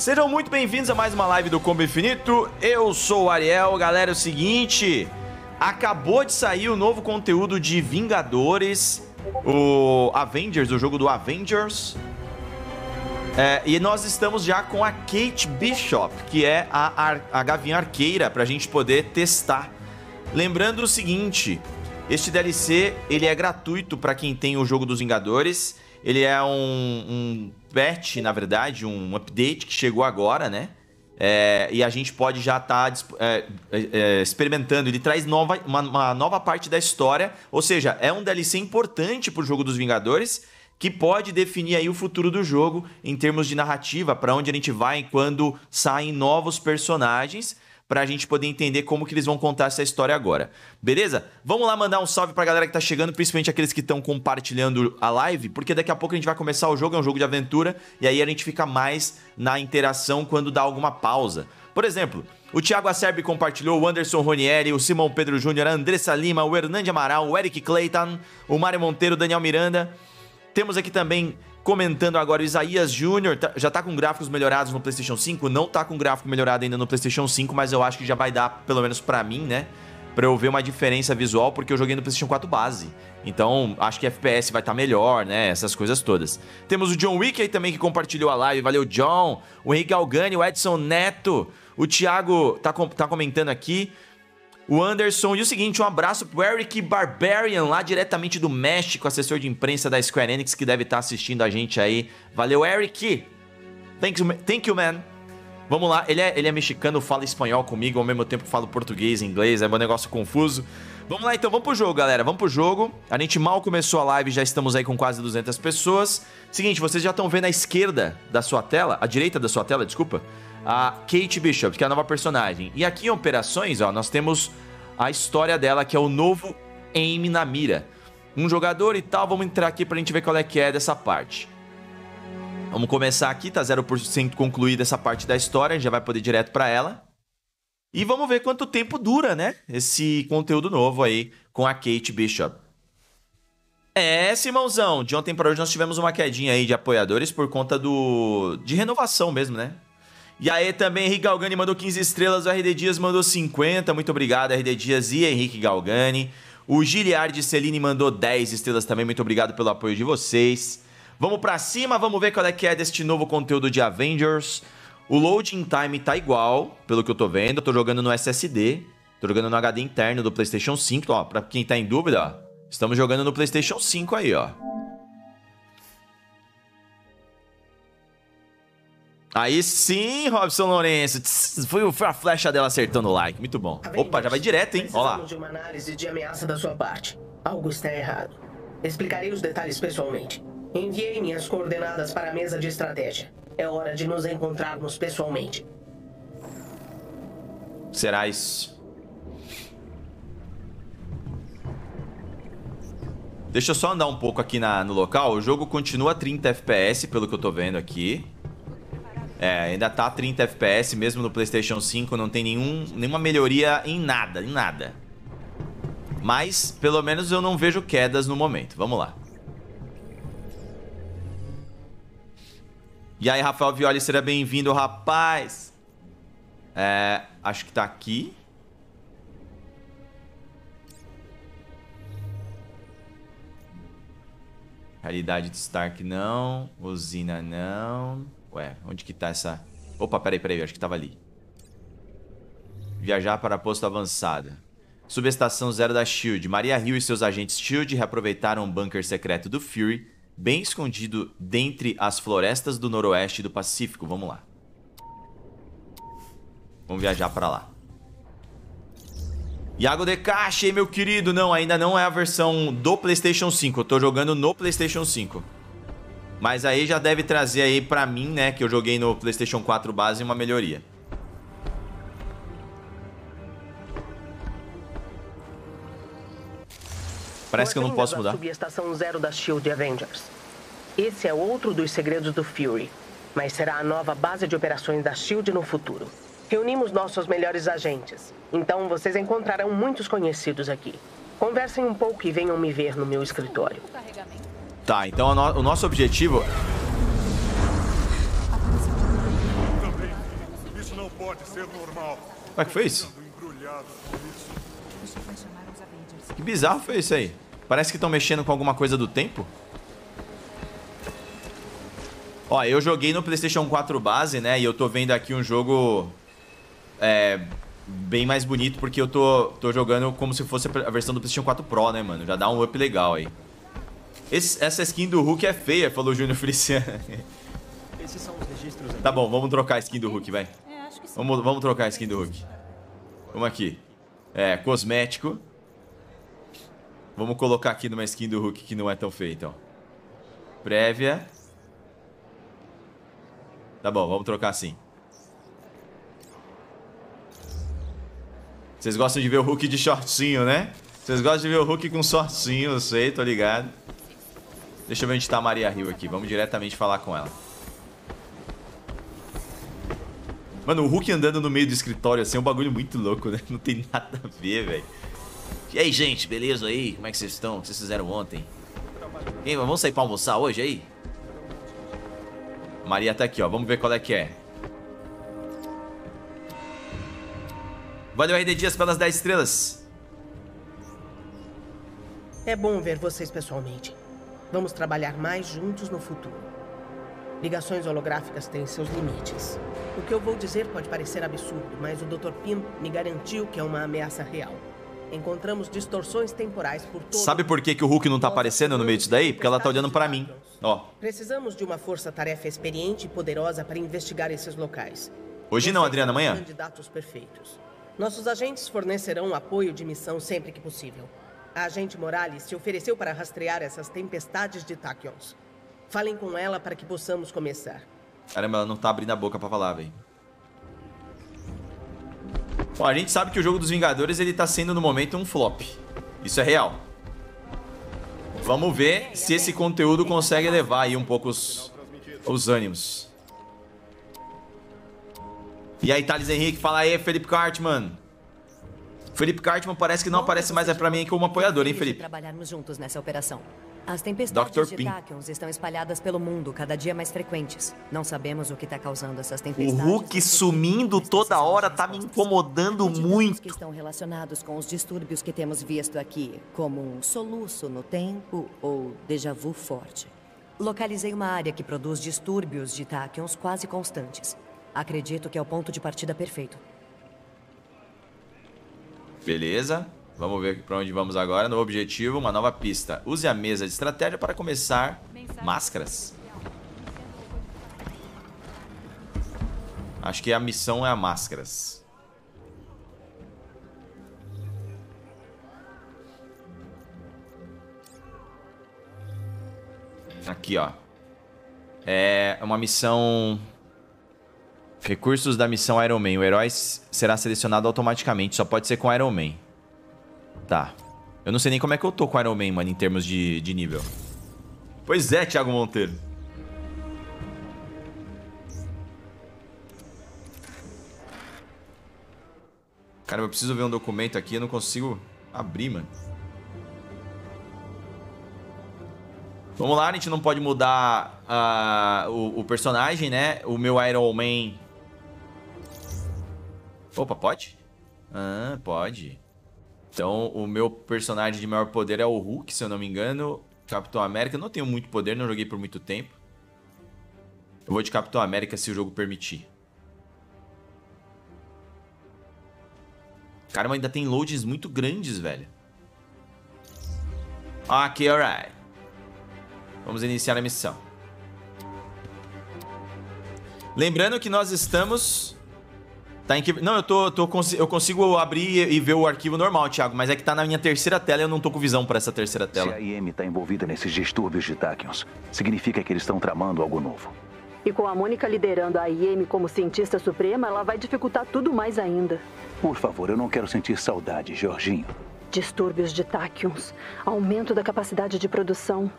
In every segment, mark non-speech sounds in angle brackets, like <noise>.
Sejam muito bem-vindos a mais uma live do Combo Infinito. Eu sou o Ariel. Galera, é o seguinte: acabou de sair o novo conteúdo de Vingadores, o Avengers, o jogo do Avengers. É, e nós estamos já com a Kate Bishop, que é a, a Gavinha Arqueira, para a gente poder testar. Lembrando o seguinte: este DLC ele é gratuito para quem tem o jogo dos Vingadores. Ele é um, um patch, na verdade, um update que chegou agora, né? É, e a gente pode já estar tá, é, é, experimentando. Ele traz nova, uma, uma, nova parte da história, ou seja, é um DLC importante para o jogo dos Vingadores que pode definir aí o futuro do jogo em termos de narrativa, para onde a gente vai quando saem novos personagens pra gente poder entender como que eles vão contar essa história agora. Beleza? Vamos lá mandar um salve pra galera que tá chegando, principalmente aqueles que estão compartilhando a live, porque daqui a pouco a gente vai começar o jogo, é um jogo de aventura, e aí a gente fica mais na interação quando dá alguma pausa. Por exemplo, o Thiago Acerbi compartilhou, o Anderson Ronieri, o Simão Pedro Júnior, a Andressa Lima, o Hernande Amaral, o Eric Clayton, o Mário Monteiro, o Daniel Miranda. Temos aqui também Comentando agora, o Isaías Júnior tá, já tá com gráficos melhorados no PlayStation 5. Não tá com gráfico melhorado ainda no PlayStation 5, mas eu acho que já vai dar, pelo menos para mim, né? Pra eu ver uma diferença visual, porque eu joguei no PlayStation 4 base. Então, acho que FPS vai estar tá melhor, né? Essas coisas todas. Temos o John Wick aí também que compartilhou a live. Valeu, John. O Henrique Algani, o Edson Neto. O Thiago tá, tá comentando aqui o Anderson. E o seguinte, um abraço pro Eric Barbarian, lá diretamente do México, assessor de imprensa da Square Enix, que deve estar tá assistindo a gente aí. Valeu, Eric! Thank you, thank you man. Vamos lá, ele é, ele é mexicano, fala espanhol comigo, ao mesmo tempo fala português inglês, é um negócio confuso. Vamos lá então, vamos pro jogo, galera, vamos pro jogo. A gente mal começou a live, já estamos aí com quase 200 pessoas. Seguinte, vocês já estão vendo à esquerda da sua tela, à direita da sua tela, desculpa, a Kate Bishop, que é a nova personagem. E aqui em operações, ó, nós temos a história dela, que é o novo aim na mira. Um jogador e tal, vamos entrar aqui pra gente ver qual é que é dessa parte. Vamos começar aqui, tá 0% concluída essa parte da história, a gente já vai poder ir direto para ela. E vamos ver quanto tempo dura, né? Esse conteúdo novo aí com a Kate Bishop. É, Simãozão, de ontem para hoje nós tivemos uma quedinha aí de apoiadores por conta do de renovação mesmo, né? E aí também Henrique Galgani mandou 15 estrelas, o RD Dias mandou 50. Muito obrigado, RD Dias e Henrique Galgani. O Giliard Celine mandou 10 estrelas também. Muito obrigado pelo apoio de vocês. Vamos para cima, vamos ver qual é que é deste novo conteúdo de Avengers. O loading time tá igual, pelo que eu tô vendo. Eu tô jogando no SSD. Tô jogando no HD interno do PlayStation 5. Ó, pra quem tá em dúvida, ó, estamos jogando no PlayStation 5 aí, ó. Aí sim, Robson Lourenço. Foi, foi a flecha dela acertando o like. Muito bom. Opa, já vai direto, hein? Olha lá. de uma análise de ameaça da sua parte. Algo está errado. Explicarei os detalhes pessoalmente. Enviei minhas coordenadas para a mesa de estratégia. É hora de nos encontrarmos pessoalmente. Será isso? Deixa eu só andar um pouco aqui na, no local. O jogo continua 30 FPS, pelo que eu tô vendo aqui. É, ainda tá 30 FPS, mesmo no PlayStation 5 não tem nenhum, nenhuma melhoria em nada, em nada. Mas, pelo menos eu não vejo quedas no momento. Vamos lá. E aí, Rafael Violi, seja bem-vindo, rapaz. É, acho que tá aqui. Realidade de Stark não. Usina não. Ué, onde que tá essa... Opa, peraí, peraí, acho que tava ali. Viajar para posto avançado. Subestação zero da SHIELD. Maria Hill e seus agentes SHIELD reaproveitaram um bunker secreto do Fury, bem escondido dentre as florestas do noroeste do Pacífico. Vamos lá. Vamos viajar para lá. Iago de Caixa, meu querido. Não, ainda não é a versão do PlayStation 5. Eu tô jogando no PlayStation 5. Mas aí já deve trazer aí pra mim, né, que eu joguei no PlayStation 4 base, uma melhoria. Parece que eu não posso mudar. Subestação zero da Shield Avengers. Esse é outro dos segredos do Fury. mas será a nova base de operações da SHIELD no futuro. Reunimos nossos melhores agentes, então vocês encontrarão muitos conhecidos aqui. Conversem um pouco e venham me ver no meu escritório. Tá, então o, no o nosso objetivo... Isso não pode ser normal. Como é que foi isso? Que bizarro foi isso aí. Parece que estão mexendo com alguma coisa do tempo. Ó, eu joguei no PlayStation 4 base, né? E eu tô vendo aqui um jogo é, bem mais bonito porque eu tô, tô jogando como se fosse a versão do PlayStation 4 Pro, né, mano? Já dá um up legal aí. Esse, essa skin do Hulk é feia, falou o Júnior Feliciano. Esses são os registros. Tá bom, vamos trocar a skin do Hulk, vai. É, vamos, vamos trocar a skin do Hulk. Vamos aqui. É, cosmético. Vamos colocar aqui numa skin do Hulk que não é tão feia, então. Prévia. Tá bom, vamos trocar assim. Vocês gostam de ver o Hulk de shortinho, né? Vocês gostam de ver o Hulk com shortinho, eu sei, tô ligado. Deixa eu ver onde tá a Maria Rio aqui. Vamos diretamente falar com ela. Mano, o Hulk andando no meio do escritório assim é um bagulho muito louco, né? Não tem nada a ver, velho. E aí, gente, beleza aí? Como é que vocês estão? O que vocês fizeram ontem? Vamos sair pra almoçar hoje aí? Maria tá aqui, ó. Vamos ver qual é que é. Valeu, RD Dias, pelas 10 estrelas. É bom ver vocês pessoalmente. Vamos trabalhar mais juntos no futuro. Ligações holográficas têm seus limites. O que eu vou dizer pode parecer absurdo, mas o Dr. Pym me garantiu que é uma ameaça real. Encontramos distorções temporais por todo Sabe por que, que o Hulk não tá aparecendo no meio disso daí? Porque ela tá olhando para mim. Ó. Precisamos de uma força-tarefa experiente e poderosa para investigar esses locais. Hoje não, Adriana, amanhã. Candidatos perfeitos. Nossos agentes fornecerão apoio de missão sempre que possível. A agente Morales se ofereceu para rastrear essas tempestades de Tachyons. Falem com ela para que possamos começar. Caramba, ela não tá abrindo a boca pra falar, velho. Bom, a gente sabe que o jogo dos Vingadores ele tá sendo no momento um flop. Isso é real. Vamos ver se esse conteúdo consegue elevar aí um pouco os, os ânimos. E aí, Thales Henrique, fala aí, Felipe Cartman. Felipe Cartman parece que não aparece mais é pra mim como apoiador, hein, Felipe? trabalharmos juntos nessa operação. As tempestades Dr. de Tachyons estão espalhadas pelo mundo, cada dia mais frequentes. Não sabemos o que está causando essas tempestades. O Hulk sumindo toda hora tá me incomodando muito. que estão relacionados com os distúrbios que temos visto aqui, como um soluço no tempo ou déjà vu forte. Localizei uma área que produz distúrbios de Tachyons quase constantes. Acredito que é o ponto de partida perfeito. Beleza. Vamos ver para onde vamos agora. No objetivo, uma nova pista. Use a mesa de estratégia para começar máscaras. Acho que a missão é a máscaras. Aqui, ó. É uma missão... Recursos da missão Iron Man. O herói será selecionado automaticamente. Só pode ser com Iron Man. Tá. Eu não sei nem como é que eu tô com Iron Man, mano, em termos de, de nível. Pois é, Thiago Monteiro. Cara, eu preciso ver um documento aqui, eu não consigo abrir, mano. Vamos lá, a gente não pode mudar uh, o, o, personagem, né? O meu Iron Man... Opa, pode? Ah, pode. Então, o meu personagem de maior poder é o Hulk, se eu não me engano. Capitão América, não tenho muito poder, não joguei por muito tempo. Eu vou de Capitão América se o jogo permitir. Caramba, ainda tem loads muito grandes, velho. Ok, alright. Vamos iniciar a missão. Lembrando que nós estamos Tá em que... Não, eu, tô, tô, eu consigo abrir e ver o arquivo normal, Thiago, mas é que tá na minha terceira tela e eu não tô com visão para essa terceira tela. Se a IM tá envolvida nesses distúrbios de Tachyons, significa que eles estão tramando algo novo. E com a Mônica liderando a IM como cientista suprema, ela vai dificultar tudo mais ainda. Por favor, eu não quero sentir saudade, Jorginho. Distúrbios de Tachyons, aumento da capacidade de produção.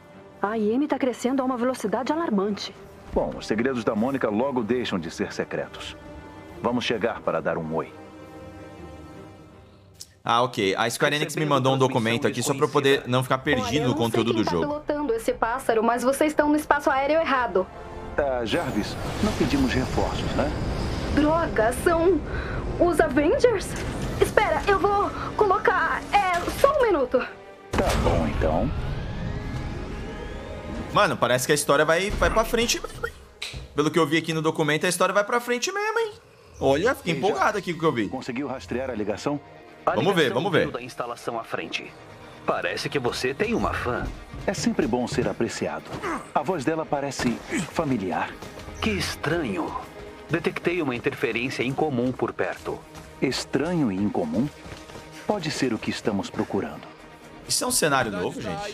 A IM está crescendo a uma velocidade alarmante. Bom, os segredos da Mônica logo deixam de ser secretos. Vamos chegar para dar um oi. Ah, ok. A Square Enix me mandou um documento aqui só pra eu poder não ficar perdido Olha, eu no conteúdo sei do quem jogo. Tá pilotando esse pássaro, mas vocês estão no espaço aéreo errado. Ah, Jarvis, não pedimos reforços, né? Droga, são os Avengers? Espera, eu vou colocar. É, só um minuto. Tá bom, então. Mano, parece que a história vai, vai pra frente mesmo, hein? Pelo que eu vi aqui no documento, a história vai pra frente mesmo, hein? Olha, fiquei Ei, empolgado aqui com o que eu vi. Conseguiu rastrear a ligação? A Vamos ver, ligação vamos ver. da instalação à frente. Parece que você tem uma fã. É sempre bom ser apreciado. A voz dela parece familiar. Que estranho. Detectei uma interferência incomum por perto. Estranho e incomum. Pode ser o que estamos procurando. Isso é um cenário novo, gente?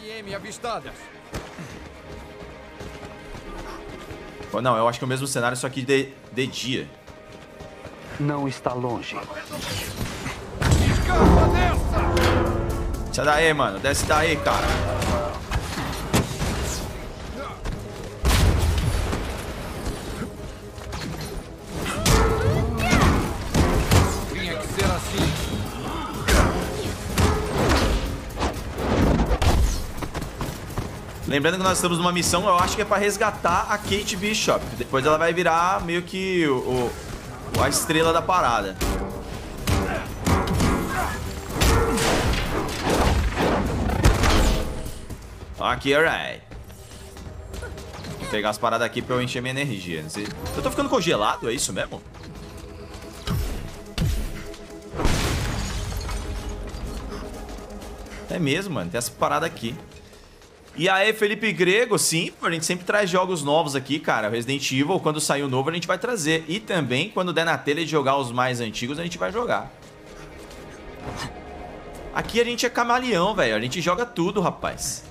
Não, eu acho que é o mesmo cenário, só que de, de dia. Não está longe. Sai daí, mano. Desce daí, cara. Lembrando que nós estamos numa missão, eu acho que é pra resgatar a Kate Bishop. Depois ela vai virar meio que o, o- a estrela da parada. Aqui, alright. Vou pegar as paradas aqui pra eu encher minha energia. Eu tô ficando congelado, é isso mesmo? É mesmo, mano. Tem essa parada aqui. E aí, Felipe Grego, sim, a gente sempre traz jogos novos aqui, cara. Resident Evil, quando sair o novo, a gente vai trazer. E também, quando der na telha de jogar os mais antigos, a gente vai jogar. Aqui a gente é camaleão, velho. A gente joga tudo, rapaz.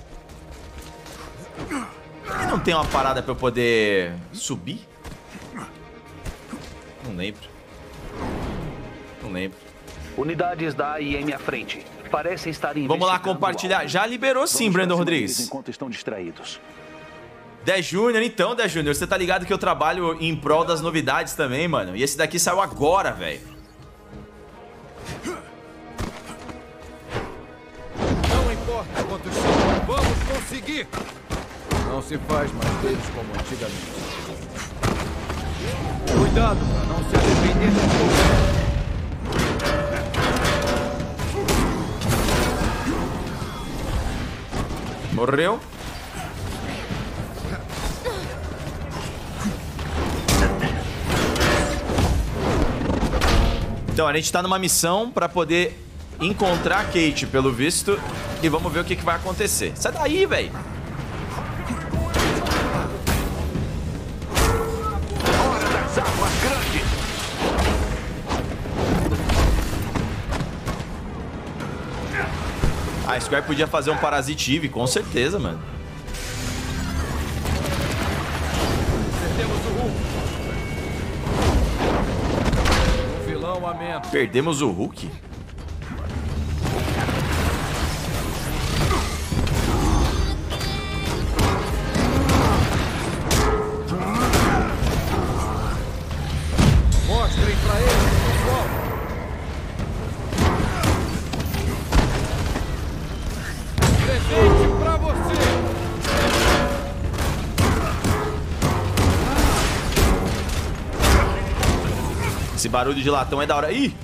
E não tem uma parada pra eu poder subir? Não lembro. Não lembro. Unidades da AIM à frente. Parecem estar Vamos lá compartilhar. algo. Já liberou sim, Vamos Brandon Rodrigues. Enquanto estão distraídos. 10 Júnior, então, 10 Júnior, você tá ligado que eu trabalho em prol das novidades também, mano. E esse daqui saiu agora, velho. Não importa quantos são, vamos conseguir! Não se faz mais deles como antigamente. Cuidado para não se arrepender de Morreu. Então, a gente tá numa missão pra poder encontrar a Kate, pelo visto. E vamos ver o que, que vai acontecer. Sai daí, velho. A Square podia fazer um Parasite Eve, com certeza, mano. Perdemos o Hulk. O vilão aumenta. Perdemos o Hulk? Esse barulho de latão é da hora. Ih!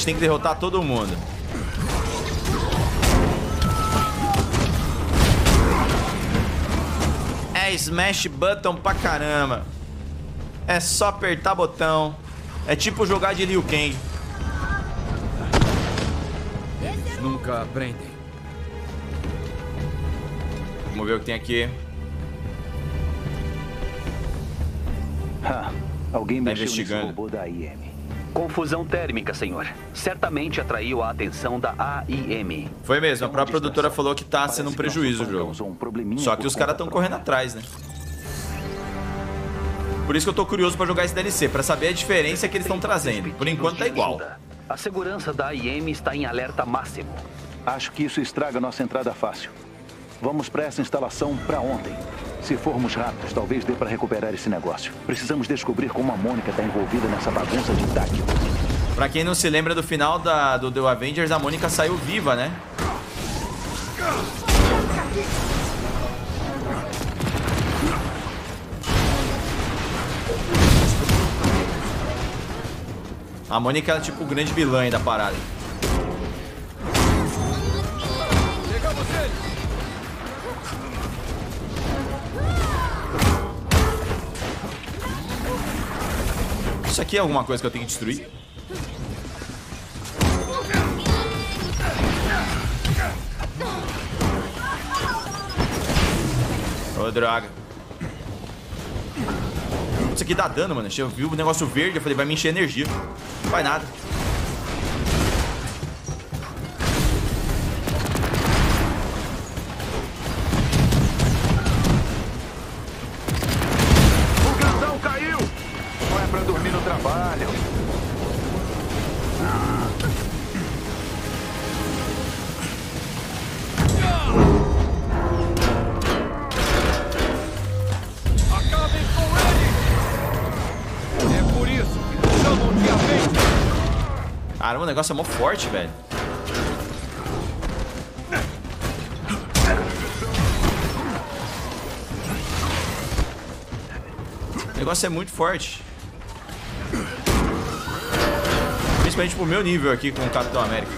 Gente tem que derrotar todo mundo. É smash button pra caramba. É só apertar botão. É tipo jogar de Liu Kang. Nunca aprendem. Vamos ver o que tem aqui. Ah, Alguém Tá mexeu nesse investigando. robô da IM. Confusão térmica, senhor. Certamente atraiu a atenção da AIM. Foi mesmo, a própria produtora falou que tá sendo um prejuízo o jogo. um Só que os caras estão correndo atrás, né? Por isso que eu tô curioso pra jogar esse DLC, pra saber a diferença que eles estão trazendo. Por enquanto tá igual. A segurança da AIM está em alerta máximo. Acho que isso estraga nossa entrada fácil. Vamos para essa instalação para ontem. Se formos rápidos, talvez dê para recuperar esse negócio. Precisamos descobrir como a Mônica está envolvida nessa bagunça de tático. Pra quem não se lembra do final da, do The Avengers, a Mônica saiu viva, né? A Mônica é tipo o grande vilã da parada. Isso aqui é alguma coisa que eu tenho que destruir? Ô, droga. Isso aqui dá dano, mano. Eu vi o negócio verde, eu falei, vai me encher energia. Não vai nada. Negócio é mó forte, velho. O negócio é muito forte. Principalmente pro meu nível aqui com o Capitão América.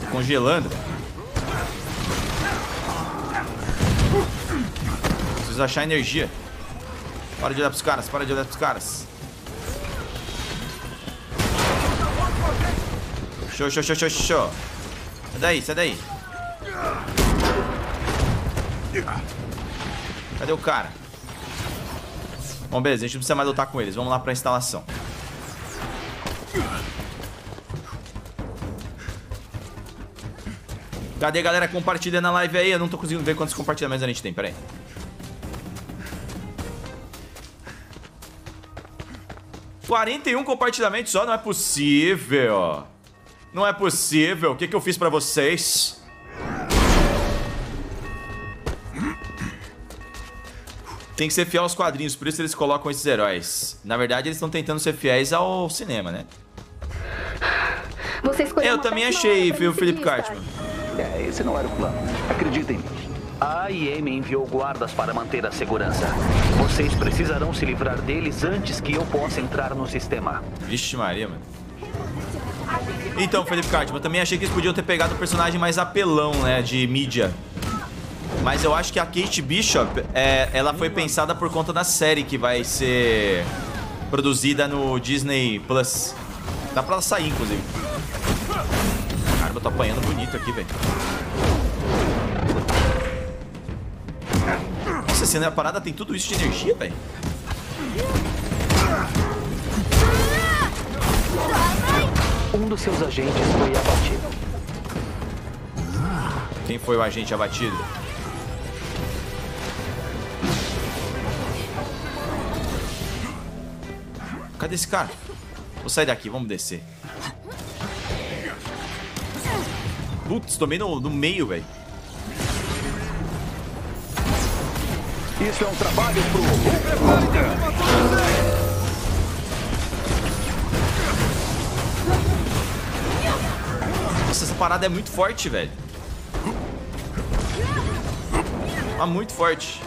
Tô congelando. Preciso achar energia. Para de olhar pros caras, para de olhar pros caras. Show, show, show, show, show. Sai daí, sai daí. Cadê o cara? Bom, beleza, a gente não precisa mais lutar com eles. Vamos lá pra instalação. Cadê galera compartilhando a live aí? Eu não tô conseguindo ver quantos compartilhamentos a gente tem, peraí. Quarenta e um compartilhamentos só? Não é possível. Não é possível. O que, que eu fiz pra vocês? Tem que ser fiel aos quadrinhos, por isso eles colocam esses heróis. Na verdade, eles estão tentando ser fiéis ao cinema, né? Eu também achei, viu, Felipe Cartman. É, esse não era o plano. Acredita em mim. A AIM enviou guardas para manter a segurança. Vocês precisarão se livrar deles antes que eu possa entrar no sistema. Vixe Maria, mano. Então, Felipe Cartman, também achei que eles podiam ter pegado o personagem mais apelão, né, de mídia. Mas eu acho que a Kate Bishop, é, ela foi pensada por conta da série que vai ser produzida no Disney Plus. Dá pra ela sair, inclusive. Caramba, eu tô apanhando bonito aqui, velho. Nossa, assim, né, parada tem tudo isso de energia, velho. Um dos seus agentes foi abatido. Quem foi o agente abatido? Cadê esse cara? Vou sair daqui, vamos descer. Putz, tomei no, no meio, velho. Isso é um trabalho pro... Nossa, essa parada é muito forte, velho. Ah, muito forte.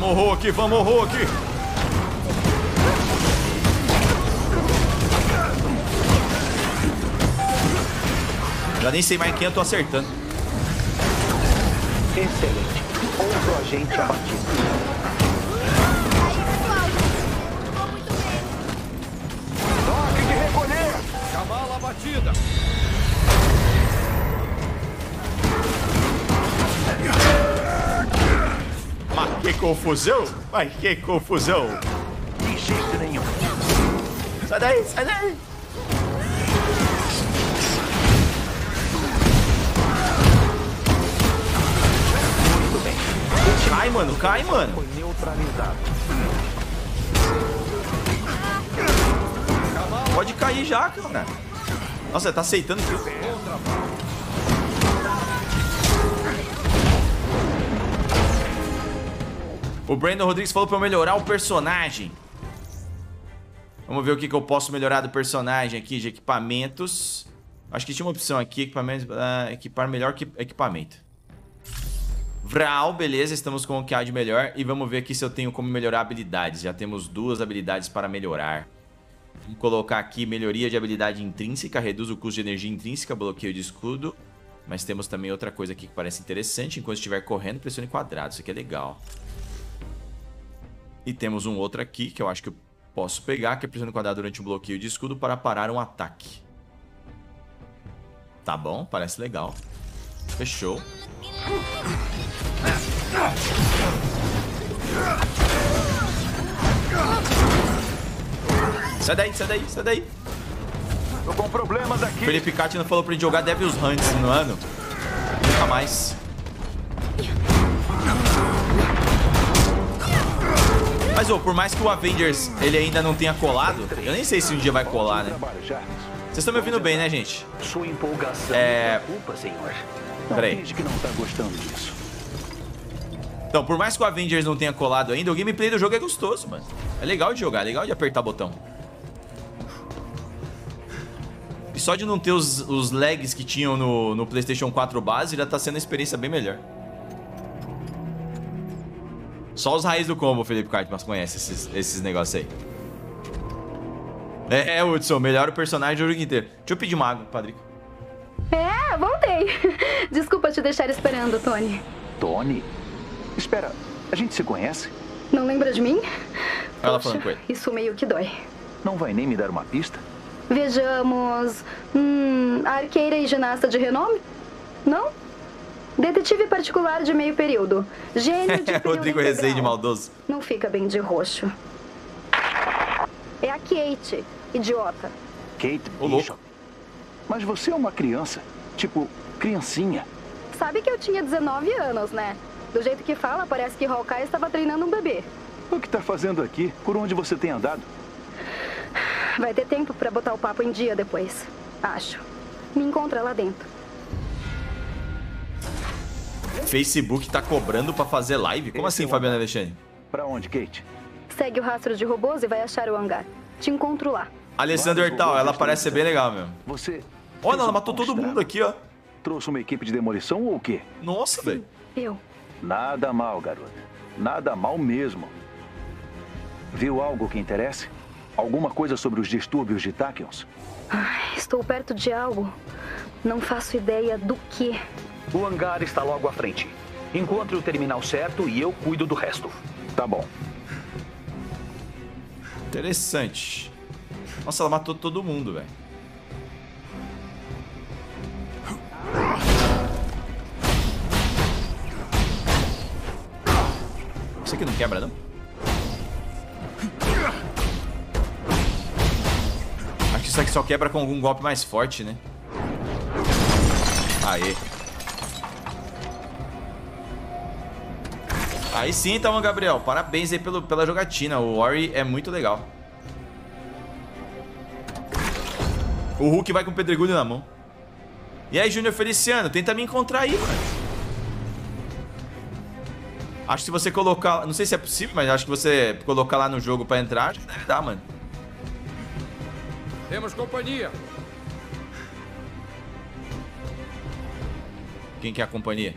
Vamos, Hulk, vamos, Hulk. Já nem sei mais quem eu tô acertando. Excelente. Outro agente abatido. Toque de recolher! Chamá-la abatida. Que confusão! Mas que confusão! De jeito nenhum. Sai daí, sai daí! Cai, mano, cai, mano. Foi neutralizado. Pode cair já, cara. Nossa, tá aceitando que O Brandon Rodrigues falou pra eu melhorar o personagem. Vamos ver o que, que eu posso melhorar do personagem aqui de equipamentos. Acho que tinha uma opção aqui, equipamentos, ah, equipar melhor que equipamento. Vral, beleza, estamos com o que há de melhor. E vamos ver aqui se eu tenho como melhorar habilidades. Já temos duas habilidades para melhorar. Vamos colocar aqui melhoria de habilidade intrínseca, reduz o custo de energia intrínseca, bloqueio de escudo. Mas temos também outra coisa aqui que parece interessante. Enquanto estiver correndo, pressione quadrado. Isso aqui é legal. E temos um outro aqui que eu acho que eu posso pegar, que é pressione quadrado durante um bloqueio de escudo para parar um ataque. Tá bom, parece legal. Fechou. Sai daí, sai daí, sai daí. Tô com problemas aqui. Felipe Catina falou pra gente jogar Devil's Hunts no ano. Nunca mais. Mas, ô, por mais que o Avengers ele ainda não tenha colado, eu nem sei se um dia vai colar, né? Vocês estão me ouvindo bem, né, gente? Sua empolgação É- culpa, senhor. Peraí. que não tá gostando disso. Então, por mais que o Avengers não tenha colado ainda, o gameplay do jogo é gostoso, mano. É legal de jogar, é legal de apertar botão. E só de não ter os, os lags que tinham no, no PlayStation 4 base, já tá sendo uma experiência bem melhor. Só os raízes do combo, o Felipe Cartman conhece esses, esses negócios aí. É, é, Hudson, melhor o personagem do jogo inteiro. Deixa eu pedir uma água, Padrico. É, voltei. <laughs> Desculpa te deixar esperando, Tony. Tony? Espera, a gente se conhece? Não lembra de mim? Ela Poxa, falando com ele. Isso meio que dói. Não vai nem me dar uma pista? Vejamos. Hum, arqueira e ginasta de renome? Não? Detetive particular de meio período. Gênio de <laughs> período Rodrigo. Rezende maldoso. Não fica bem de roxo. É a Kate, idiota. Kate. Bishop. Mas você é uma criança. Tipo, criancinha. Sabe que eu tinha 19 anos, né? Do jeito que fala, parece que Hawkeye estava treinando um bebê. O que tá fazendo aqui? Por onde você tem andado? Vai ter tempo pra botar o papo em dia depois. Acho. Me encontra lá dentro. Facebook tá cobrando pra fazer live? Como Esse assim, é Fabiana Alexandre? Pra onde, Kate? Segue o rastro de robôs e vai achar o hangar. Te encontro lá. Alessandra Hertal, ela parece ser bem legal mesmo. Você. Olha, ela um matou todo mundo aqui, ó. Trouxe uma equipe de demolição ou o quê? Nossa, velho. Eu. Nada mal, garota. Nada mal mesmo. Viu algo que interesse? Alguma coisa sobre os distúrbios de Tachyons? Estou perto de algo. Não faço ideia do que. O hangar está logo à frente. Encontre o terminal certo e eu cuido do resto. Tá bom. Interessante. Nossa, ela matou todo mundo, velho. Isso aqui não quebra, não? Acho que isso aqui só quebra com algum golpe mais forte, né? Aê. Aí sim, então, Gabriel. Parabéns aí pelo, pela jogatina. O Ori é muito legal. O Hulk vai com o pedregulho na mão. E aí, Júnior Feliciano, tenta me encontrar aí, mano. Acho que se você colocar... Não sei se é possível, mas acho que você colocar lá no jogo pra entrar, acho que deve dar, mano. Temos companhia. Quem que é a companhia?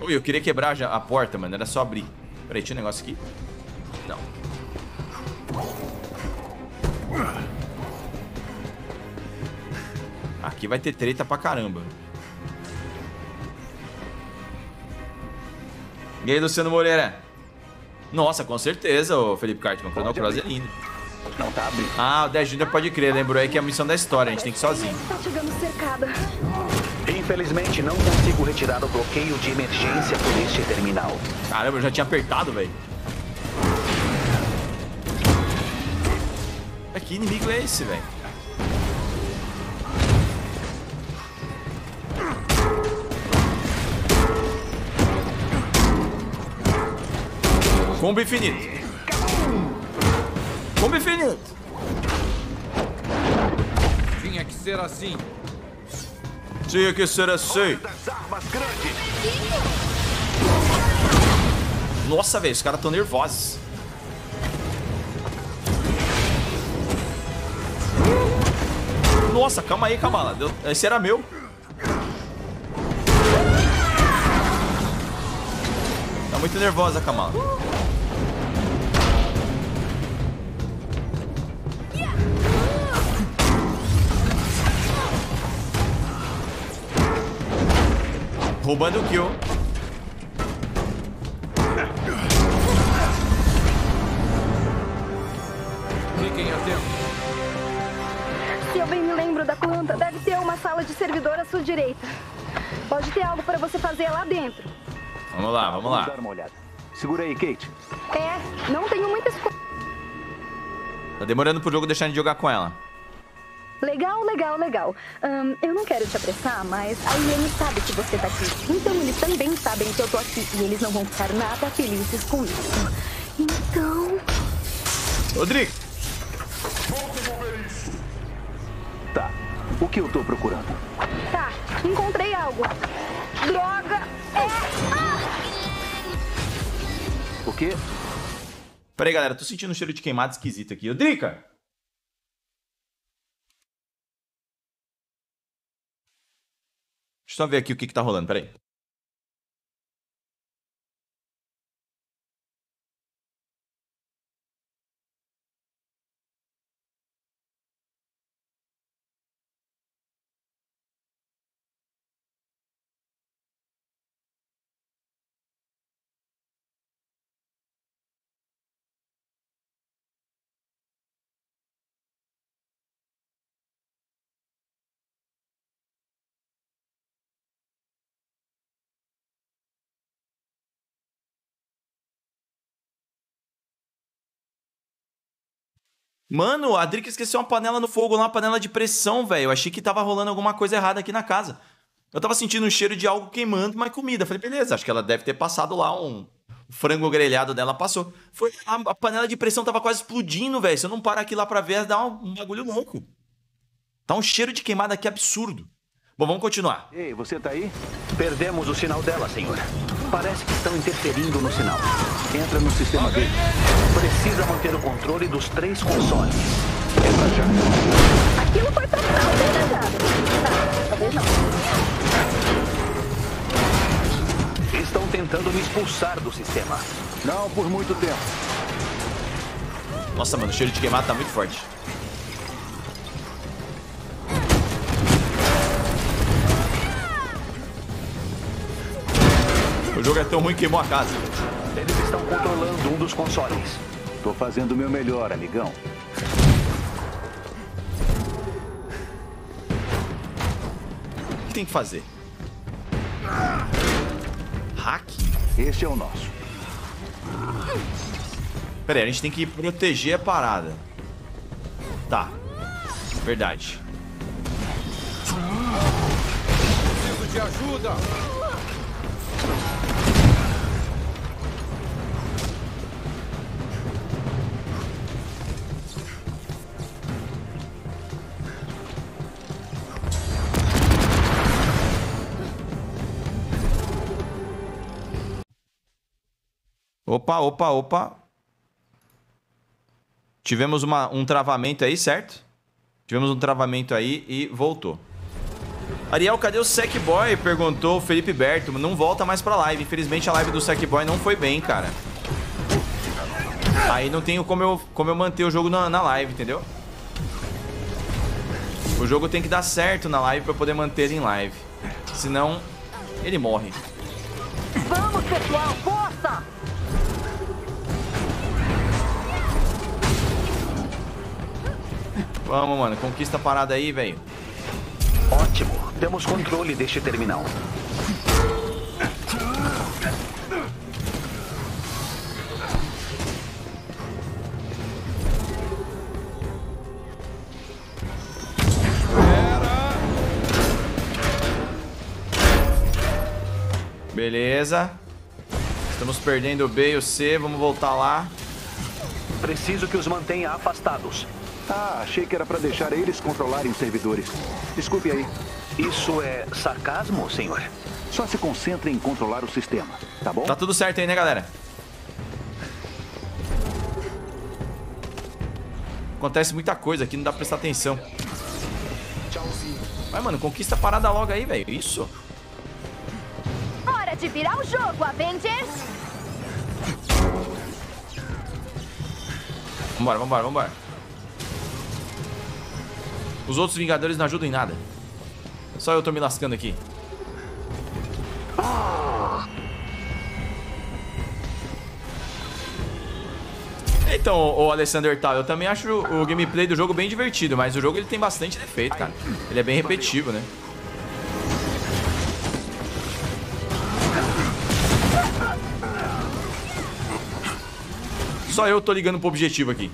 Ui, eu queria quebrar já a porta, mano. Era só abrir. Peraí, tinha um negócio aqui? Não. Aqui vai ter treta pra caramba. E aí, Luciano Moreira? Nossa, com certeza, o Felipe Cartman. Chrono Cross é lindo. Não tá abrindo. Ah, o 10 Júnior pode crer. Lembrou aí que é a missão da história. A gente tem que ir sozinho. Tá chegando cercada. Infelizmente, não consigo retirar o bloqueio de emergência por este terminal. Caramba, eu já tinha apertado, velho. Que inimigo é esse, velho? Combo infinito. Combo infinito. Tinha que ser assim. Tinha que ser assim. Nossa, velho, os caras tão nervosos. Nossa, calma aí, Kamala. Esse era meu. Tá muito nervosa, Kamala. Roubando o kill. Fiquem atentos. Se eu bem me lembro da planta, deve ter uma sala de servidor à sua direita. Pode ter algo para você fazer lá dentro. Vamos lá, vamos lá. dar uma olhada. Segura aí, Kate. É, não tenho muita escolha. Tá demorando pro jogo deixar de jogar com ela. Legal, legal, legal. Ahn, eu não quero te apressar, mas a IEM sabe que você tá aqui. Então eles também sabem que eu tô aqui e eles não vão ficar nada felizes com isso. Então. Rodrigo! Tá. O que eu tô procurando? Tá, encontrei algo. Droga! É. Ah! O quê? Pera aí, galera. Tô sentindo um cheiro de queimado esquisito aqui. Ô, Deixa eu só ver aqui o que que tá rolando. Pera Mano, a Drica esqueceu uma panela no fogo lá, uma panela de pressão, velho. Eu achei que tava rolando alguma coisa errada aqui na casa. Eu tava sentindo um cheiro de algo queimando, mas comida. Falei, beleza, acho que ela deve ter passado lá um o frango grelhado dela passou. Foi a, a panela de pressão tava quase explodindo, velho. Se eu não parar aqui lá pra ver, dá um, um bagulho louco. Tá um cheiro de queimada aqui absurdo. Bom, vamos continuar. Ei, você tá aí? Perdemos o sinal dela, senhor. Parece que estão interferindo no sinal. Entra no sistema dele. Precisa manter o controle dos três consoles. Entra já. Aquilo foi total desejado. Tá, talvez não. Estão tentando me expulsar do sistema. Não por muito tempo. Nossa, mano, o cheiro de queimado tá muito forte. O jogo é tão ruim que queimou a casa. Eles estão controlando um dos consoles. Tô fazendo o meu melhor, amigão. O que tem que fazer? Hacking? Este é o nosso. Pera aí, a gente tem que proteger a parada. Tá. Verdade. Preciso de ajuda. Opa, opa, opa. Tivemos uma, um travamento aí, certo? Tivemos um travamento aí e voltou. Ariel, cadê o Sackboy? Perguntou o Felipe Berto. Não volta mais pra live. Infelizmente a live do Sackboy não foi bem, cara. Aí não tenho como eu, como eu manter o jogo na, na live, entendeu? O jogo tem que dar certo na live pra eu poder manter ele em live. Senão, ele morre. Vamos, pessoal, força! Vamos, mano. Conquista a parada aí, velho. Ótimo. Temos controle deste terminal. Beleza. Estamos perdendo o B e o C. Vamos voltar lá. Preciso que os mantenha afastados. Ah, achei que era pra deixar eles controlarem os servidores. Desculpe aí. Isso é sarcasmo, senhor? Só se concentre em controlar o sistema, tá bom? Tá tudo certo aí, né, galera? Acontece muita coisa aqui, não dá pra prestar atenção. Vai, mano, conquista a parada logo aí, velho. Isso. Hora de virar o jogo, Avengers! Vambora, vambora, vambora. Os outros Vingadores não ajudam em nada. Só eu tô me lascando aqui. Então, o Alessander Tal, eu também acho o gameplay do jogo bem divertido, mas o jogo ele tem bastante defeito, cara. Ele é bem repetitivo, né? Só eu tô ligando pro objetivo aqui.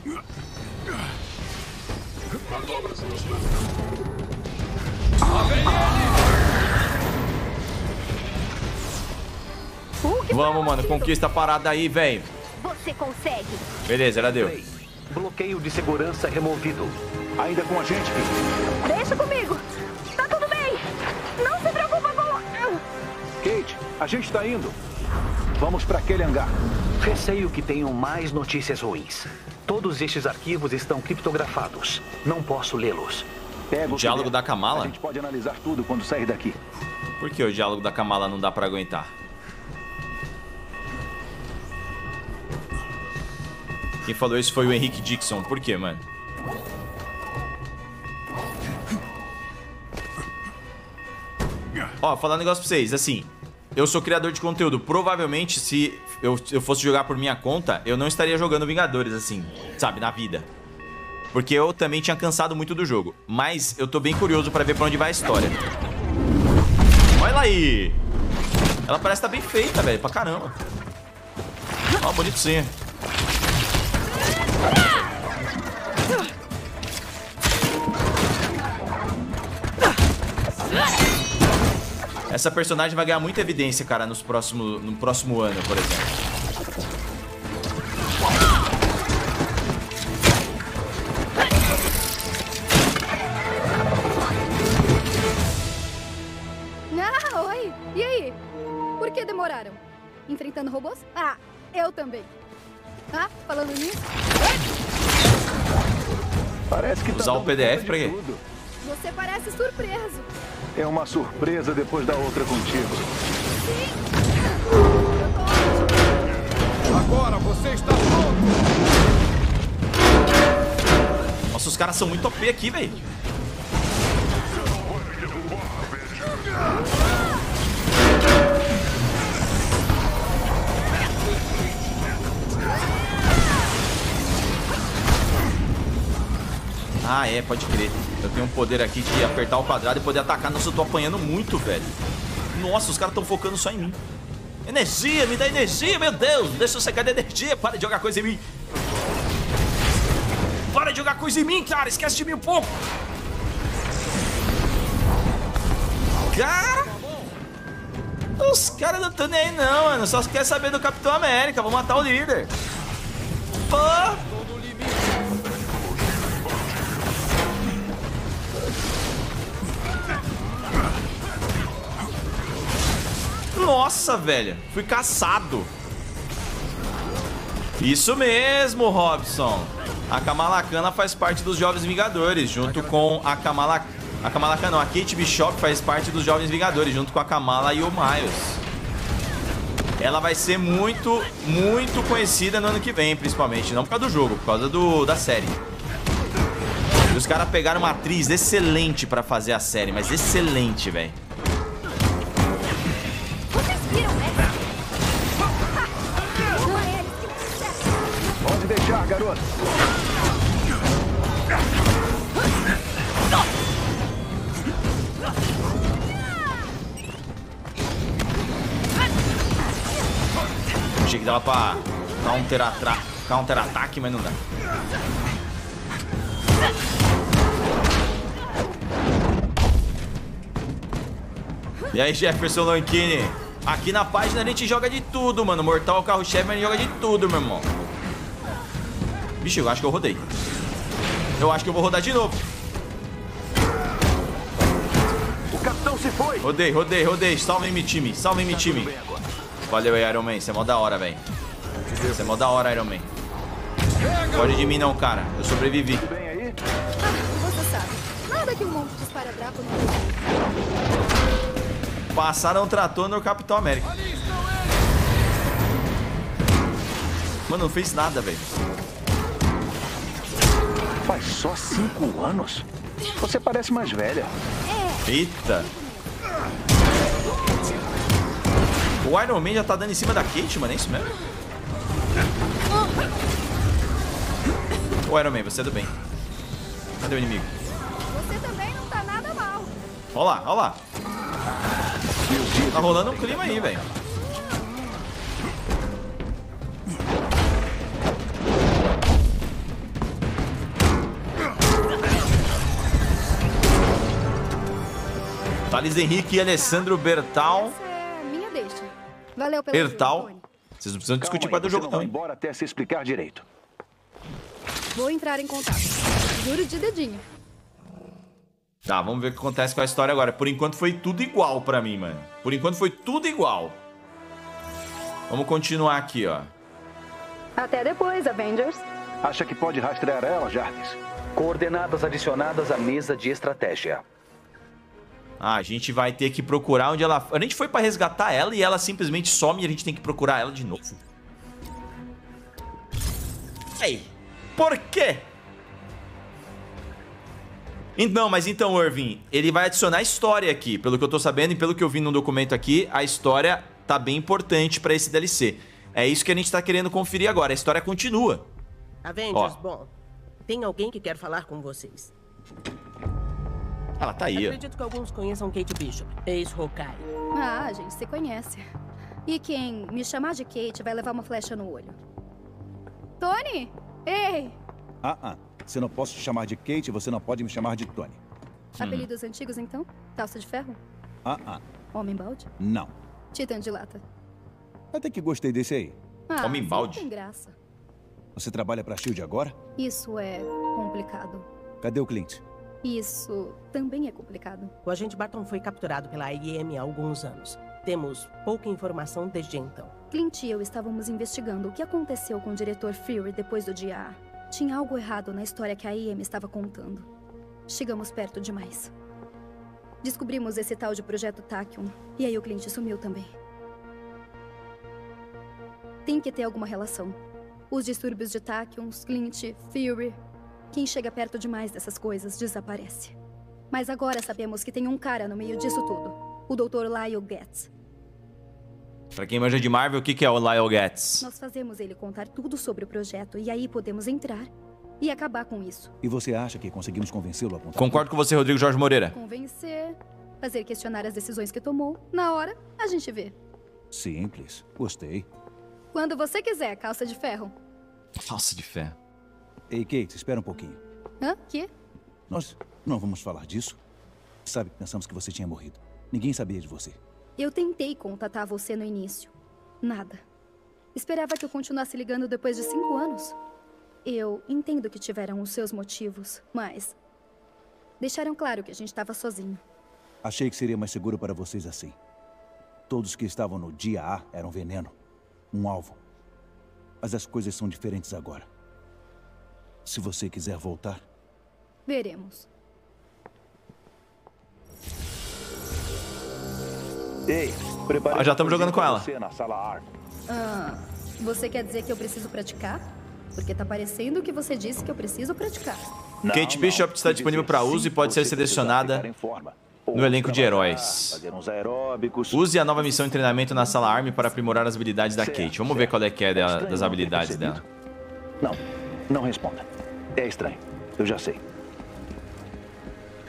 Vamos, mano, conquista a parada aí, velho. Você consegue! Beleza, ela deu. Bloqueio de segurança removido. Ainda com a gente, Deixa comigo! Tá tudo bem! Não se preocupa com... Kate, a gente tá indo. Vamos pra aquele hangar. Receio que tenham mais notícias ruins. Todos estes arquivos estão criptografados. Não posso lê-los. Pega O diálogo da. Kamala? A gente pode analisar tudo quando sair daqui. Por que o diálogo da Kamala não dá pra aguentar? Quem falou isso foi o Henrique Dixon. Por quê, mano? Ó, falar um negócio pra vocês, assim, eu sou criador de conteúdo. Provavelmente, se eu, eu fosse jogar por minha conta, eu não estaria jogando Vingadores, assim, sabe, na vida. Porque eu também tinha cansado muito do jogo. Mas eu tô bem curioso pra ver pra onde vai a história. Olha ela aí! Ela parece estar bem feita, velho, pra caramba. Ó, bonitinha. Essa personagem vai ganhar muita evidência, cara, nos próximo, no próximo ano, por exemplo. Ah, oi! E aí? Por que demoraram? Enfrentando robôs? Ah, eu também. Ah, falando nisso, Parece que tá Usar o dando PDF pra quê? tudo. você parece surpreso. É uma surpresa depois da outra contigo. Agora você está pronto! Nossa, os caras são muito OP aqui, velho. Ah, é, pode crer. Eu tenho um poder aqui de apertar o quadrado e poder atacar. Nossa, eu tô apanhando muito, velho. Nossa, os caras estão focando só em mim. Energia, me dá energia, meu Deus. Deixa eu secar de energia. Para de jogar coisa em mim. Para de jogar coisa em mim, cara. Esquece de mim um pouco. Cara. Os caras não estão nem aí, não, mano. Só quer saber do Capitão América. Vou matar o líder. Pô. Nossa, velho. Fui caçado. Isso mesmo, Robson. A Kamala Khan faz parte dos Jovens Vingadores, junto com a Kamala... A Kamala Khan não, a Kate Bishop faz parte dos Jovens Vingadores, junto com a Kamala e o Miles. Ela vai ser muito, muito conhecida no ano que vem, principalmente. Não por causa do jogo, por causa do, da série. E os caras pegaram uma atriz excelente pra fazer a série, mas excelente, velho. Garoto. Achei que dava pra counter-ataque, counter -ataque, mas não dá. E aí, Jefferson Lankini? Aqui na página a gente joga de tudo, mano. Mortal carro-chefe, a gente joga de tudo, meu irmão. Bicho, eu acho que eu rodei. Eu acho que eu vou rodar de novo. O capitão se foi. Rodei, rodei, rodei. Salvem-me, time. Salvem-me, time. Valeu aí, Iron Man. Você é mó da hora, velho. Você é mó da hora, Iron Man. Pode de mim não, cara. Eu sobrevivi. Bem aí? Ah, você sabe. Nada que um monte de esparadrapo não. Passaram um trator no Capitão América. Mano, não fez nada, velho. Faz só cinco anos. Você parece mais velha. Eita. O Iron Man já tá dando em cima da Kate, mano. É isso mesmo? Ô, Iron Man, você é do bem. Cadê o inimigo? Você também não tá nada mal. Ó lá, ó lá. Tá rolando um clima aí, velho. Thales Henrique e Alessandro Bertal. Essa é minha deixa. Valeu pelo Bertal. Vocês não precisam discutir para do jogo, não vai embora até se explicar direito. Vou entrar em contato. Juro de dedinho. Tá, vamos ver o que acontece com a história agora. Por enquanto foi tudo igual pra mim, mano. Por enquanto foi tudo igual. Vamos continuar aqui, ó. Até depois, Avengers. Acha que pode rastrear ela, Jarvis? Coordenadas adicionadas à mesa de estratégia. Ah, a gente vai ter que procurar onde ela... A gente foi pra resgatar ela e ela simplesmente some e a gente tem que procurar ela de novo. Ei, por quê? Não, mas então, Irving, ele vai adicionar história aqui. Pelo que eu tô sabendo e pelo que eu vi no documento aqui, a história tá bem importante pra esse DLC. É isso que a gente tá querendo conferir agora. A história continua. Avengers, Ó. bom, tem alguém que quer falar com vocês. Ela tá aí. Acredito que alguns conheçam Kate Bishop, ex-Hawkeye. Ah, a gente se conhece. E quem me chamar de Kate vai levar uma flecha no olho. Tony! Ei! Ah, ah. Se eu não posso te chamar de Kate, você não pode me chamar de Tony. Apelidos antigos, então? Taça de ferro? Ah, ah. Homem balde? Não. Titã de lata? Até que gostei desse aí. Ah, Homem balde? Tem graça. Você trabalha pra SHIELD agora? Isso é complicado. Cadê o Clint? Isso também é complicado. O agente Barton foi capturado pela IEM há alguns anos. Temos pouca informação desde então. Clint e eu estávamos investigando o que aconteceu com o diretor Fury depois do dia A. Tinha algo errado na história que a IEM estava contando. Chegamos perto demais. Descobrimos esse tal de Projeto Tachyon. E aí o Clint sumiu também. Tem que ter alguma relação. Os distúrbios de Tachyons, Clint, Fury. Quem chega perto demais dessas coisas desaparece. Mas agora sabemos que tem um cara no meio disso tudo. O Dr. Lyle Getz. Pra quem manja de Marvel, o que é o Lyle Getz? Nós fazemos ele contar tudo sobre o projeto e aí podemos entrar e acabar com isso. E você acha que conseguimos convencê-lo a apontar? Concordo com você, Rodrigo Jorge Moreira. Convencer, fazer questionar as decisões que tomou. Na hora, a gente vê. Simples. Gostei. Quando você quiser, calça de ferro. Nossa, de fé. Ei, Kate, espera um pouquinho. Hã? Que? Nós não vamos falar disso? Sabe, pensamos que você tinha morrido. Ninguém sabia de você. Eu tentei contatar você no início. Nada. Esperava que eu continuasse ligando depois de cinco anos. Eu entendo que tiveram os seus motivos, mas. Deixaram claro que a gente estava sozinho. Achei que seria mais seguro para vocês assim. Todos que estavam no dia A eram veneno. Um alvo. Mas as coisas são diferentes agora. Se você quiser voltar, Veremos. Ei, prepare Ah, já estamos jogando com ela. pra Você na sala AR. Ah, você quer dizer que eu preciso praticar? Porque tá parecendo que você disse que eu preciso praticar. Não, Kate Bishop está disponível para uso e pode ser selecionada no elenco de heróis. Use a nova missão em treinamento na sala ARM para aprimorar as habilidades da Kate. Vamos ver qual é que é das habilidades dela. Não, não responda. É estranho. Eu já sei.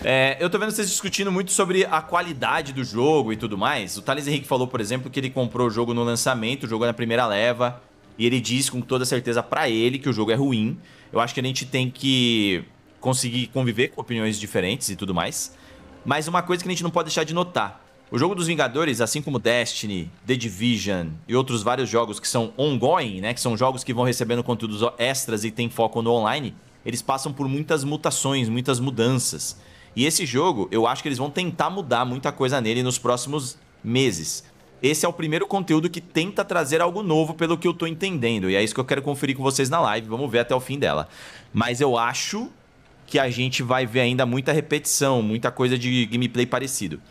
É, eu tô vendo vocês discutindo muito sobre a qualidade do jogo e tudo mais. O Thales Henrique falou, por exemplo, que ele comprou o jogo no lançamento, o jogo na primeira leva, e ele diz com toda certeza para ele que o jogo é ruim. Eu acho que a gente tem que conseguir conviver com opiniões diferentes e tudo mais. Mas uma coisa que a gente não pode deixar de notar. O jogo dos Vingadores, assim como Destiny, The Division e outros vários jogos que são ongoing, né, que são jogos que vão recebendo conteúdos extras e tem foco no online, eles passam por muitas mutações, muitas mudanças. E esse jogo, eu acho que eles vão tentar mudar muita coisa nele nos próximos meses. Esse é o primeiro conteúdo que tenta trazer algo novo, pelo que eu tô entendendo. E é isso que eu quero conferir com vocês na live. Vamos ver até o fim dela. Mas eu acho que a gente vai ver ainda muita repetição, muita coisa de gameplay parecido.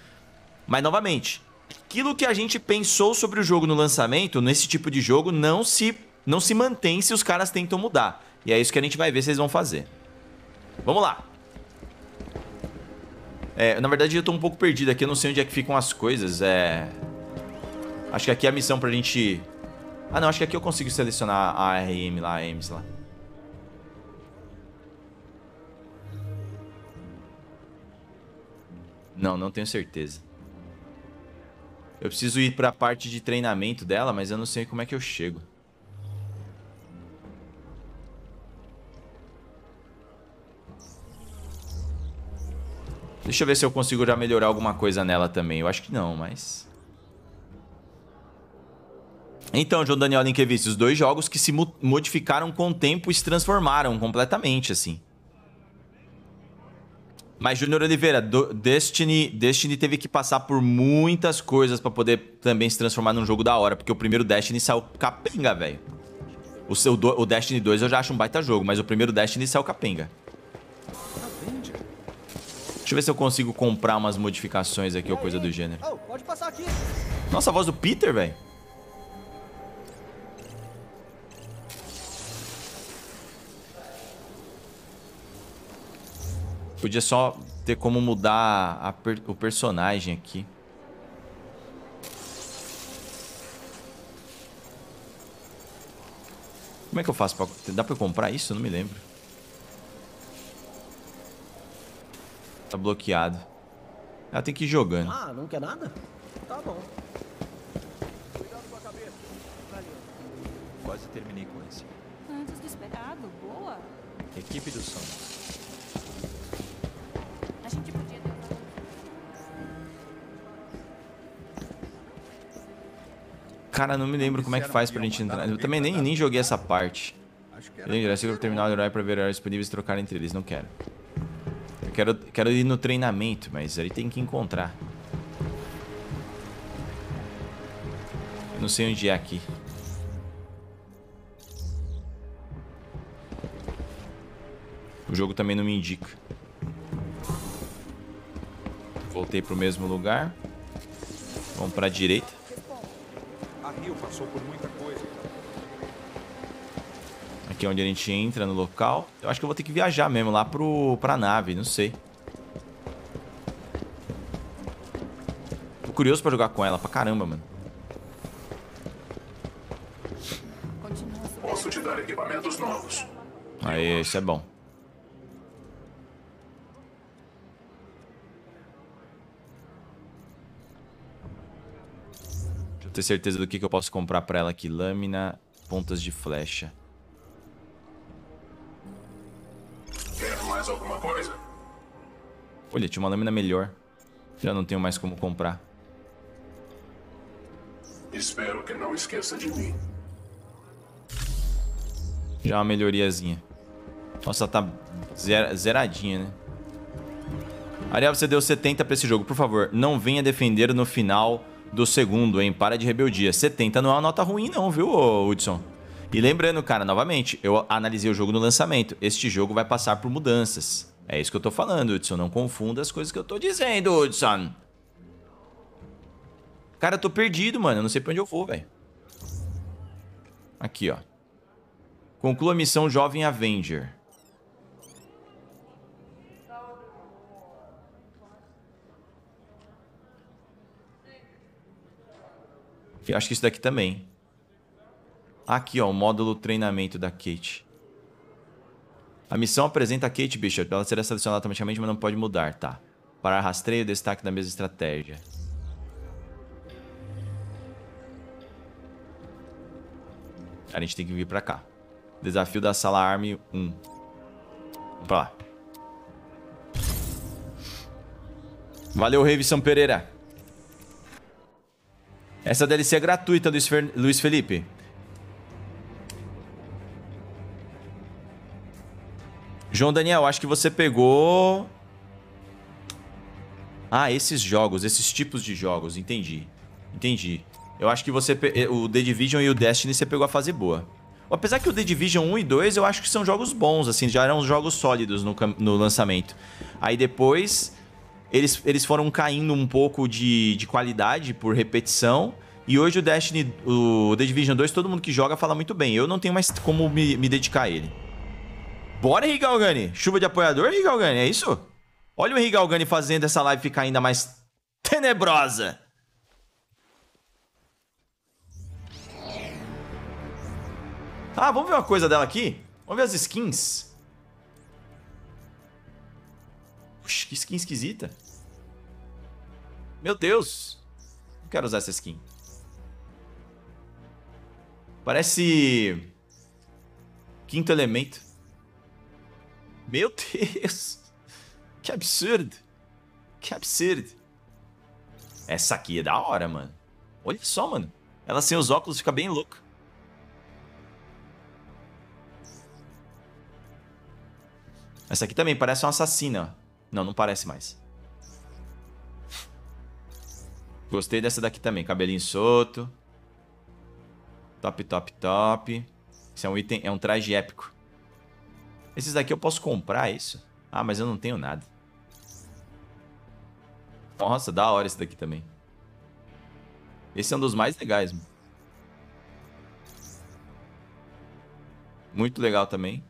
Mas novamente, aquilo que a gente pensou sobre o jogo no lançamento, nesse tipo de jogo, não se, não se mantém se os caras tentam mudar. E é isso que a gente vai ver se eles vão fazer. Vamos lá. É, na verdade, eu tô um pouco perdido aqui, eu não sei onde é que ficam as coisas. É... Acho que aqui é a missão pra gente... Ah, não, acho que aqui eu consigo selecionar a RM lá, a EMS lá. Não, não tenho certeza. Eu preciso ir para a parte de treinamento dela, mas eu não sei como é que eu chego. Deixa eu ver se eu consigo já melhorar alguma coisa nela também. Eu acho que não, mas... Então, João Daniel Linkevich, os dois jogos que se modificaram com o tempo e se transformaram completamente, assim. Mas, Júnior Oliveira, Destiny, Destiny teve que passar por muitas coisas para poder também se transformar num jogo da hora, porque o primeiro Destiny saiu capenga, velho. O, o Destiny 2 eu já acho um baita jogo, mas o primeiro Destiny saiu capenga. Deixa eu ver se eu consigo comprar umas modificações aqui ou coisa do gênero. Nossa, a voz do Peter, velho. Podia só ter como mudar per o personagem aqui. Como é que eu faço pra... Dá pra eu comprar isso? Eu não me lembro. Tá bloqueado. Ela tem que ir jogando. Ah, não quer nada? Tá bom. Cuidado com a cabeça. Quase terminei com esse. Antes do esperado. Boa. Equipe do som. A gente podia ter Cara, não me lembro como é que faz pra gente entrar. Eu também nem, nem joguei essa parte. Eu direto o terminal de herói pra ver heróis disponíveis e trocar entre eles. Não quero. Quero, quero ir no treinamento, mas aí tem que encontrar. Eu não sei onde é aqui. O jogo também não me indica. Voltei pro mesmo lugar. Vamos pra direita. A Rio passou por muita coisa. Aqui é onde a gente entra no local. Eu acho que eu vou ter que viajar mesmo lá pro, pra nave, não sei. Tô curioso pra jogar com ela, pra caramba, mano. Posso te dar equipamentos novos. Aí, isso é bom. Deixa eu ter certeza do que, que eu posso comprar pra ela aqui. Lâmina, pontas de flecha. Mais alguma coisa? Olha, tinha uma lâmina melhor. Já não tenho mais como comprar. Espero que não esqueça de mim. Já uma melhoriazinha. Nossa, tá zer zeradinha, né? Ariel, você deu 70 pra esse jogo. Por favor, não venha defender no final do segundo, hein? Para de rebeldia. 70 não é uma nota ruim não, viu, Hudson? E lembrando, cara, novamente, eu analisei o jogo no lançamento. Este jogo vai passar por mudanças. É isso que eu tô falando, Hudson. Não confunda as coisas que eu tô dizendo, Hudson. Cara, eu tô perdido, mano. Eu não sei pra onde eu vou, velho. Aqui, ó. Conclua a missão Jovem Avenger. Acho que isso daqui também. Aqui, ó, o módulo treinamento da Kate. A missão apresenta a Kate Bishop. Ela será selecionada automaticamente, mas não pode mudar, tá? Para rastreio, destaque da mesma estratégia. A gente tem que vir pra cá. Desafio da sala Army 1. Vamos pra lá. Valeu, Revison Pereira. Essa DLC é gratuita, Luiz, Fer... Luiz Felipe. João Daniel, acho que você pegou... Ah, esses jogos, esses tipos de jogos, entendi. Entendi. Eu acho que você... Pe... O The Division e o Destiny você pegou a fase boa. Apesar que o The Division 1 e 2 eu acho que são jogos bons, assim, já eram jogos sólidos no, no lançamento. Aí depois eles, eles foram caindo um pouco de, de qualidade por repetição. E hoje o Destiny, o The Division 2, todo mundo que joga fala muito bem. Eu não tenho mais como me, me dedicar a ele. Bora, Henrique! Chuva de apoiador, Henrique é isso? Olha o Henrique fazendo essa live ficar ainda mais tenebrosa. Ah, vamos ver uma coisa dela aqui? Vamos ver as skins. Puxa, que skin esquisita. Meu Deus. Não quero usar essa skin. Parece... Quinto elemento. Meu Deus. Que absurdo. Que absurdo. Essa aqui é da hora, mano. Olha só, mano. Ela sem os óculos fica bem louca. Essa aqui também parece uma assassina. Não, não parece mais. Gostei dessa daqui também. Cabelinho solto. Top, top, top. Isso é um item, é um traje épico. Esses daqui eu posso comprar, isso? Ah, mas eu não tenho nada. Nossa, da hora esse daqui também. Esse é um dos mais legais. Muito legal também.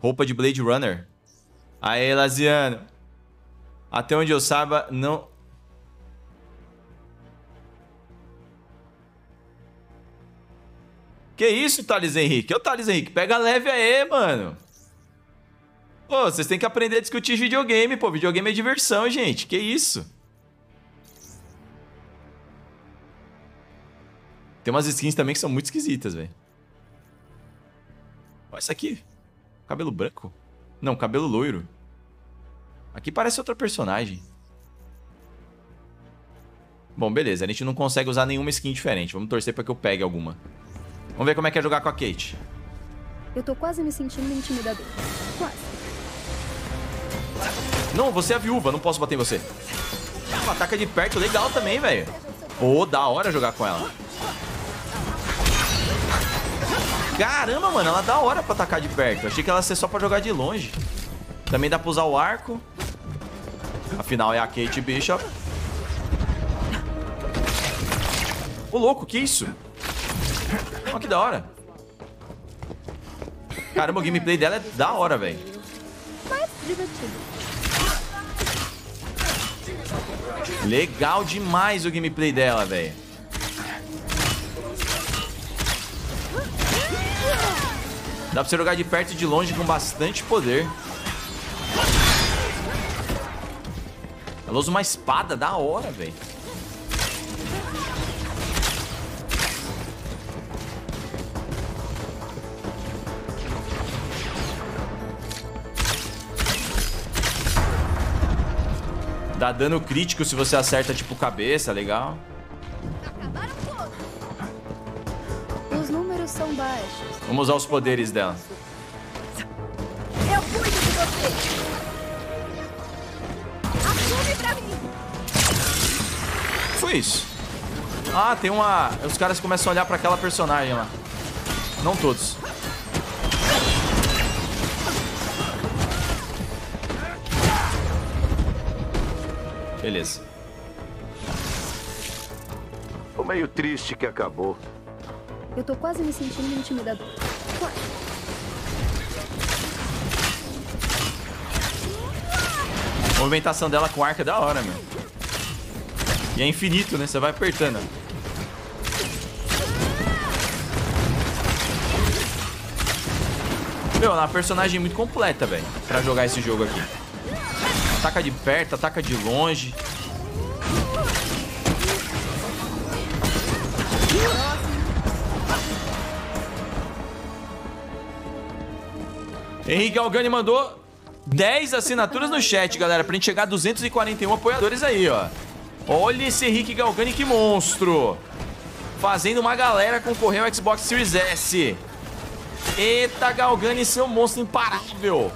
Roupa de Blade Runner. Aê, Laziano. Até onde eu saiba, não... Que isso, Thales Henrique? Ô, Thales Henrique, pega leve aí, mano. Pô, vocês têm que aprender a discutir videogame, pô. Videogame é diversão, gente. Que isso? Tem umas skins também que são muito esquisitas, velho. Olha isso aqui. Cabelo branco? Não, cabelo loiro. Aqui parece outra personagem. Bom, beleza. A gente não consegue usar nenhuma skin diferente. Vamos torcer pra que eu pegue alguma. Vamos ver como é que é jogar com a Kate. Eu tô quase me sentindo intimidador. Quase. Não, você é a viúva. Não posso bater em você. Ela ataca de perto. Legal também, velho. Pô, da hora jogar com ela. Caramba, mano, ela é da hora pra atacar de perto. Achei que ela ia ser só pra jogar de longe. Também dá pra usar o arco. Afinal, é a Kate Bishop. Ô, louco, que isso? Olha que da hora. Caramba, o gameplay dela é da hora, velho. Divertido. Legal demais o gameplay dela, velho. Dá pra você jogar de perto e de longe com bastante poder. Ela usa uma espada da hora, velho. Dá dano crítico se você acerta, tipo, cabeça, legal. Os números são baixos. Vamos usar os poderes dela. Eu cuido de você. Assume pra mim. Foi isso. Ah, tem uma... Os caras começam a olhar pra aquela personagem lá. Não todos. Beleza. Tô meio triste que acabou. Eu tô quase me sentindo intimidador. A movimentação dela com arco é da hora, meu. E é infinito, né? Você vai apertando. Meu, ela é uma personagem muito completa, velho. Pra jogar esse jogo aqui. Ataca de perto, ataca de longe. Henrique Algani mandou 10 assinaturas no chat, galera, pra gente chegar a 241 apoiadores aí, ó. Olha esse Henrique Galgani, que monstro. Fazendo uma galera concorrer ao Xbox Series S. Eita, Galgani, seu monstro imparável.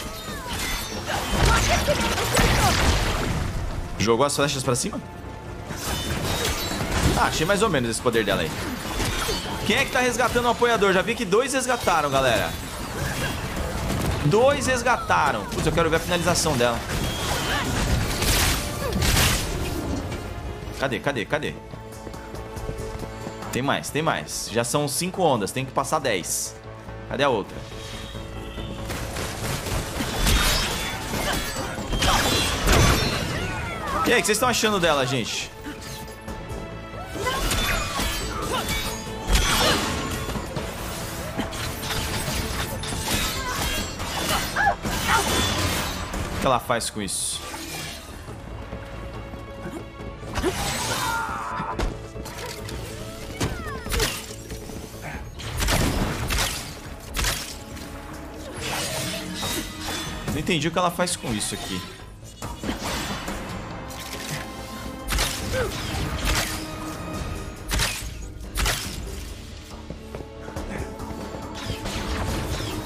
Jogou as flechas pra cima? Ah, achei mais ou menos esse poder dela aí. Quem é que tá resgatando o apoiador? Já vi que dois resgataram, galera. Dois resgataram. Putz, eu quero ver a finalização dela. Cadê, cadê, cadê? Tem mais, tem mais. Já são cinco ondas, tem que passar dez. Cadê a outra? E aí, o que vocês estão achando dela, gente? O que ela faz com isso? Não entendi o que ela faz com isso aqui.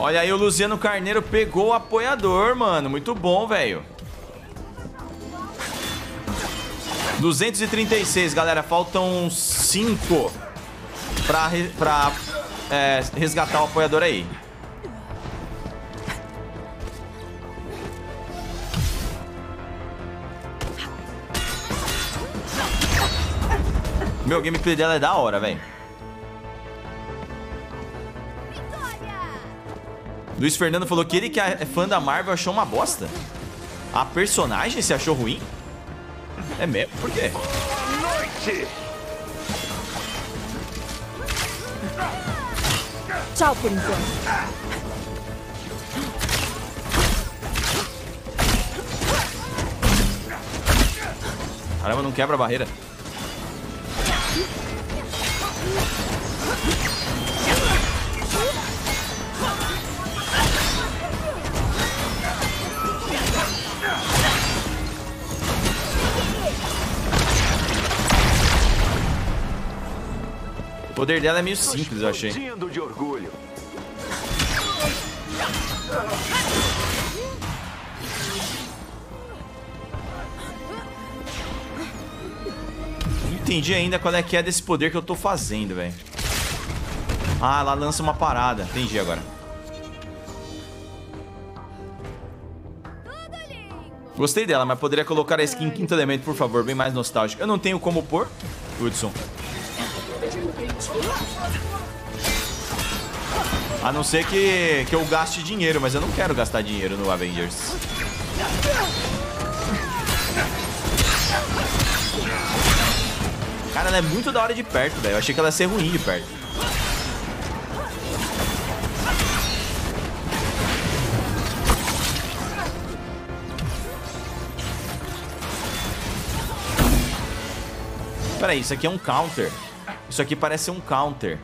Olha aí, o Luciano Carneiro pegou o apoiador, mano. Muito bom, velho. 236, galera. Faltam 5 pra, pra é, resgatar o apoiador aí. Meu, gameplay dela é da hora, velho. Luiz Fernando falou que ele que é fã da Marvel achou uma bosta. A personagem se achou ruim? É mesmo? Por quê? Noite! Tchau por enquanto. Caramba, não quebra a barreira. Poder dela é meio simples, eu achei. De orgulho. Não entendi ainda qual é que é desse poder que eu tô fazendo, velho. Ah, ela lança uma parada. Entendi agora. Gostei dela, mas poderia colocar a skin quinto elemento, por favor, bem mais nostálgico. Eu não tenho como pôr, Hudson. A não ser que, que eu gaste dinheiro, mas eu não quero gastar dinheiro no Avengers. Cara, ela é muito da hora de perto, velho. Eu achei que ela ia ser ruim de perto. Peraí, isso aqui é um counter. Isso aqui parece um counter.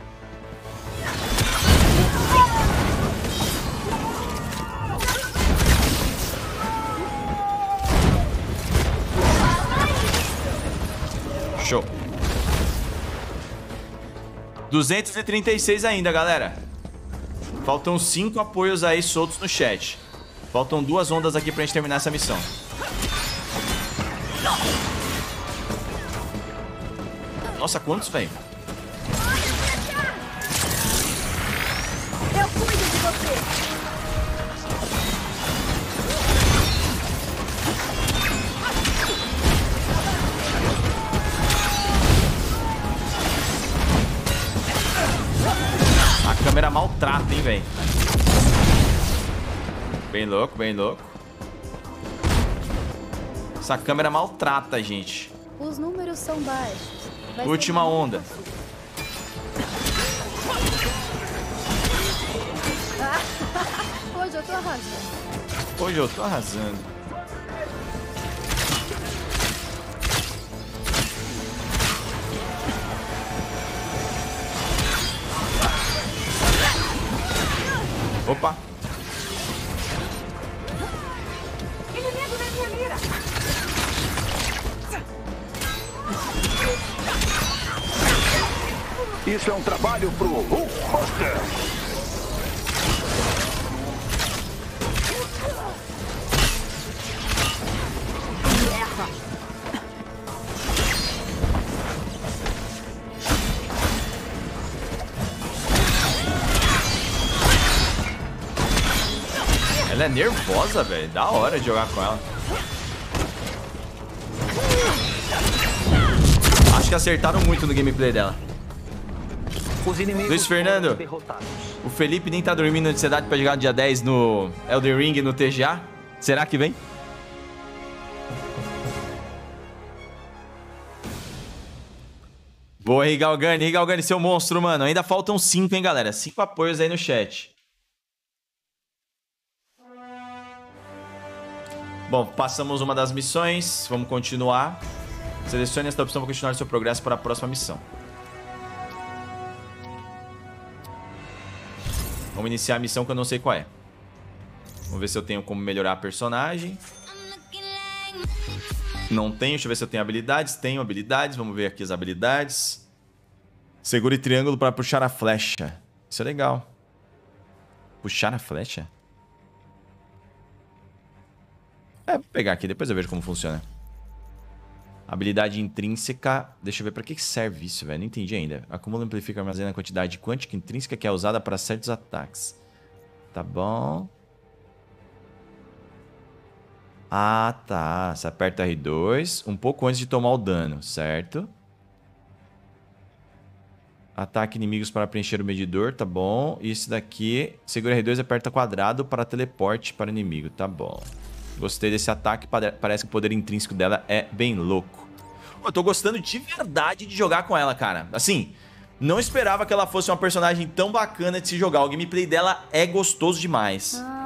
Show. 236 ainda, galera. Faltam 5 apoios aí soltos no chat. Faltam duas ondas aqui pra gente terminar essa missão. Nossa, quantos, velho? Vem. Bem louco, bem louco. Essa câmera maltrata a gente. Os números são baixos. Vai Última onda. <laughs> Hoje eu tô arrasando. Hoje eu tô arrasando. Opa. Inimigo na minha mira! Isso é um trabalho pro Hulkbuster. Ela é nervosa, velho. Da hora de jogar com ela. Acho que acertaram muito no gameplay dela. Os inimigos Luiz Fernando. O Felipe nem tá dormindo de ansiedade pra jogar no dia 10 no Elden Ring no TGA. Será que vem? Boa, Rigalgani. Rigalgani, seu monstro, mano. Ainda faltam 5, hein, galera? 5 apoios aí no chat. Bom, passamos uma das missões. Vamos continuar. Selecione esta opção para continuar seu progresso para a próxima missão. Vamos iniciar a missão que eu não sei qual é. Vamos ver se eu tenho como melhorar a personagem. Não tenho, deixa eu ver se eu tenho habilidades. Tenho habilidades, vamos ver aqui as habilidades. Segure triângulo para puxar a flecha. Isso é legal. Puxar a flecha? É, vou pegar aqui, depois eu vejo como funciona. Habilidade intrínseca. Deixa eu ver pra que serve isso, velho. Não entendi ainda. Acumula, amplifica, armazena a quantidade quântica intrínseca que é usada para certos ataques. Tá bom. Ah, tá. Você aperta R2 um pouco antes de tomar o dano, certo? Ataque inimigos para preencher o medidor, tá bom. E esse daqui, segura R2 e aperta quadrado para teleporte para inimigo, tá bom. Gostei desse ataque, pare- parece que o poder intrínseco dela é bem louco. Eu tô gostando de verdade de jogar com ela, cara. Assim, não esperava que ela fosse uma personagem tão bacana de se jogar. O gameplay dela é gostoso demais. Ah,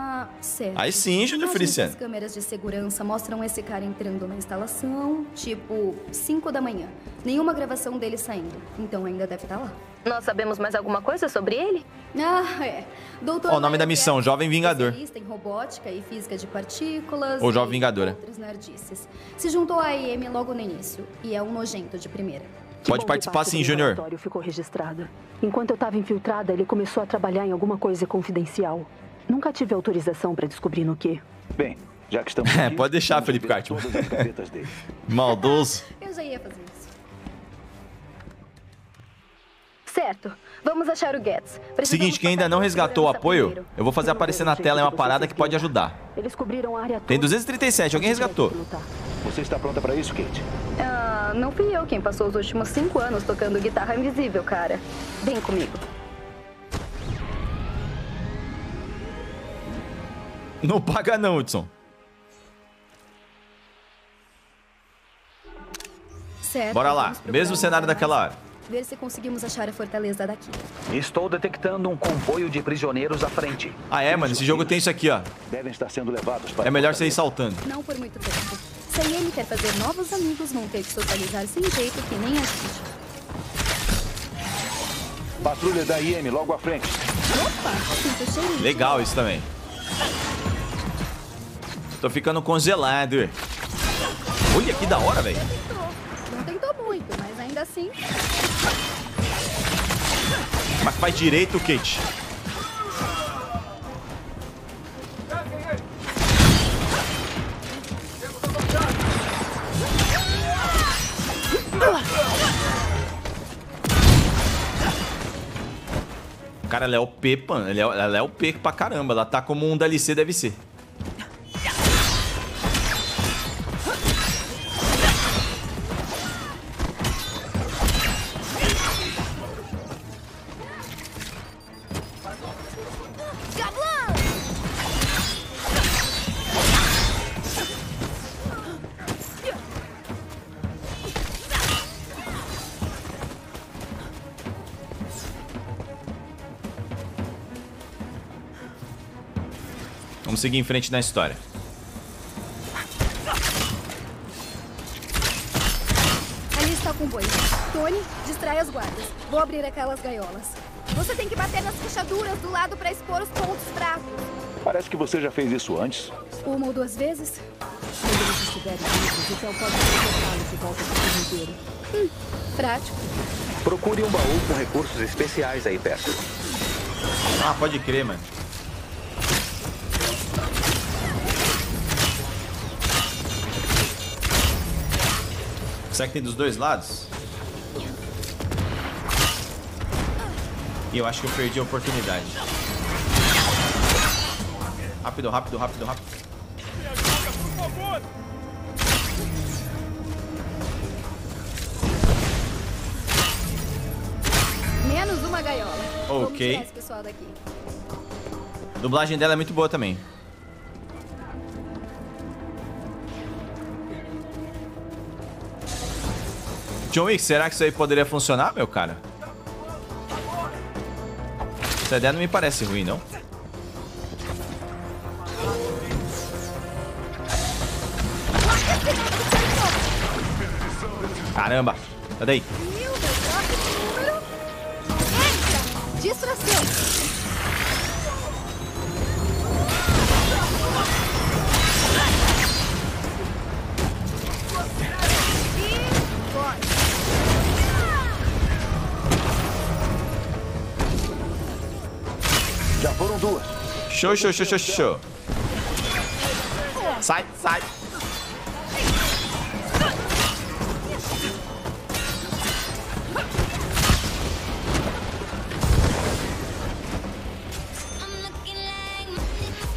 certo. Aí sim, Júnior Imagens Feliciano. das câmeras de segurança mostram esse cara entrando na instalação, tipo, 5 da manhã. Nenhuma gravação dele saindo. Então ainda deve estar lá. Nós sabemos mais alguma coisa sobre ele? Ah, é. Doutor Ó, o nome da missão, Jovem Vingador. em robótica e física de partículas. Ou Jovem Vingadora. Se juntou à IM logo no início. E é um nojento de primeira. Que Pode participar sim, Júnior. relatório ficou registrada. Enquanto eu estava infiltrada, ele começou a trabalhar em alguma coisa confidencial. Nunca tive autorização para descobrir no que. Bem, já que estamos <laughs> É, aqui, pode deixar, Felipe Cartman. <laughs> Maldoso. Eu já ia fazer isso. Certo. Vamos achar o Guedes. Precisamos Seguinte, quem ainda não resgatou o apoio, primeiro. eu vou fazer aparecer na tela de uma parada que pode ajudar. Eles cobriram a área Tem toda. 237, alguém resgatou. Você está pronta para isso, Kate? Ah, não fui eu quem passou os últimos cinco anos tocando guitarra invisível, cara. Vem comigo. Não paga não, Hudson. Certo. Bora lá, mesmo cenário daquela hora. Ver se conseguimos achar a fortaleza daqui. Estou detectando um comboio de prisioneiros à frente. Ah é, mano, esse jogo tem isso aqui, ó. Devem estar sendo levados para É melhor você ir saltando. Não por muito tempo. Se a IM quer fazer novos amigos, vão ter que socializar sem jeito que nem a gente. Patrulha da IM logo à frente. Opa. Legal isso também. Tô ficando congelado. Olha que da hora, velho. Não tentou muito, mas ainda assim. Mas faz direito, Kate. Cara, ela é OP, mano. Ela é, ela é OP pra caramba. Ela tá como um DLC deve ser. Vamos seguir em frente na história. Ali está o comboio. Tony, distrai as guardas. Vou abrir aquelas gaiolas. Você tem que bater nas fechaduras do lado para expor os pontos fracos. Parece que você já fez isso antes. Uma ou duas vezes? Quando eles estiverem livres, o Theo pode transportá-los de volta para o inteiro. Hum, prático. Procure um baú com recursos especiais aí perto. Ah, pode crer, mano. Será que tem dos dois lados? E eu acho que eu perdi a oportunidade. Rápido, rápido, rápido, rápido. Menos uma gaiola. Ok. dublagem dela é muito boa também. John Wick, será que isso aí poderia funcionar, meu cara? Essa ideia não me parece ruim, não. Caramba! Número. Eita! Distração. Duas. Show, show, show, show, show. Sai, sai.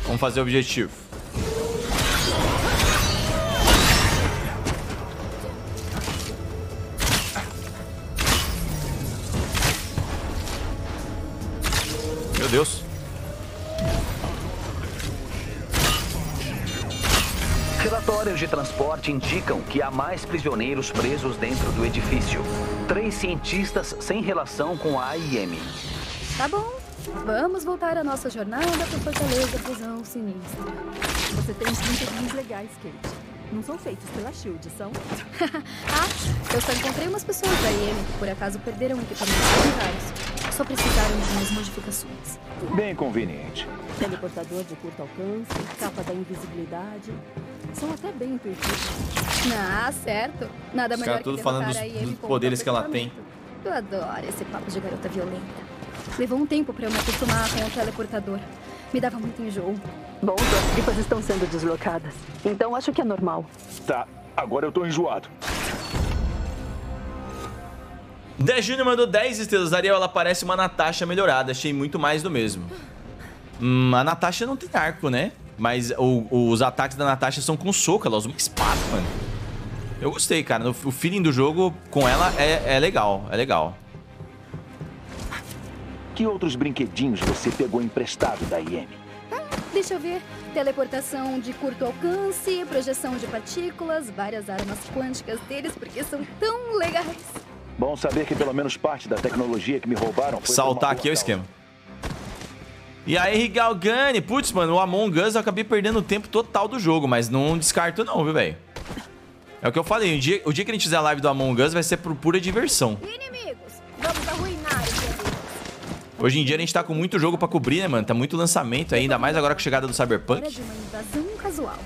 Vamos fazer o objetivo. Meu Deus. Transporte indicam que há mais prisioneiros presos dentro do edifício. Três cientistas sem relação com a AIM. Tá bom. Vamos voltar à nossa jornada para Fortaleza Prisão Sinistra. Você tem 30 bens legais, Kate. Não são feitos pela SHIELD, são? <laughs> ah, eu só encontrei umas pessoas da IM que por acaso perderam equipamentos sanitários. Só precisaram de umas modificações. Bem conveniente. Teleportador de curto alcance, capa da invisibilidade. São até bem intuitivos. Ah, certo. Nada Os melhor caras tudo que falando dos- dos poderes que ela tem. Eu adoro esse papo de garota violenta. Levou um tempo pra eu me acostumar com o teleportador. Me dava muito enjoo. Bom, suas tripas estão sendo deslocadas. Então acho que é normal. Tá, agora eu tô enjoado. 10 Júnior mandou 10 estrelas. Ariel, ela parece uma Natasha melhorada. Achei muito mais do mesmo. Hum, a Natasha não tem arco, né? Mas o- os ataques da Natasha são com soco. Ela usa uma espada, mano. Eu gostei, cara. O feeling do jogo com ela é, é legal. É legal. Que outros brinquedinhos você pegou emprestado da IM? Deixa eu ver. Teleportação de curto alcance, projeção de partículas, várias armas quânticas deles, porque são tão legais. Bom saber que pelo menos parte da tecnologia que me roubaram foi Saltar aqui é o esquema. E aí, Rigalgani, putz, mano, o Among Us eu acabei perdendo o tempo total do jogo, mas não descarto não, viu, velho? É o que eu falei, o dia, o dia que a gente fizer a live do Among Us vai ser por pura diversão. Inimigos, vamos arruinar. Hoje em dia a gente tá com muito jogo pra cobrir, né, mano? Tá muito lançamento ainda mais agora com a chegada do Cyberpunk. de uma invasão casual.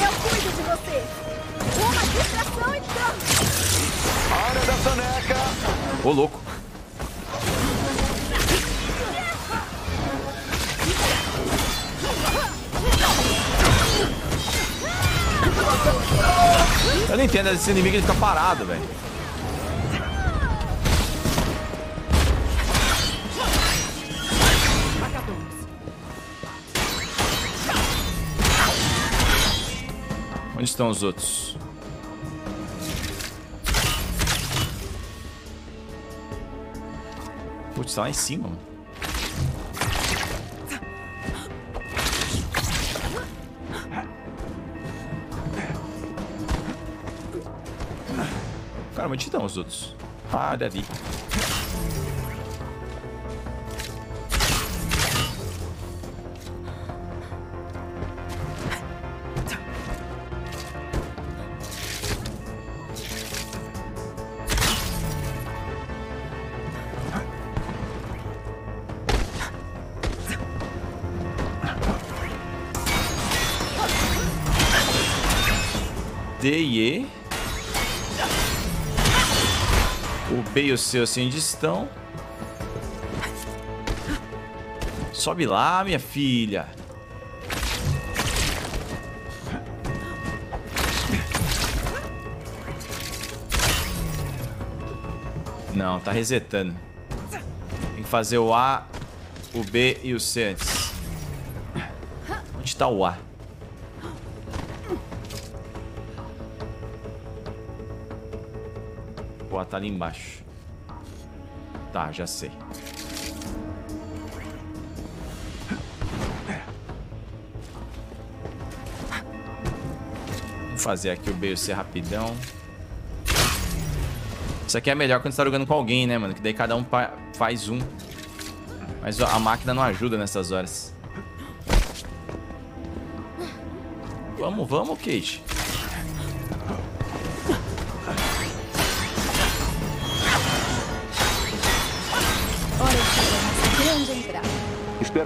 Eu cuido de você. Uma distração então. Hora da soneca! Ô, louco. Eu não entendo esse inimigo ele fica parado, velho. Onde estão os outros? Putz, tá lá em cima, mano. Cara, onde estão os outros? Ah, olha ali. O B e o C assim onde estão. Sobe lá, minha filha. Não, tá resetando. Tem que fazer o A, o B e o C antes. Onde tá o A? O A tá ali embaixo. Tá, já sei. Vamos fazer aqui o B e o C rapidão. Isso aqui é melhor quando você tá jogando com alguém, né, mano? Que daí cada um faz um. Mas a máquina não ajuda nessas horas. Vamos, vamos, Kate.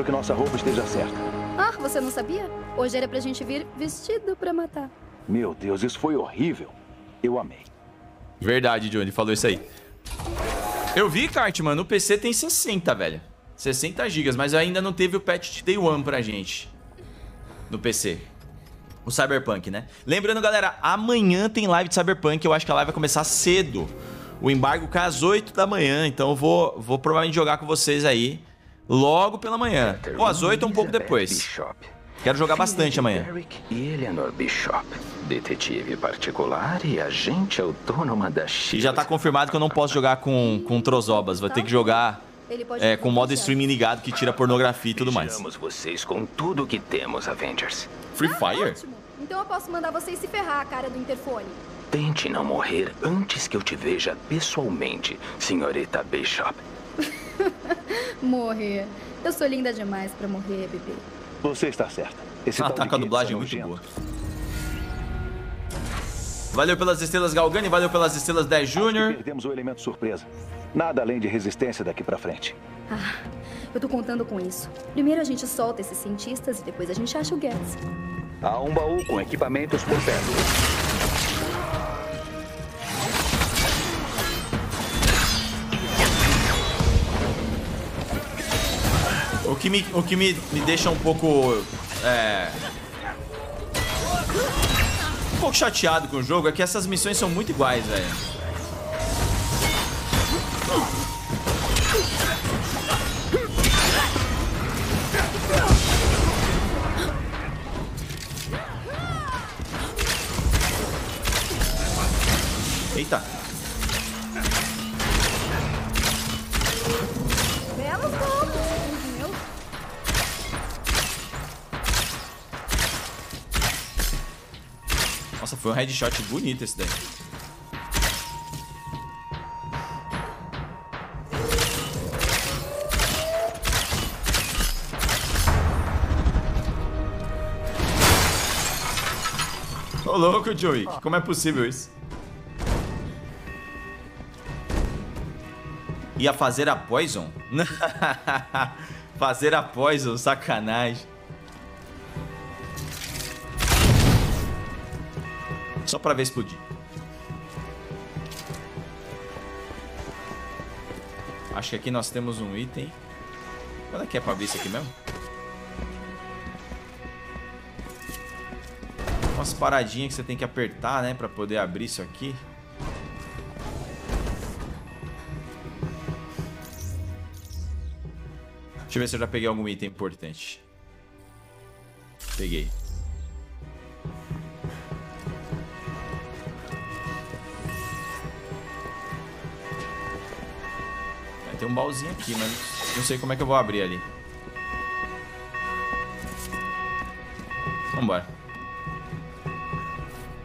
Espero que nossa roupa esteja certa. Ah, você não sabia? Hoje era pra gente vir vestido pra matar. Meu Deus, isso foi horrível. Eu amei. Verdade, Johnny, falou isso aí. Eu vi, Kart, mano, o PC tem 60, velho. 60 GB, mas ainda não teve o patch de Day One pra gente. No PC. O Cyberpunk, né? Lembrando, galera, amanhã tem live de Cyberpunk. Eu acho que a live vai começar cedo. O embargo cai às 8 da manhã, então eu vou, vou provavelmente jogar com vocês aí logo pela manhã. Ou às 8 ou um pouco depois. Quero jogar bastante amanhã. E Eleanor Bishop, detetive particular e agente autônoma da E já tá confirmado que eu não posso jogar com, com trozobas. Vai ter que jogar é, com modo streaming ligado que tira pornografia e tudo mais. Vocês com tudo que temos, Avengers. Free Fire? Ótimo. Então eu posso mandar vocês se ferrar a cara do interfone. Tente não morrer antes que eu te veja pessoalmente, senhorita Bishop. <laughs> morrer. Eu sou linda demais pra morrer, bebê. Você está certa. Esse ah, tá com a dublagem muito boa. Valeu pelas estrelas Galgani, valeu pelas estrelas 10 Júnior. Perdemos o elemento surpresa. Nada além de resistência daqui pra frente. Ah, eu tô contando com isso. Primeiro a gente solta esses cientistas e depois a gente acha o Guedes. Há um baú com equipamentos por perto. Que me, o que me, me deixa um pouco. É. Um pouco chateado com o jogo é que essas missões são muito iguais, velho. Eita. Nossa, foi um headshot bonito esse daí. Ô louco, Joey. Como é possível isso? Ia fazer a Poison? <laughs> fazer a Poison, sacanagem. Só pra ver explodir. Acho que aqui nós temos um item. Quando é que é pra ver isso aqui mesmo? Umas paradinhas que você tem que apertar, né? Pra poder abrir isso aqui. Deixa eu ver se eu já peguei algum item importante. Peguei. Tem um baúzinho aqui, mas não sei como é que eu vou abrir ali. Vambora.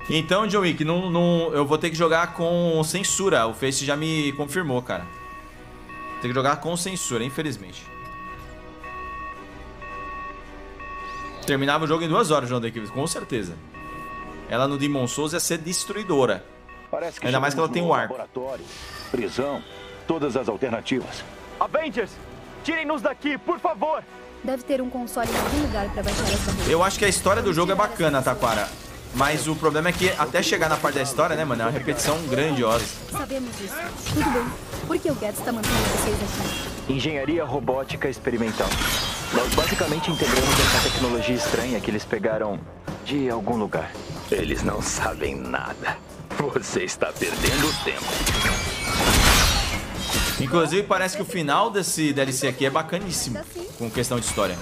Então, John Wick, não, não, eu vou ter que jogar com censura. O Face já me confirmou, cara. Tem que jogar com censura, infelizmente. Terminava o jogo em duas horas, da equipe, com certeza. Ela no Demon Souls ia ser destruidora. Ainda mais que ela tem um arco. Prisão, todas as alternativas. Avengers, tirem-nos daqui, por favor. Deve ter um console em algum lugar pra baixar essa rede. Eu acho que a história do jogo é bacana, Taquara. Mas o problema é que até chegar na parte da história, né, mano, é uma repetição grandiosa. Sabemos disso. Tudo bem. Por que o Guedes está mantendo vocês aqui? Engenharia robótica experimental. Nós basicamente entendemos essa tecnologia estranha que eles pegaram de algum lugar. Eles não sabem nada. Você está perdendo tempo. Inclusive, parece que o final desse DLC aqui é bacaníssimo, com questão de história.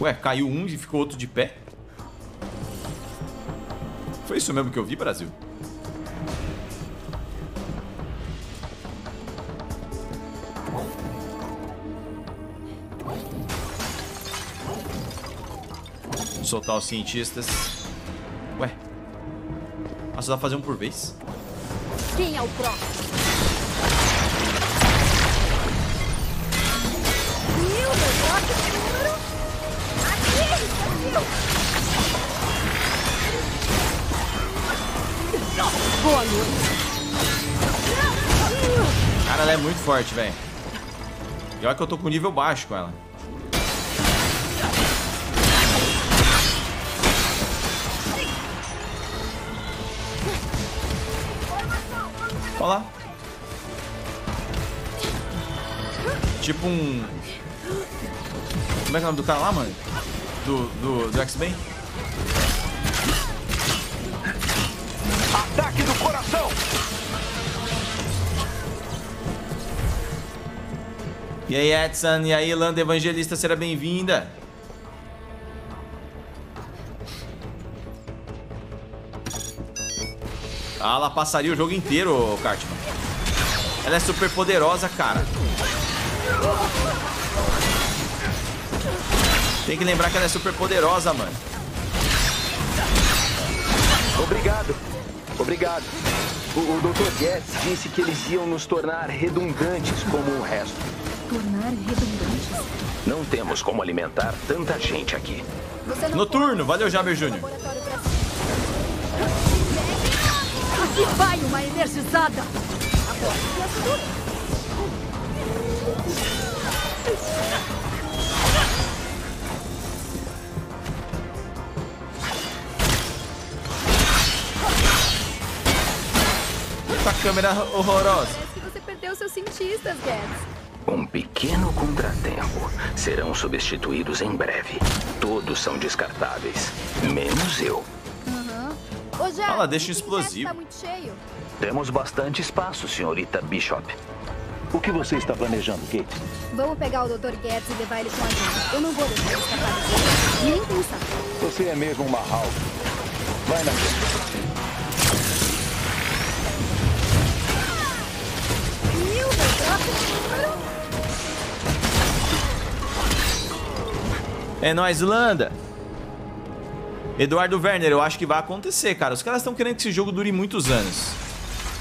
Ué, caiu um e ficou outro de pé? Foi isso mesmo que eu vi, Brasil? Soltar os cientistas. Só dá pra fazer um por vez? Quem é o próximo? Viu, meu próximo número? Aqui, viu? Boa noite. Cara, ela é muito forte, velho. E olha que eu tô com nível baixo com ela. Lá. Tipo um... Como é que é o nome do cara lá, mano? Do, do, do X-Men? Ataque do coração! E aí, Edson? E aí, Landa Evangelista, seja bem-vinda. Ah, ela passaria o jogo inteiro, Cartman. Ela é super poderosa, cara. Tem que lembrar que ela é super poderosa, mano. Obrigado. Obrigado. O, o Dr. Guedes disse que eles iam nos tornar redundantes como o resto. Tornar redundantes? Não temos como alimentar tanta gente aqui. Noturno, valeu, Jaber Júnior. Aqui vai uma energizada. Agora, e essa dura? Essa câmera horrorosa. Parece que você perdeu seus cientistas, Guedes. Um pequeno contratempo. Serão substituídos em breve. Todos são descartáveis. Menos eu. Ô, já, Fala, deixa um explosivo. Tá muito cheio. Temos bastante espaço, senhorita Bishop. O que você está planejando, Kate? Vamos pegar o Dr. Guedes e levar ele com a gente. Eu não vou deixar ele escapar daqui. Nem pensar. Você é mesmo uma Hulk. Vai na frente. Meu? É nóis, Landa. Eduardo Werner, eu acho que vai acontecer, cara. Os caras estão querendo que esse jogo dure muitos anos.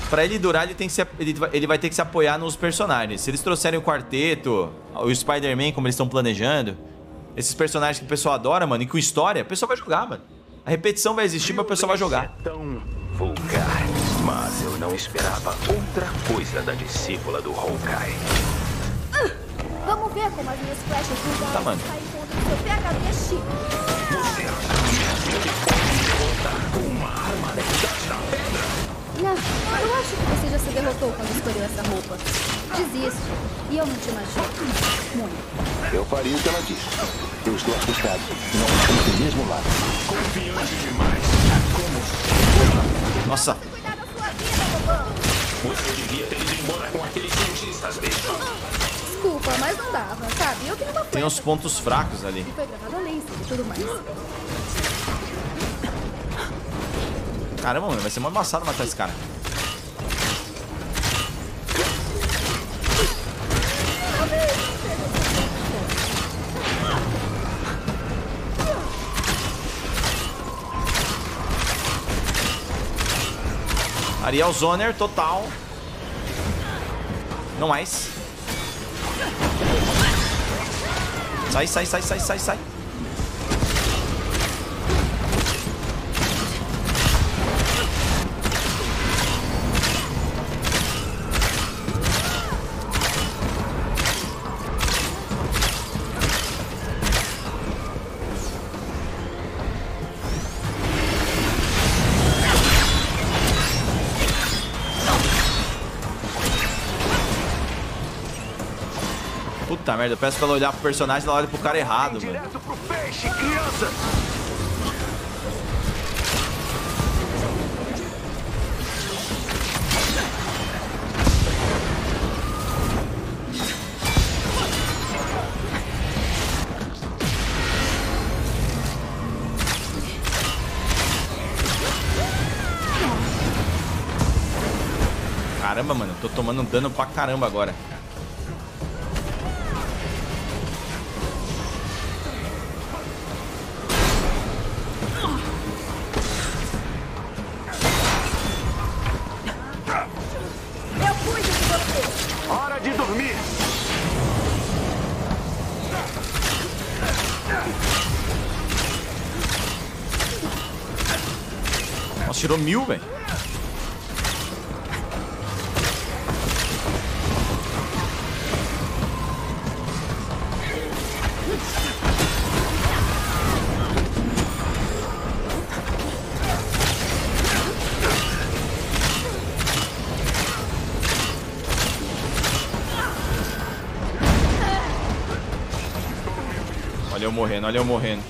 Pra ele durar, ele, tem que se, ele, vai- ele vai ter que se apoiar nos personagens. Se eles trouxerem o quarteto, o Spider-Man, como eles estão planejando, esses personagens que o pessoal adora, mano, e com história, o pessoal vai jogar, mano. A repetição vai existir, mas o pessoal vai jogar. Tão vulgar. Mas eu não esperava outra coisa da discípula do Hawkeye. Vamos ver como as minhas flechas Tá, mano. sair contra o seu PHD Chico. Não, eu acho que você já se derrotou quando escolheu essa roupa. Desiste. E eu não te machuco. Muito. Eu faria o que ela disse. Eu estou assustado. Não estamos do mesmo lado. Confiante demais. Nossa, Cuidar da sua vida, bobão. Você devia ter ido embora com aqueles cientistas, bicho. Desculpa, mas não dava, sabe? Eu tenho uma tem uns pontos fracos ali. E foi gravado a laser e tudo mais. Caramba, mano, vai ser uma embaçado matar esse cara. Ariel Zoner, total. Não mais. Sai, sai, sai, sai, sai, sai. Merda, eu peço pra ela olhar pro personagem, ela olha pro cara errado, mano. Direto pro peixe, criança! Caramba, mano, tô tomando dano pra caramba agora. Morrendo, olha eu morrendo.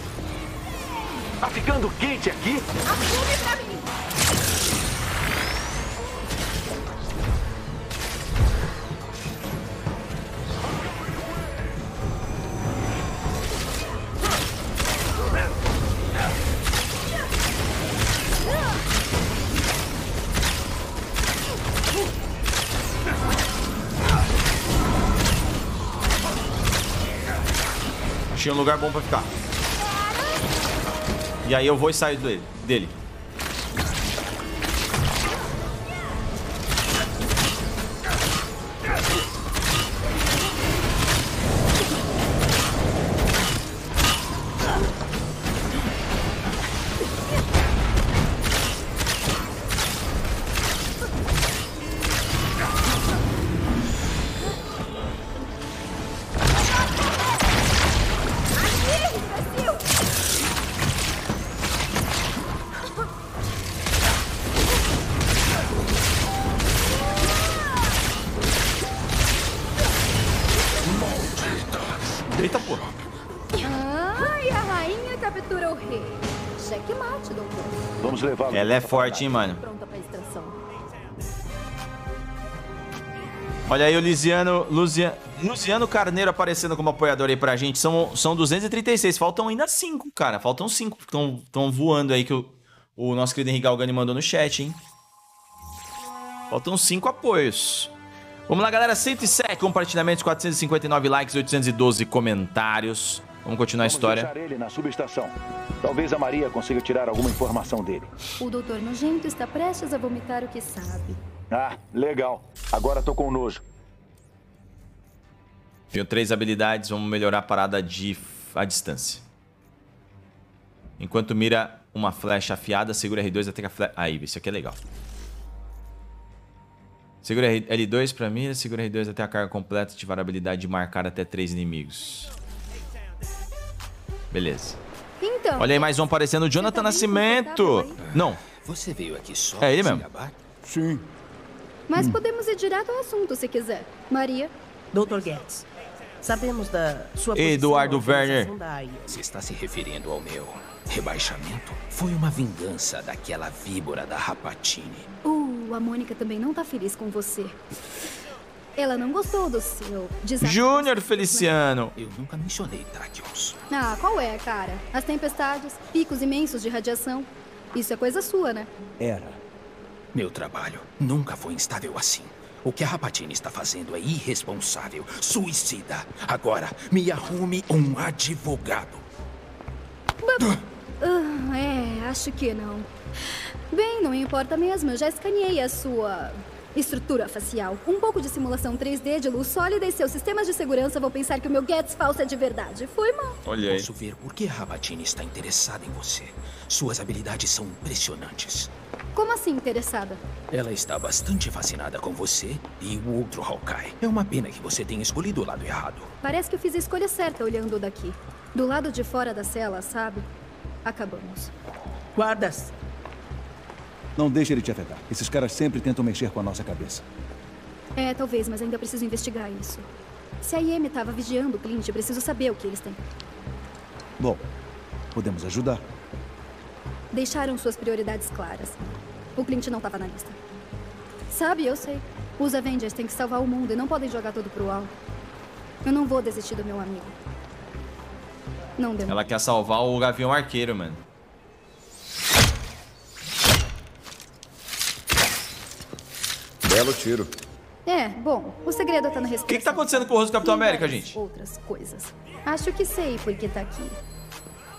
Lugar bom pra ficar. E aí eu vou e saio dele. dele. Ela é forte, hein, mano. Olha aí o Luciano, Luciano, Luciano Carneiro aparecendo como apoiador aí pra gente. São, são 236. Faltam ainda 5, cara. Faltam 5 que estão voando aí que o, o nosso querido Henrique Galgani mandou no chat, hein? Faltam 5 apoios. Vamos lá, galera. 107 compartilhamentos, 459 likes, 812 comentários. Vamos continuar a Vamos história. deixar ele na subestação. Talvez a Maria consiga tirar alguma informação dele. O doutor nojento está prestes a vomitar o que sabe. Ah, legal. Agora tô com nojo. Tenho três habilidades, vamos melhorar a parada de a distância. Enquanto mira uma flecha afiada, segura R2 até que a flecha... Aí, isso aqui é legal. Segura R- L2 pra mira, segura R2 até a carga completa, ativar a habilidade de marcar até três inimigos. Beleza. Então. Olha aí mais um aparecendo, Jonathan Nascimento. Não, Você veio aqui só É ele se mesmo. Sim. Mas podemos ir direto ao assunto se quiser. Maria. Dr. Guedes, sabemos da sua Eduardo Werner. Você está se referindo ao meu rebaixamento? Foi uma vingança daquela víbora da Rapatini. Uh, a Mônica também não tá feliz com você. Ela não gostou do seu desafio. Júnior Feliciano. Eu nunca mencionei Tachyons. Ah, qual é, cara? As tempestades, picos imensos de radiação. Isso é coisa sua, né? Era. Meu trabalho nunca foi instável assim. O que a Rapatini está fazendo é irresponsável, suicida. Agora, me arrume um advogado. Ah, é, acho que não. Bem, não importa mesmo. Eu já escaneei a sua estrutura facial. Um pouco de simulação 3D de luz sólida e seus sistemas de segurança vão pensar que o meu Gets falso é de verdade. Foi mal. Olha aí. Posso ver por que a Rabatini está interessada em você. Suas habilidades são impressionantes. Como assim interessada? Ela está bastante fascinada com você e o outro Hawkeye. É uma pena que você tenha escolhido o lado errado. Parece que eu fiz a escolha certa olhando daqui. Do lado de fora da cela, sabe? Acabamos. Guardas, Não deixe ele te afetar. Esses caras sempre tentam mexer com a nossa cabeça. É, talvez, mas ainda preciso investigar isso. Se a IM estava vigiando o Clint, eu preciso saber o que eles têm. Bom, podemos ajudar. Deixaram suas prioridades claras. O Clint não estava na lista. Sabe, eu sei. Os Avengers têm que salvar o mundo e não podem jogar tudo pro alto. Eu não vou desistir do meu amigo. Não deu. Ela quer salvar o Gavião Arqueiro, mano. Belo tiro. É, bom, o segredo tá na O respiração. que, que tá acontecendo com o rosto do Capitão América, gente? Outras coisas. Acho que sei por que tá aqui.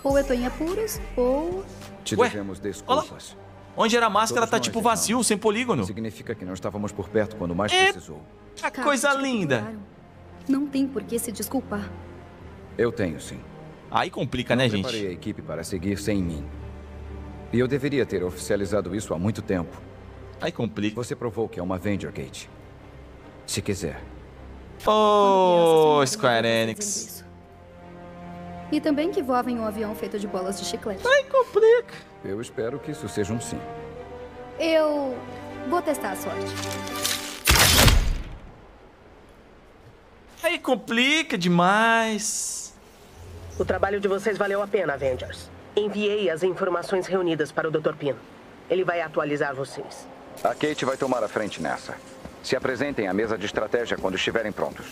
Ou eu tô em apuros, ou... Te Ué, devemos desculpas. Onde era a máscara Todos tá tipo erramos. vazio, sem polígono. Significa que não estávamos por perto quando mais É. precisou. Que Cara, coisa te linda. Não tem por que se desculpar. Eu tenho, sim. Aí complica, né, gente? Preparei a equipe para seguir sem mim. E eu deveria ter oficializado isso há muito tempo. Aí complica. Você provou que é uma Avenger Gate. Se quiser. Ô, Square Enix. E também que voava em um avião feito de bolas de chiclete. Aí complica. Eu espero que isso seja um sim. Eu vou testar a sorte. Aí complica demais. O trabalho de vocês valeu a pena, Avengers. Enviei as informações reunidas para o Dr. Pino. Ele vai atualizar vocês. A Kate vai tomar a frente nessa. Se apresentem à mesa de estratégia quando estiverem prontos.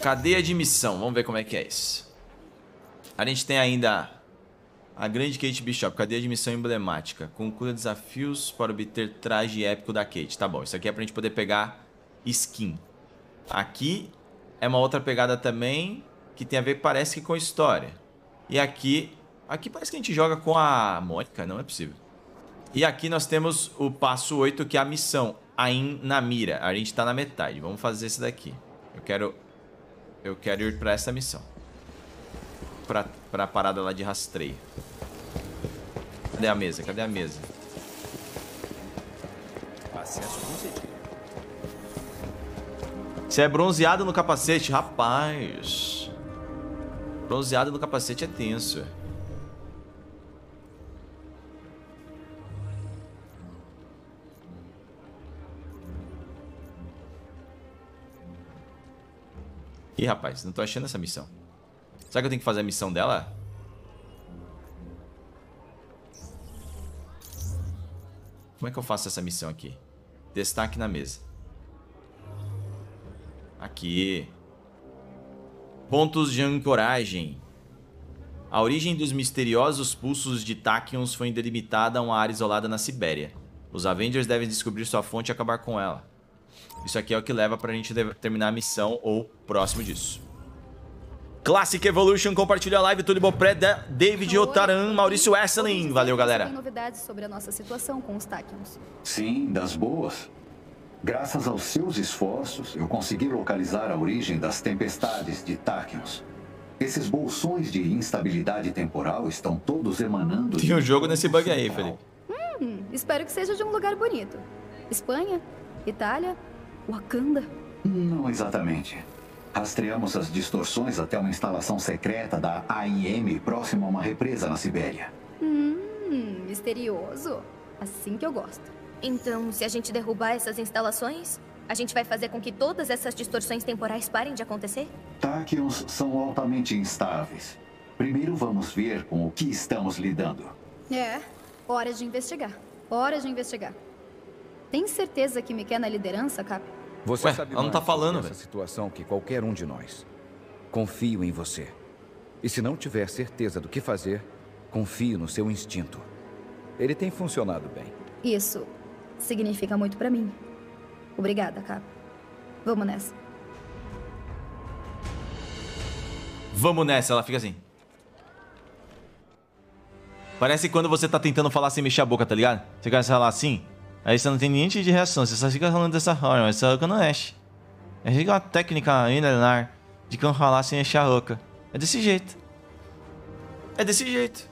Cadeia de missão. Vamos ver como é que é isso. A gente tem ainda a grande Kate Bishop. Cadeia de missão emblemática. Conclua desafios para obter traje épico da Kate. Tá bom, isso aqui é pra gente poder pegar skin. Aqui é uma outra pegada também que tem a ver, parece que com história. E aqui, aqui parece que a gente joga com a Mônica, não é possível. E aqui nós temos o passo 8, que é a missão, Ain na mira. A gente tá na metade. Vamos fazer esse daqui. Eu quero eu quero ir pra essa missão. Pra, pra parada lá de rastreio. Cadê a mesa? Cadê a mesa? Acesso concedido. Você é bronzeado no capacete? Rapaz. Bronzeado no capacete é tenso. Ih, rapaz, não tô achando essa missão. Será que eu tenho que fazer a missão dela? Como é que eu faço essa missão aqui? Destaque na mesa. Aqui. Pontos de ancoragem. A origem dos misteriosos pulsos de Tachyons foi delimitada a uma área isolada na Sibéria. Os Avengers devem descobrir sua fonte e acabar com ela. Isso aqui é o que leva pra gente terminar a missão ou próximo disso. Classic Evolution compartilha a live, tudo bom pré da David Otaran, Maurício Esselin. Valeu, galera. Tem novidades sobre a nossa situação com os Tachyons. Sim, das boas. Graças aos seus esforços, eu consegui localizar a origem das tempestades de Tachyons. Esses bolsões de instabilidade temporal estão todos emanando... Tem um jogo nesse bug aí, Felipe. Hum, espero que seja de um lugar bonito. Espanha? Itália? Wakanda? Não exatamente. Rastreamos as distorções até uma instalação secreta da AIM próximo a uma represa na Sibéria. Hum, misterioso. Assim que eu gosto. Então, se a gente derrubar essas instalações, a gente vai fazer com que todas essas distorções temporais parem de acontecer? Tachyons são altamente instáveis. Primeiro vamos ver com o que estamos lidando. É, hora de investigar. Hora de investigar. Tem certeza que me quer na liderança, Cap? Você Ué, sabe ela não tá falando, essa velho. situação que qualquer um de nós. Confio em você. E se não tiver certeza do que fazer, confio no seu instinto. Ele tem funcionado bem. Isso significa muito pra mim. Obrigada, Cap. Vamos nessa. Vamos nessa, ela fica assim. Parece quando você tá tentando falar sem mexer a boca, tá ligado? Você a falar assim, aí você não tem nenhum tipo de reação, você só fica falando dessa forma, mas só que não mexe. É uma técnica milenar de como falar sem mexer a boca. É desse jeito. É desse jeito.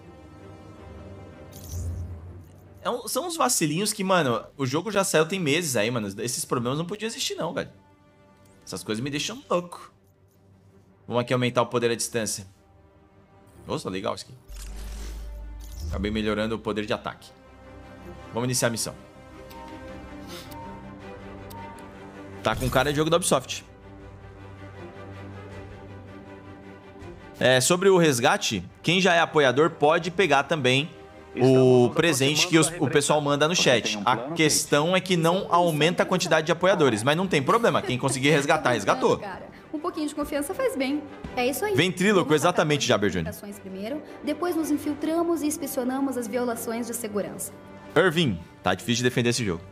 É um- são uns vacilinhos que, mano, o jogo já saiu tem meses aí, mano. Esses problemas não podiam existir, não, velho. Essas coisas me deixam louco. Vamos aqui aumentar o poder à distância. Nossa, legal isso aqui. Acabei melhorando o poder de ataque. Vamos iniciar a missão. Tá com cara de jogo da Ubisoft. É, sobre o resgate, quem já é apoiador pode pegar também o presente que os- o pessoal manda no chat. A questão é que não aumenta a quantidade de apoiadores, mas não tem problema. Quem conseguir <laughs> resgatar, resgatou. Um pouquinho de confiança faz bem. É isso aí. Ventríloco, exatamente, Jaber. Ações primeiro, depois nos infiltramos e inspecionamos as violações de segurança. Irving, tá difícil de defender esse jogo.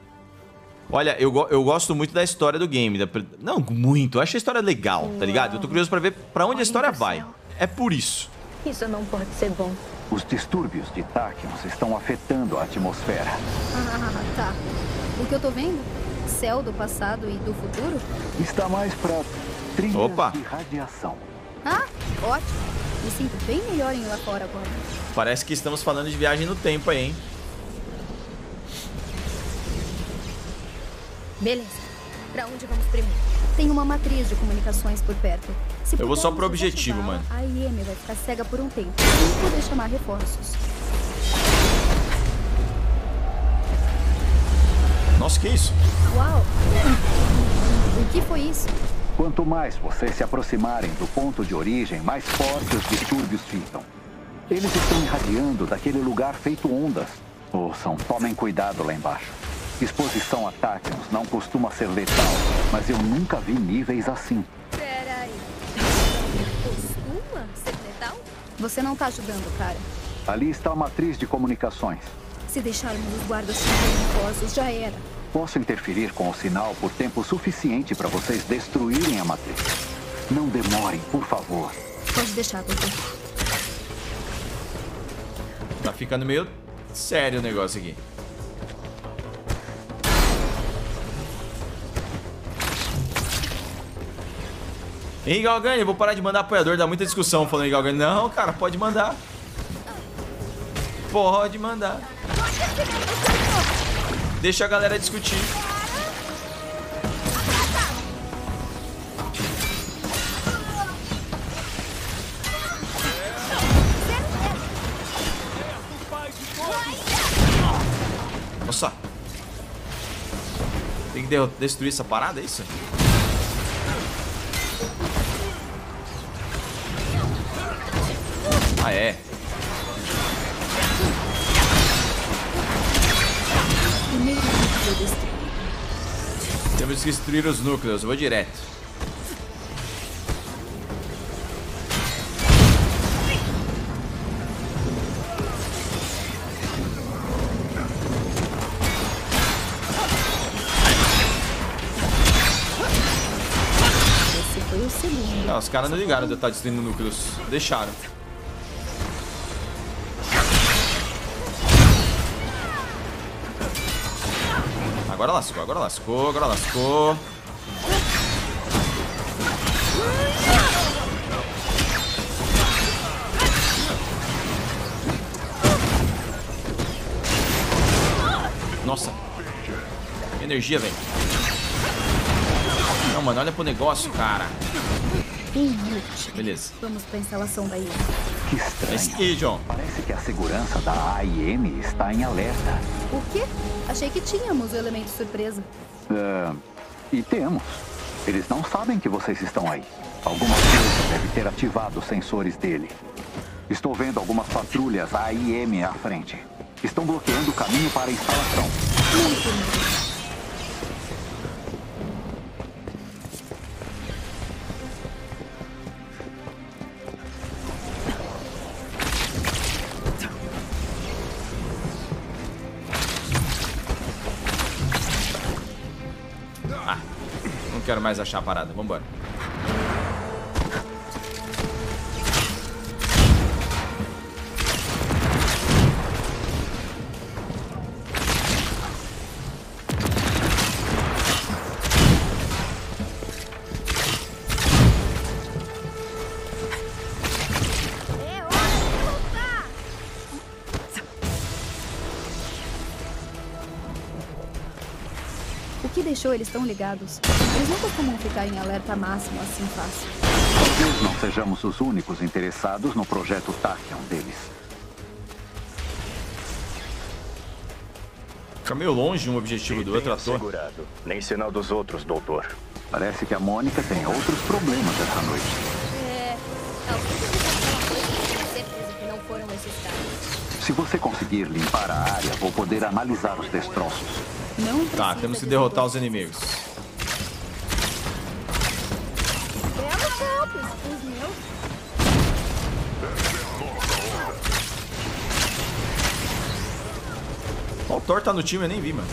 Olha, eu, eu gosto muito da história do game. da não, muito. Eu acho a história legal, tá ligado? Eu tô curioso pra ver pra onde a história vai. É por isso. Isso não pode ser bom. Os distúrbios de Tachyons estão afetando a atmosfera. Ah, tá. O que eu tô vendo? Céu do passado e do futuro? Está mais para trilhas Opa. de radiação. Ah, ótimo. Me sinto bem melhor em ir lá fora agora. Parece que estamos falando de viagem no tempo aí, hein? Beleza. Pra onde vamos primeiro? Tem uma matriz de comunicações por perto. Se Eu vou só pro objetivo, mano. A IM vai ficar cega por um tempo. E poder chamar reforços. Nossa, que isso? Uau! O que foi isso? Quanto mais vocês se aproximarem do ponto de origem, mais fortes os distúrbios ficam. Eles estão irradiando daquele lugar feito ondas. Ouçam, tomem cuidado lá embaixo. Exposição a Tachyons não costuma ser letal, mas eu nunca vi níveis assim. Peraí. Costuma ser letal? Você não tá ajudando, cara. Ali está a matriz de comunicações. Se deixarmos os guardas reforços, já era. Posso interferir com o sinal por tempo suficiente para vocês destruírem a matriz. Não demorem, por favor. Pode deixar, doutor. Tá ficando meio sério o negócio aqui. Henrique Galgani, vou parar de mandar apoiador, dá muita discussão falando em Galgani. Não, cara, pode mandar. Pode mandar. Deixa a galera discutir. Nossa. Tem que de- destruir essa parada, é isso? Ah, é. Temos que destruir os núcleos. Eu vou direto. Esse foi o segundo. Não, os caras não ligaram de eu estar destruindo núcleos. Deixaram. Agora lascou, agora lascou, agora lascou. Nossa. Energia, velho. Não, mano, olha pro negócio, cara. Beleza. Vamos pra instalação da ilha. Que estranho. John. Parece que a segurança da AIM está em alerta. O quê? Achei que tínhamos o elemento surpresa. Ah, e temos. Eles não sabem que vocês estão aí. Alguma coisa deve ter ativado os sensores dele. Estou vendo algumas patrulhas AIM à frente. Estão bloqueando o caminho para a instalação. Muito quero mais achar a parada. Vambora. deixou eles tão ligados. Eles não costumam ficar em alerta máximo assim fácil. Talvez não sejamos os únicos interessados no projeto Tachyon deles. Fica meio longe um objetivo do outro. Segurado. Nem sinal dos outros, doutor. Parece que a Mônica tem outros problemas essa noite. É... Se você conseguir limpar a área, vou poder analisar os destroços. Não Tá, temos que derrotar os inimigos. Ó, o Thor tá no time, eu nem vi, mano.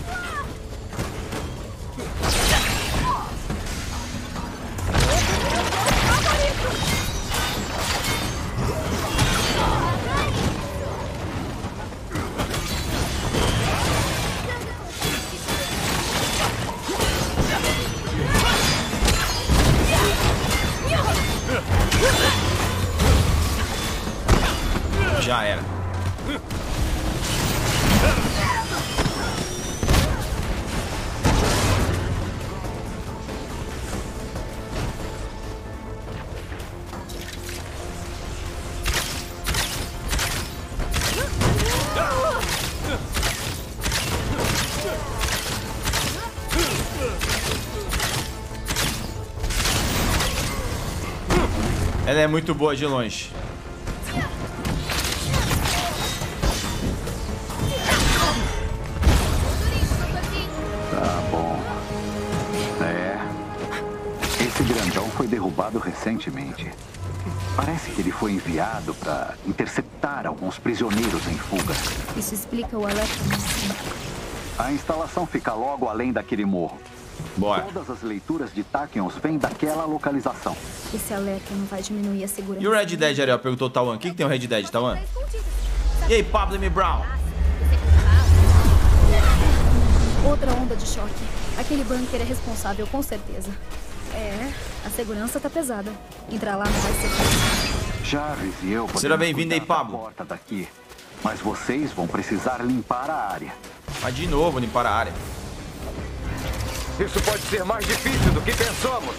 Já era. Ela é muito boa de longe. Foi derrubado recentemente. Parece que ele foi enviado para interceptar alguns prisioneiros em fuga. Isso explica o alerta. A instalação fica logo além daquele morro. Bora. Todas as leituras de Tachyons vêm daquela localização. Esse alerta não vai diminuir a segurança. E o Red Dead, Ariel? Perguntou o Tawan. O que, que tem o Red Dead, Tawan? E aí, Pablo M. Brown? Outra onda de choque. Aquele bunker é responsável, com certeza. É, a segurança tá pesada. Entrar lá não vai ser fácil. Jarvis e eu Seja bem-vindo aí, Pablo. porta daqui. Mas vocês vão precisar limpar a área. Mas de novo, limpar a área. Isso pode ser mais difícil do que pensamos.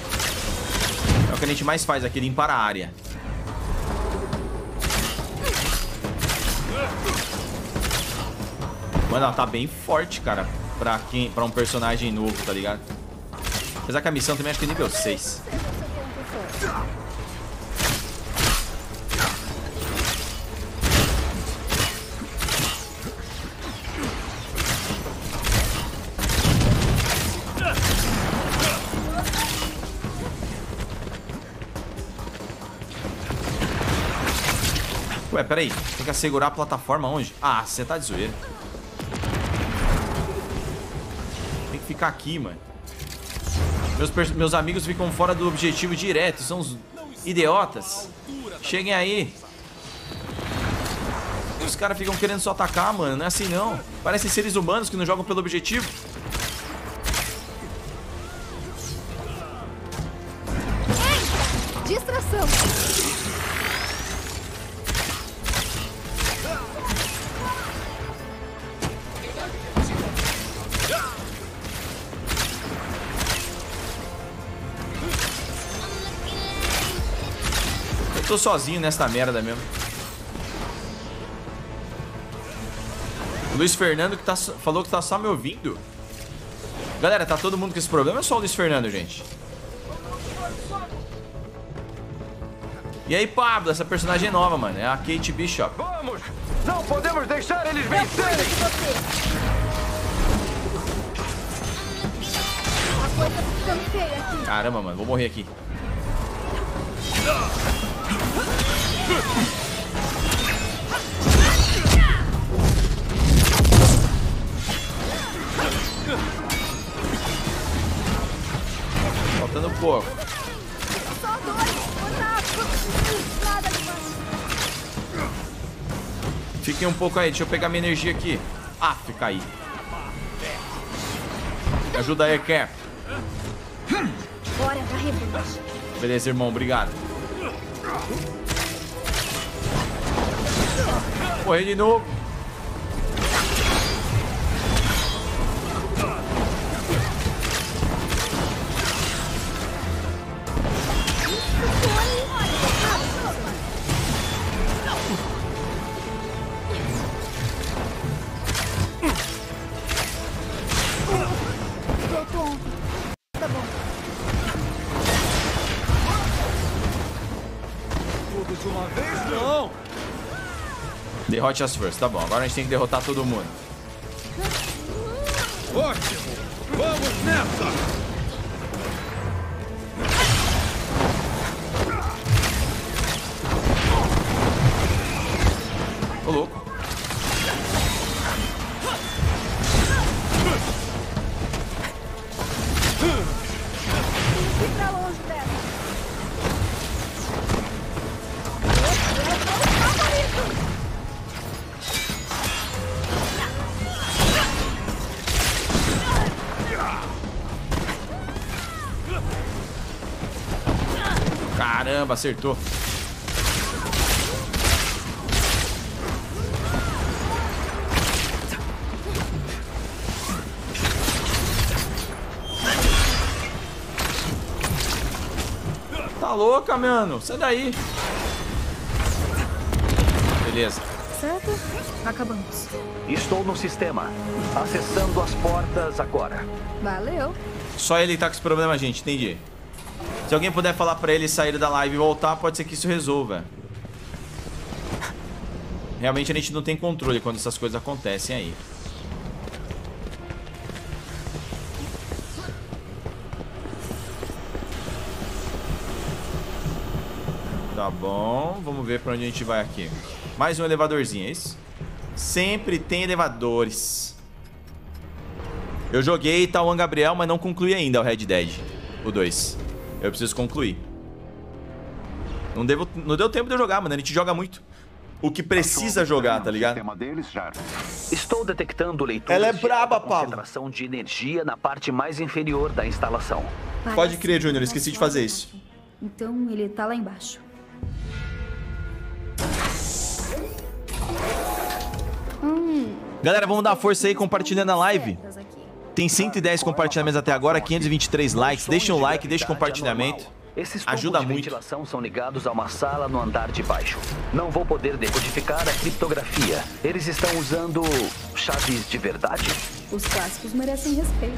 É o que a gente mais faz aqui, limpar a área. Mano, ela tá bem forte, cara. Pra, quem, pra um personagem novo, tá ligado? Apesar que a missão também acho que é nível 6. Ué, peraí. Tem que assegurar a plataforma onde? Ah, você tá de zoeira. Tem que ficar aqui, mano. Meus, meus amigos ficam fora do objetivo direto. São os idiotas. Cheguem aí. Os caras ficam querendo só atacar, mano. Não é assim, não. Parecem seres humanos que não jogam pelo objetivo. Distração. Eu sozinho nessa merda mesmo. O Luiz Fernando que tá, falou que tá só me ouvindo. Galera, tá todo mundo com esse problema ou é só o Luiz Fernando, gente? E aí, Pablo, essa personagem é nova, mano. É a Kate Bishop. Vamos! Não podemos deixar eles vencerem! A coisa tá. Caramba, mano, vou morrer aqui. Faltando pouco. Fiquem um pouco aí, deixa eu pegar minha energia aqui. Ah, fica aí. Me ajuda aí, Cap. Beleza, irmão, obrigado. Morrer de novo. Derrote tá bom. Agora a gente tem que derrotar todo mundo. Ótimo! Vamos nessa! Acertou. Tá louca, mano? Sai daí. Beleza. Certo? Acabamos. Estou no sistema. Acessando as portas agora. Valeu. Só ele tá com esse problema, gente. Entendi. Se alguém puder falar pra ele sair da live e voltar, pode ser que isso resolva. Realmente a gente não tem controle quando essas coisas acontecem aí. Tá bom, vamos ver pra onde a gente vai aqui. Mais um elevadorzinho, é isso? Sempre tem elevadores. Eu joguei Tauan Gabriel, mas não concluí ainda o Red Dead, o 2. Eu preciso concluir. Não, devo, não deu tempo de eu jogar, mano. A gente joga muito. O que precisa jogar, tá ligado? Estou detectando leituras Ela é de braba, alta concentração de energia na parte mais inferior da instalação. Pode crer, Júnior. Esqueci de fazer isso. Então ele tá lá embaixo. Hum, Galera, vamos dar força aí compartilhando a live. Tem 110 compartilhamentos até agora, 523 likes. Deixa um like, deixa um compartilhamento. Esses Ajuda de muito. ventilação são ligados a uma sala no andar de baixo. Não vou poder decodificar a criptografia. Eles estão usando chaves de verdade? os clássicos merecem respeito.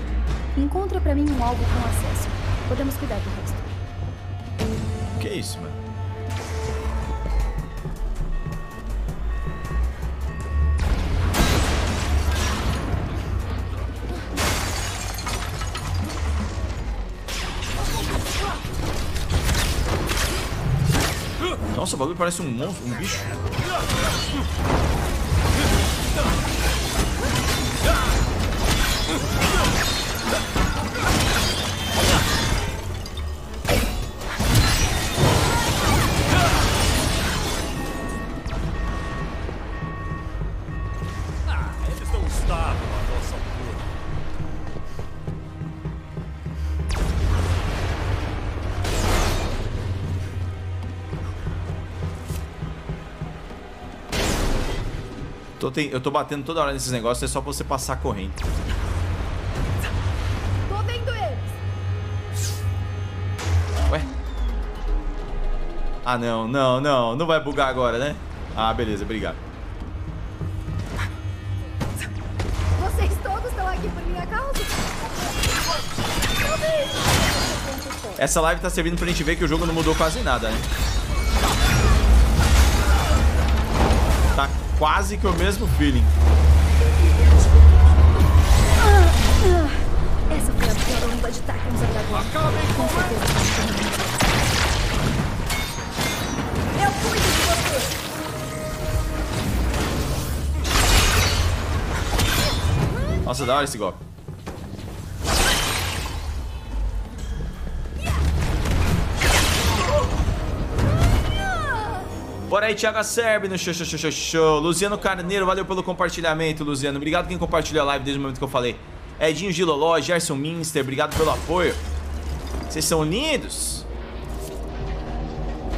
Encontra pra mim um alvo com acesso. Podemos cuidar do resto. Que isso, mano? Nossa, o bagulho parece um monstro, um bicho. Tô Eu tô batendo toda hora nesses negócios, é só pra você passar correndo. Tô vendo eles. Ué? Ah, não, não, não. Não vai bugar agora, né? Ah, beleza, obrigado. Vocês todos estão aqui por minha causa? Essa live tá servindo pra gente ver que o jogo não mudou quase nada, né? Quase que o mesmo feeling. Essa foi a pior onda de Tacons até agora. Com certeza. Eu cuido de você. Nossa, da hora esse golpe. Bora aí, Thiago Serbi no show, show, show, show, show. Luciano Carneiro, valeu pelo compartilhamento, Luciano. Obrigado quem compartilhou a live desde o momento que eu falei. Edinho Giloló, Gerson Minster, obrigado pelo apoio. Vocês são lindos.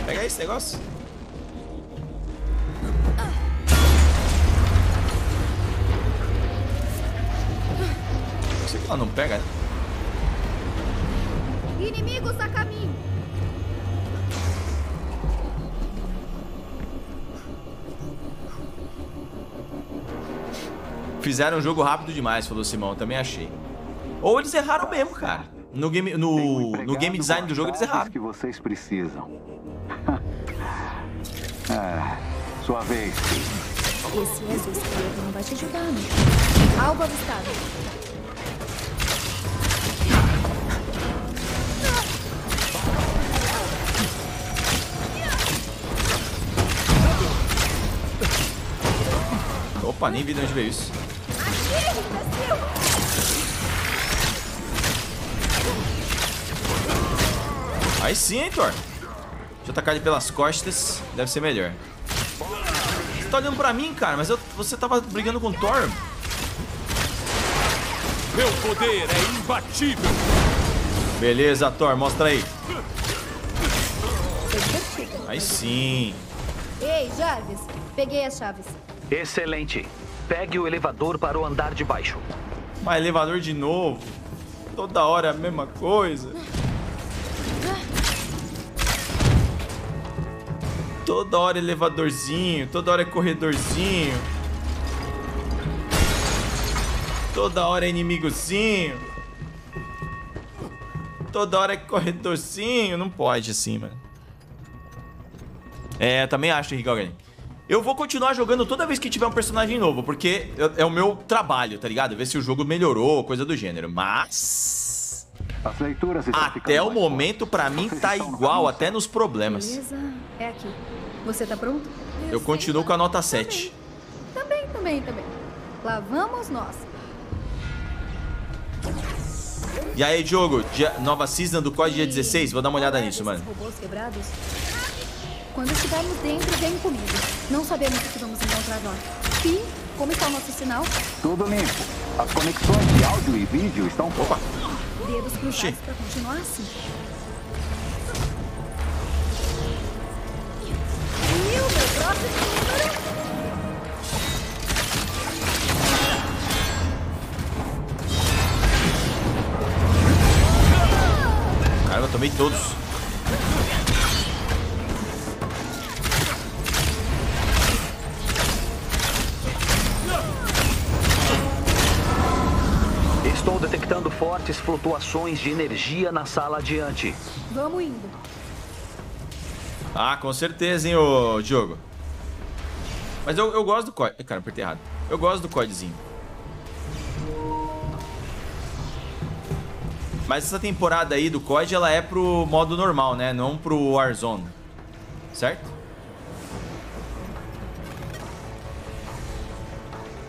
Pega esse negócio. Não sei que ela não pega, né? Inimigos a caminho. Fizeram um jogo rápido demais, falou Simão, também achei. Ou eles erraram mesmo, cara. No game, no, no game design do jogo eles erraram. que vocês precisam. <laughs> é, sua vez. Esse exoesqueleto não vai te ajudar, né? Opa, nem vi de onde veio isso. Aí sim, hein, Thor. Deixa eu atacar ele pelas costas. Deve ser melhor. Você tá olhando pra mim, cara, mas eu- você tava brigando com o Thor. Meu poder é imbatível. Beleza, Thor, mostra aí. Aí sim. Ei, Jarvis, peguei as chaves. Excelente. Pegue o elevador para o andar de baixo. Mas elevador de novo. Toda hora é a mesma coisa. Toda hora elevadorzinho, toda hora é corredorzinho. Toda hora é inimigozinho. Toda hora é corredorzinho. Não pode assim, mano. É, também acho, Henrique Alguém. Eu vou continuar jogando toda vez que tiver um personagem novo, porque é é o meu trabalho, tá ligado? Ver se o jogo melhorou, coisa do gênero. Mas. As leituras estão Até o momento, pra mim, tá igual, até nos problemas. Beleza, é aqui. Você tá pronto? Eu continuo com a nota 7. Também, também, também. Lá vamos nós. E aí, Diogo, dia- nova season do COD dia 16? Vou dar uma olhada nisso, mano. Quando estivermos dentro, vem comigo. Não sabemos o que vamos encontrar lá. E como está o nosso sinal? Tudo limpo. As conexões de áudio e vídeo estão... Opa! Dedos cruzados pra continuar assim. O meu próximo número? Eu tomei todos. Fortes flutuações de energia na sala adiante. Vamos indo. Ah, com certeza, hein, ô Diogo. Mas eu, eu gosto do COD. Ih, Cara, apertei errado. Eu gosto do CODzinho. Mas essa temporada aí do COD, ela é pro modo normal, né? Não pro Warzone. Certo?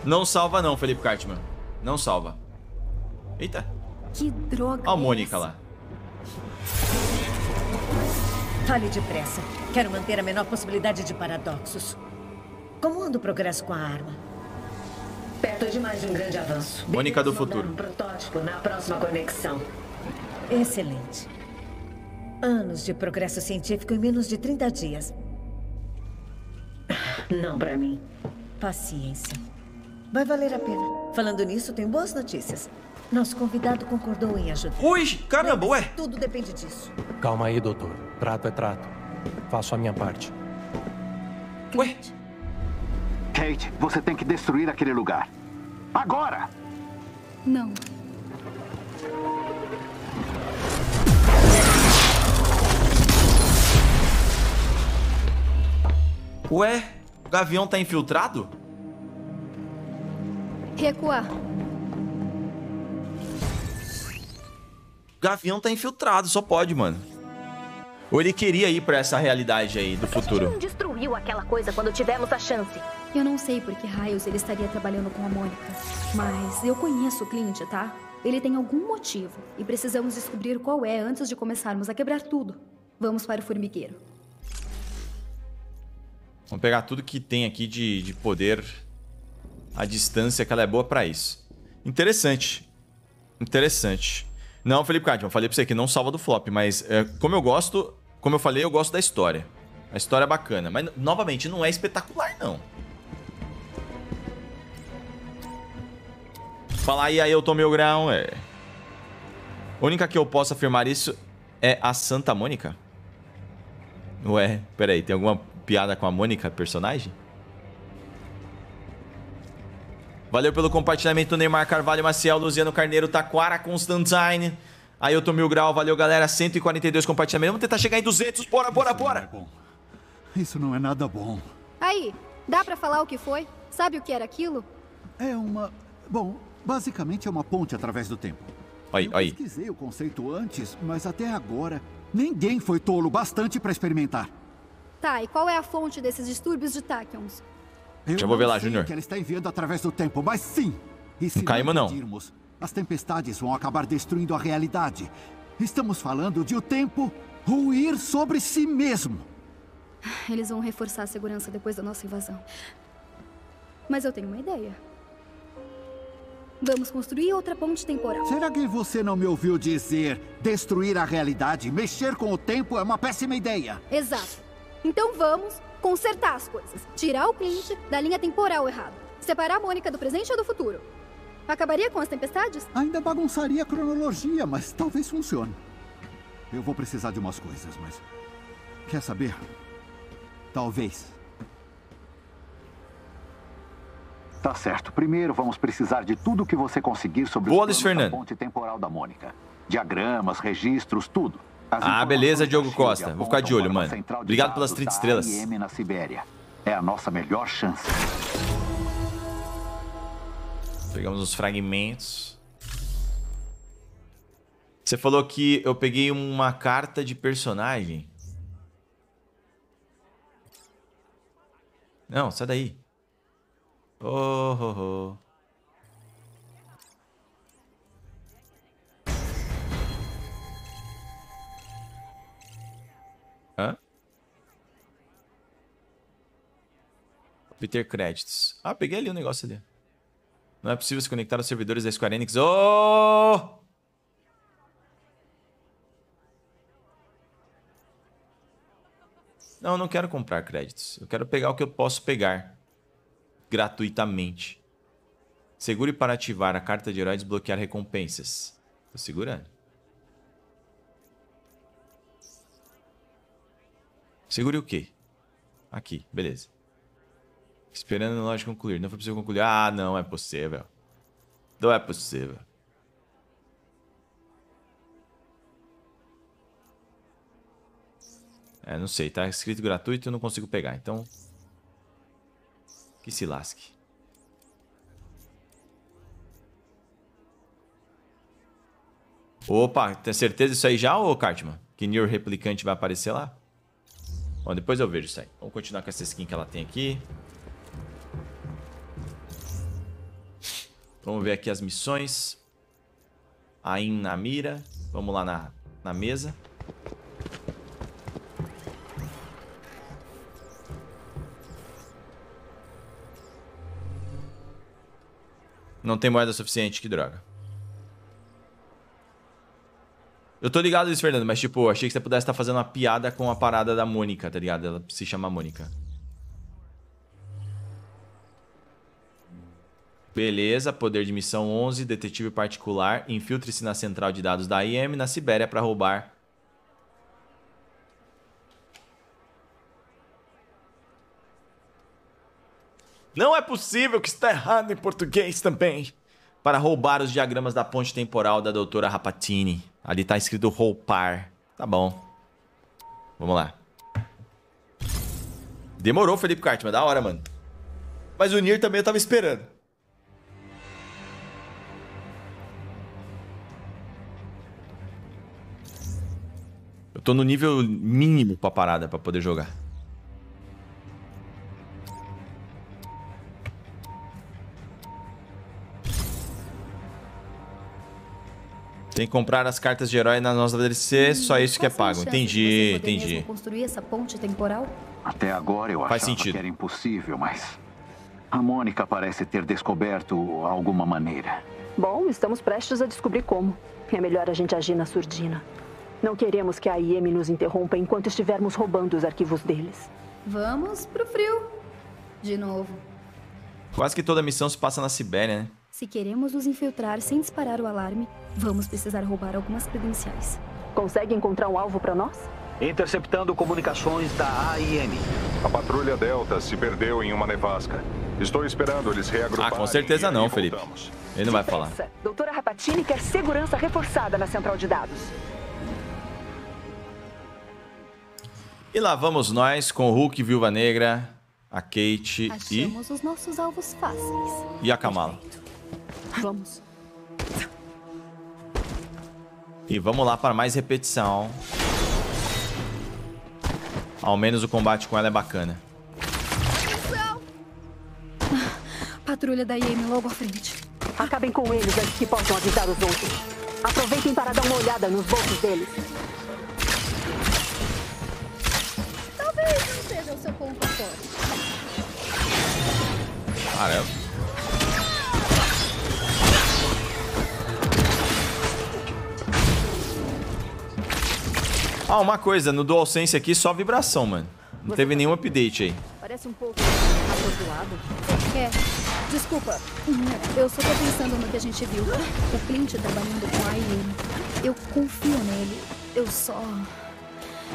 Não salva não, Felipe Cartman. Não salva. Eita. Que droga. Ó a é Mônica lá. Fale depressa. Quero manter a menor possibilidade de paradoxos. Como anda o progresso com a arma? Perto de mais de um grande avanço. Mônica do futuro. um protótipo na próxima conexão. Excelente. Anos de progresso científico em menos de 30 dias. Não para mim. Paciência. Vai valer a pena. Falando nisso, tem boas notícias. Nosso convidado concordou em ajudar. Ui, caramba, ué. Tudo depende disso. Calma aí, doutor. Trato é trato. Faço a minha parte. Ué? Kate, você tem que destruir aquele lugar. Agora! Não. Ué? O Gavião tá infiltrado? Recuar. Gavião tá infiltrado, só pode, mano. Ou ele queria ir pra essa realidade aí do futuro. Não destruiu aquela coisa quando tivemos a chance. Eu não sei por que raios ele estaria trabalhando com a Mônica. Mas eu conheço o Clint, tá? Ele tem algum motivo. E precisamos descobrir qual é antes de começarmos a quebrar tudo. Vamos para o formigueiro. Vamos pegar tudo que tem aqui de, de poder à distância, que ela é boa pra isso. Interessante. Interessante. Não, Felipe Cartman, eu falei pra você que não salva do flop, mas é, como eu gosto, como eu falei, eu gosto da história. A história é bacana, mas novamente não é espetacular, não. Falar aí, aí eu tomei o grão, é. A única que eu posso afirmar isso é a Santa Mônica. Ué, peraí, tem alguma piada com a Mônica, personagem? Valeu pelo compartilhamento, Neymar Carvalho, Maciel, Luciano Carneiro, Taquara, Constantine. Aí eu tô mil grau, valeu galera, 142 compartilhamentos. Vamos tentar chegar em 200, bora, bora, bora. Isso não é nada bom. Aí, dá pra falar o que foi? Sabe o que era aquilo? É uma... Bom, basicamente é uma ponte através do tempo. Aí, Eu aí. pesquisei o conceito antes, mas até agora ninguém foi tolo bastante para experimentar. Tá, e qual é a fonte desses distúrbios de Tachyons? Eu Já vou ver lá, Júnior. que ela está enviando através do tempo, mas sim. E se Não caímos, não. impedirmos, as tempestades vão acabar destruindo a realidade. Estamos falando de o tempo ruir sobre si mesmo. Eles vão reforçar a segurança depois da nossa invasão. Mas eu tenho uma ideia. Vamos construir outra ponte temporal. Será que você não me ouviu dizer destruir a realidade, mexer com o tempo é uma péssima ideia? Exato. Então vamos consertar as coisas. Tirar o Clint da linha temporal errada. Separar a Mônica do presente ou do futuro. Acabaria com as tempestades? Ainda bagunçaria a cronologia, mas talvez funcione. Eu vou precisar de umas coisas, mas. Quer saber? Talvez. Tá certo. Primeiro vamos precisar de tudo que você conseguir sobre Boa, Fernando. ponte temporal da Mônica. Diagramas, registros, tudo. Ah, beleza, informações Diogo Costa. Vou ficar de olho, mano. Obrigado pelas dados 30 da estrelas. É a nossa melhor chance. Pegamos os fragmentos. Você falou que eu peguei uma carta de personagem. Não, sai daí. Oh, oh, oh. Peter Créditos. Ah, peguei ali o negócio ali. Não é possível se conectar aos servidores da Square Enix. Oh! Não, eu não quero comprar créditos. Eu quero pegar o que eu posso pegar. Gratuitamente. Segure para ativar a carta de herói e desbloquear recompensas. Tô segurando. Segure o quê? Aqui, beleza. Esperando a loja concluir. Não foi possível concluir. Ah, não é possível. Não é possível. É, não sei. Tá escrito gratuito eu não consigo pegar. Então... Que se lasque. Opa, tem certeza disso aí já, ô Cartman? Que Nier Replicante vai aparecer lá? Bom, depois eu vejo isso aí. Vamos continuar com essa skin que ela tem aqui. Vamos ver aqui as missões. Ain na mira. Vamos lá na, na mesa. Não tem moeda suficiente, que droga. Eu tô ligado nisso, Fernando, mas tipo, achei que você pudesse estar fazendo uma piada com a parada da Mônica, tá ligado? Ela se chama Mônica. Beleza, poder de missão 11, detetive particular, infiltre-se na central de dados da IM na Sibéria para roubar. Não é possível que está errado em português também. Para roubar os diagramas da ponte temporal da doutora Rapatini. Ali tá escrito roupar. Tá bom. Vamos lá. Demorou, Felipe Cartman. Da hora, mano. Mas o Nier também eu tava esperando. Tô no nível mínimo pra parada pra poder jogar. Tem que comprar as cartas de herói na nossa DLC, só isso que é pago. Entendi, entendi. construir essa ponte temporal? Até agora eu Faz achava sentido. que era impossível, mas... A Mônica parece ter descoberto alguma maneira. Bom, estamos prestes a descobrir como. É melhor a gente agir na surdina. Não queremos que a IM nos interrompa enquanto estivermos roubando os arquivos deles. Vamos pro frio. De novo. Quase que toda missão se passa na Sibéria, né? Se queremos nos infiltrar sem disparar o alarme, vamos precisar roubar algumas credenciais. Consegue encontrar um alvo para nós? Interceptando comunicações da AIM. A patrulha Delta se perdeu em uma nevasca. Estou esperando eles Ah, reagruparem. com certeza não, Felipe. voltamos. Ele não vai falar. Doutora Rapatini quer segurança reforçada na central de dados. E lá vamos nós com o Hulk, Viúva Negra, A Kate e... Achamos os nossos alvos fáceis. E a Kamala. Vamos. E vamos lá para mais repetição. Ao menos o combate com ela é bacana. Patrulha da IEM logo à frente. Acabem com eles antes que possam avisar os outros. Aproveitem para dar uma olhada nos bolsos deles. Talvez não seja o seu ponto forte. Caramba. Ah, uma coisa, no DualSense aqui só vibração, mano. Não teve nenhum update aí. Parece um pouco atordoado. É, desculpa. Eu só tô pensando no que a gente viu. O Clint trabalhando com a IEM. Eu confio nele. Eu só...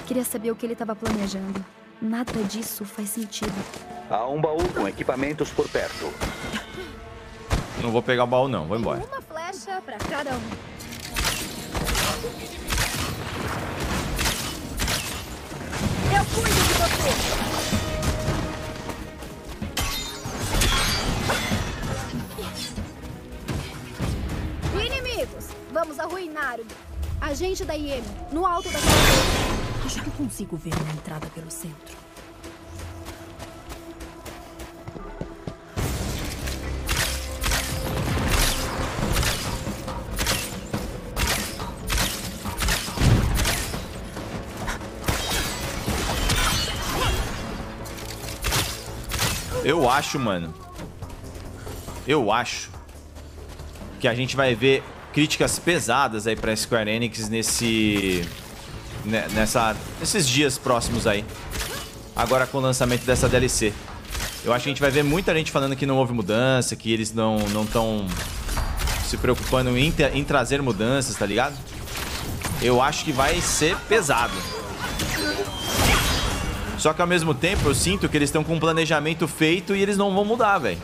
Queria saber o que ele tava planejando. Nada disso faz sentido. Há um baú com equipamentos por perto. Não vou pegar o baú, não. Vou embora. Uma flecha pra cada um. Eu cuido de você. Inimigos, vamos arruinar o agente da IEM no alto torre. Acho que consigo ver uma entrada pelo centro. Eu acho, mano. Eu acho que a gente vai ver críticas pesadas aí pra Square Enix nesse ne- nessa nesses dias próximos aí. Agora com o lançamento dessa DLC. Eu acho que a gente vai ver muita gente falando que não houve mudança, que eles não estão se preocupando em, em trazer mudanças, tá ligado? Eu acho que vai ser pesado. Só que ao mesmo tempo eu sinto que eles estão com um planejamento feito e eles não vão mudar, velho.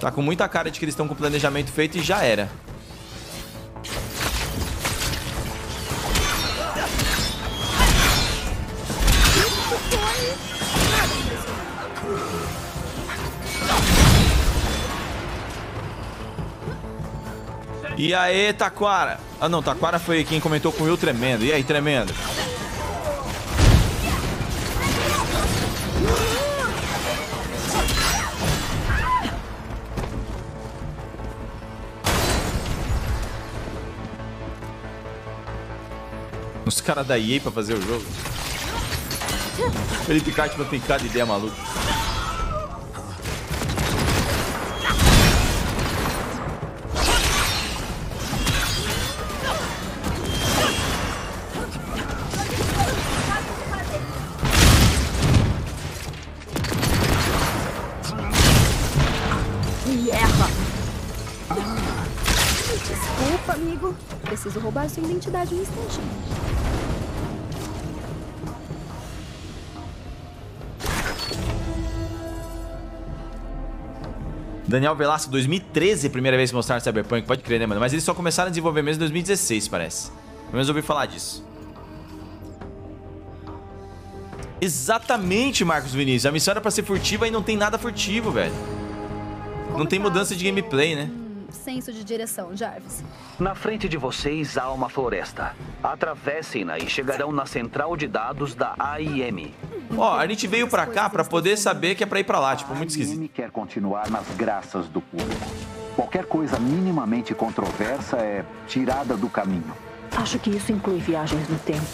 Tá com muita cara de que eles estão com o planejamento feito e já era. E aí, Taquara? Ah, não, Taquara foi quem comentou com o Will Tremendo. E aí, Tremendo? Os caras da EA pra fazer o jogo. Felipe Cartman tem cada ideia maluca. E erra. Desculpa, amigo. Preciso roubar sua identidade um instantinho. Daniel Velasco, 2013, primeira vez que mostraram Cyberpunk. Pode crer, né, mano? Mas eles só começaram a desenvolver mesmo em 2016, parece. Pelo menos ouvi falar disso. Exatamente, Marcos Vinícius. A missão era pra ser furtiva e não tem nada furtivo, velho. Não tem mudança de gameplay, né? Senso de direção, Jarvis. Na frente de vocês há uma floresta. Atravessem-na e chegarão na central de dados da AIM. Ó, a gente veio pra cá pra poder saber que é pra ir pra lá. Tipo, muito esquisito. AIM quer continuar nas graças do público. Qualquer coisa minimamente controversa é tirada do caminho. Acho que isso inclui viagens no tempo.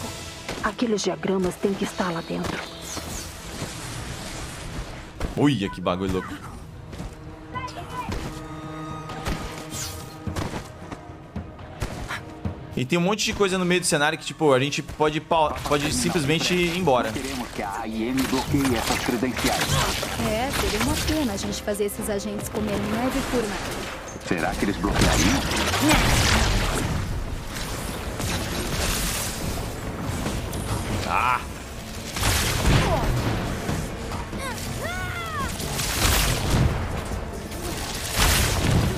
Aqueles diagramas têm que estar lá dentro. Olha que bagulho louco. E tem um monte de coisa no meio do cenário que, tipo, a gente pode, pau- pode simplesmente ir embora. Queremos que a AIM bloqueie essas credenciais. É, seria uma pena a gente fazer esses agentes comerem neve por nada. Será que eles bloqueariam? Ah!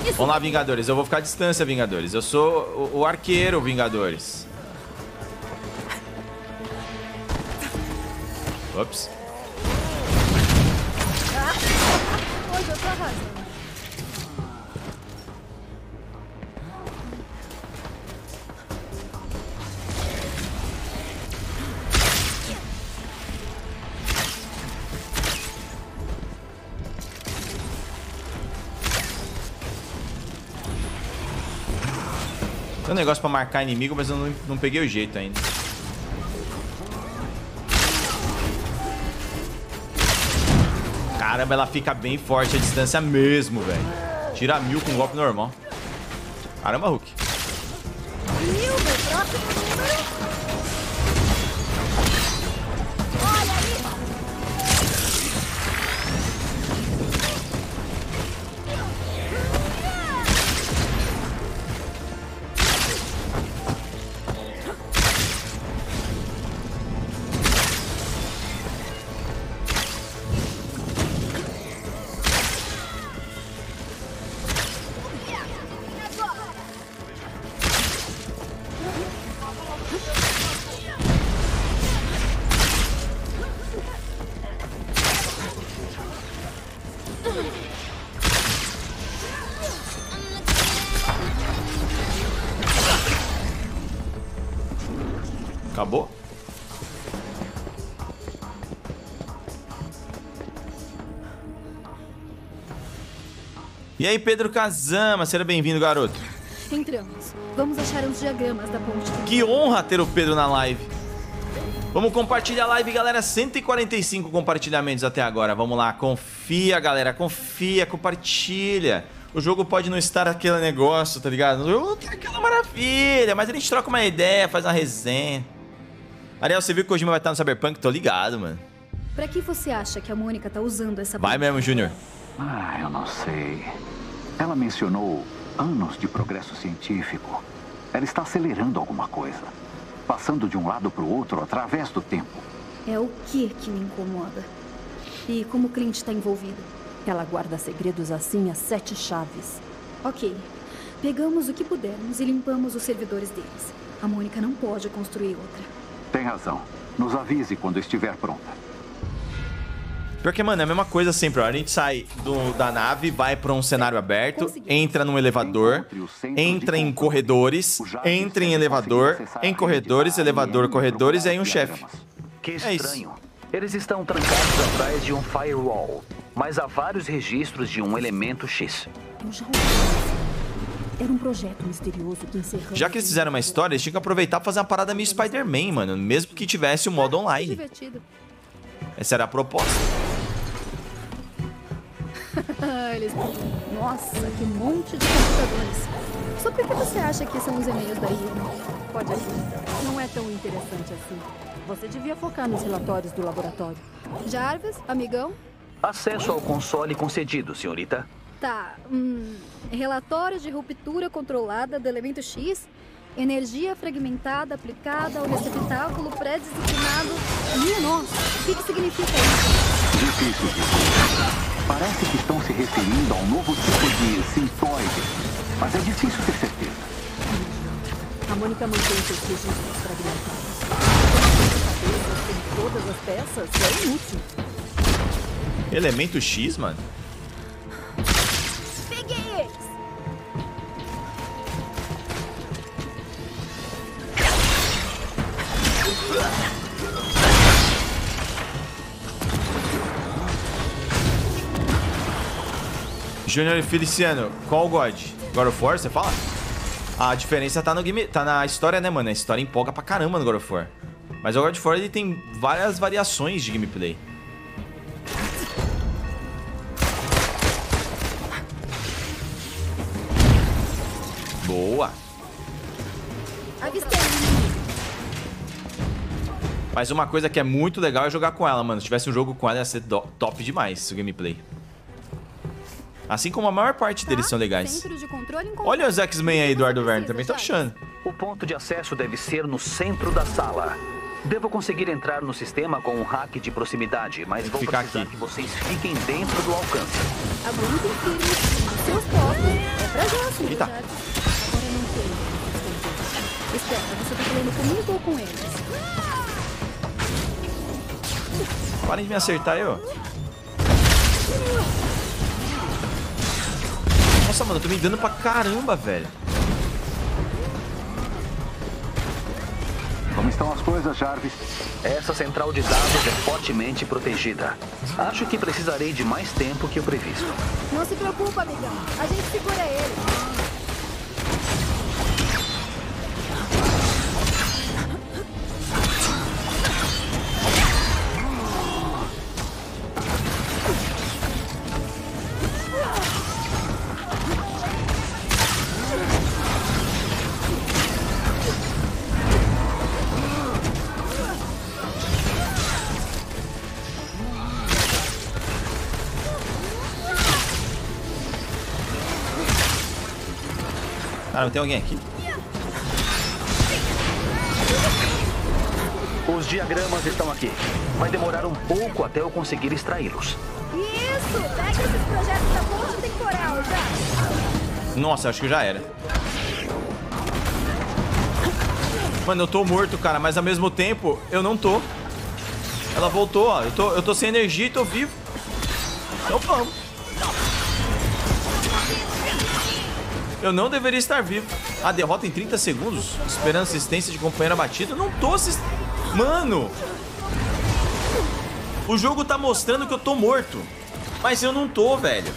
isso. Vamos lá, Vingadores. Eu vou ficar à distância, Vingadores. Eu sou o, o arqueiro, Vingadores. Ops. Negócio pra marcar inimigo, mas eu não, não peguei o jeito ainda. Caramba, ela fica bem forte a distância mesmo, velho. Tira mil com um golpe normal. Caramba, Hulk. E aí, Pedro Kazama, seja bem-vindo, garoto. Entramos. Vamos achar os diagramas da ponte. Que honra ter o Pedro na live. Vamos compartilhar a live, galera. 145 compartilhamentos até agora. Vamos lá, confia, galera. Confia, compartilha. O jogo pode não estar aquele negócio, tá ligado? O jogo não tá aquela maravilha, mas a gente troca uma ideia, faz uma resenha. Ariel, você viu que o Kojima vai estar no Cyberpunk? Tô ligado, mano. Pra que você acha que a Mônica tá usando essa Vai mesmo, Júnior. Ah, eu não sei. Ela mencionou anos de progresso científico. Ela está acelerando alguma coisa. Passando de um lado para o outro através do tempo. É o que que me incomoda. E como o Clint tá envolvido? Ela guarda segredos assim a sete chaves. Ok. Pegamos o que pudermos e limpamos os servidores deles. A Mônica não pode construir outra. Tem razão. Nos avise quando estiver pronta. Pior que, mano, é a mesma coisa sempre. ó. A gente sai do- da nave, vai pra um cenário aberto, entra num elevador, entra em corredores, entra em elevador, em corredores, elevador, corredores e aí um chefe. Que É isso. estranho. Eles estão trancados atrás de um firewall, mas há vários registros de um elemento X. Eu já. Era um projeto misterioso que encerramos. Já que eles fizeram uma história, eles tinham que aproveitar pra fazer uma parada meio Spider-Man, mano. Mesmo que tivesse o modo online. Divertido. Essa era a proposta. <laughs> Eles. Nossa, que monte de computadores. Só por que você acha que são os e-mails da IEM? Pode acreditar. Não é tão interessante assim. Você devia focar nos relatórios do laboratório. Jarvis, amigão? Acesso ao console concedido, senhorita. Tá. Hum, relatório de ruptura controlada do elemento X. Energia fragmentada aplicada ao receptáculo pré-designado. Minha nossa, o que, que significa isso? Difícil. Parece que estão se referindo a um novo tipo de sintoide. Mas é difícil ter certeza. A Mônica mantém seus registros fragmentados. Cabeças com todas as peças é inútil. Elemento X, mano. Júnior e Feliciano, qual o God? God of War, você fala? A diferença tá, no game, tá na história, né, mano? A história empolga pra caramba no God of War. Mas o God of War ele tem várias variações de gameplay. Boa! Avistei. Mas uma coisa que é muito legal é jogar com ela, mano. Se tivesse um jogo com ela, ia ser top demais o gameplay. Assim como a maior parte deles são legais. Olha os X-Men aí, Eduardo Werner, também tô achando. O ponto de acesso deve ser no centro da sala. Devo conseguir entrar no sistema com um hack de proximidade, mas vou ficar precisar aqui. que vocês fiquem dentro do alcance. Aguentem firmes seus postos. É pra já, senhor Eita. Agora não tem. Espera, você tá falando comigo ou com eles? Parem de me acertar aí, ó. Nossa, mano, eu tô me dando pra caramba, velho. Como estão as coisas, Jarvis? Essa central de dados é fortemente protegida. Acho que precisarei de mais tempo que o previsto. Não se preocupa, amigão. A gente segura ele. Caramba, tem alguém aqui. Os diagramas estão aqui. Vai demorar um pouco até eu conseguir extraí-los. Isso! Pega esses projetos da ponte temporal já! Nossa, acho que já era. Mano, eu tô morto, cara, mas ao mesmo tempo eu não tô. Ela voltou, ó. Eu tô, eu tô sem energia e tô vivo. Então vamos. Eu não deveria estar vivo. A derrota em 30 segundos, esperando assistência de companheiro abatido. Não tô assist... Mano! O jogo tá mostrando que eu tô morto. Mas eu não tô, velho.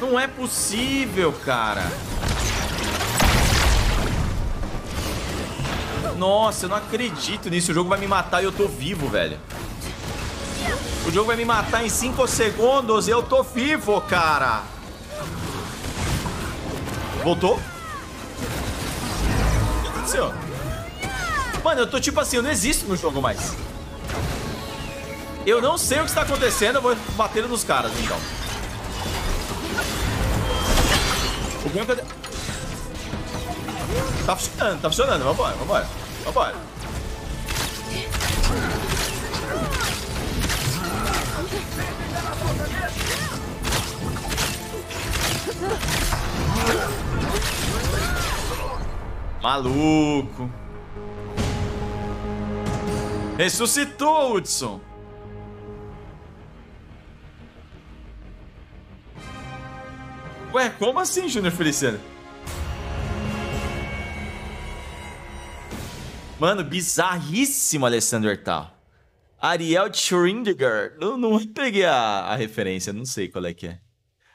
Não é possível, cara. Nossa, eu não acredito nisso. O jogo vai me matar e eu tô vivo, velho. O jogo vai me matar em 5 segundos e eu tô vivo, cara. Voltou? O que aconteceu? Mano, eu tô tipo assim, eu não existo no jogo mais. Eu não sei o que está acontecendo, eu vou bater nos caras, então. O que eu... Tá funcionando, tá funcionando. Vambora, vambora. Vambora. Maluco. Ressuscitou, Hudson. Ué, como assim, Júnior Feliciano? Mano, bizarríssimo, Alessandro Hertal. Ariel Schrödinger. Não, não peguei a, a referência, não sei qual é que é.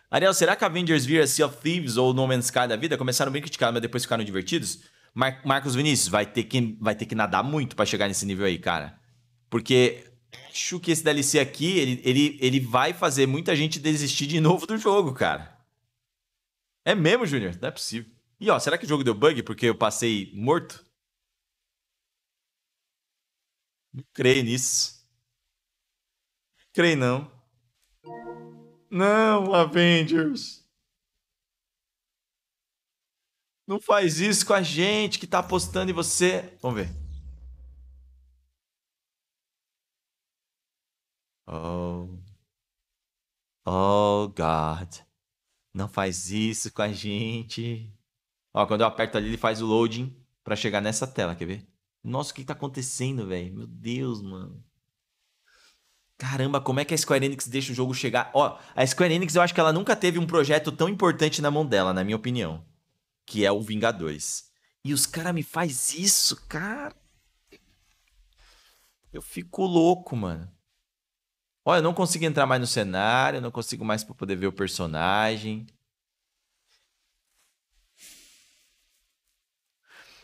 Ariel, será que Avengers vira Sea of Thieves ou No Man's Sky da vida? Começaram bem criticados, mas depois ficaram divertidos? Mar Marcos Vinícius, vai ter, que, vai ter que nadar muito para chegar nesse nível aí, cara. Porque acho que esse DLC aqui, ele, ele, ele vai fazer muita gente desistir de novo do jogo, cara. É mesmo, Júnior? Não é possível. E ó, será que o jogo deu bug porque eu passei morto? Não creio nisso. Creio não. Não, Avengers. Não faz isso com a gente que tá apostando em você. Vamos ver. Oh. Oh, God. Não faz isso com a gente. Ó, quando eu aperto ali, ele faz o loading pra chegar nessa tela, quer ver? Nossa, o que tá acontecendo, velho? Meu Deus, mano. Caramba, como é que a Square Enix deixa o jogo chegar? Ó, a Square Enix eu acho que ela nunca teve um projeto tão importante na mão dela, na minha opinião que é o Vingadores. E os caras me faz isso, cara. Eu fico louco, mano. Olha, eu não consigo entrar mais no cenário, não consigo mais pra poder ver o personagem.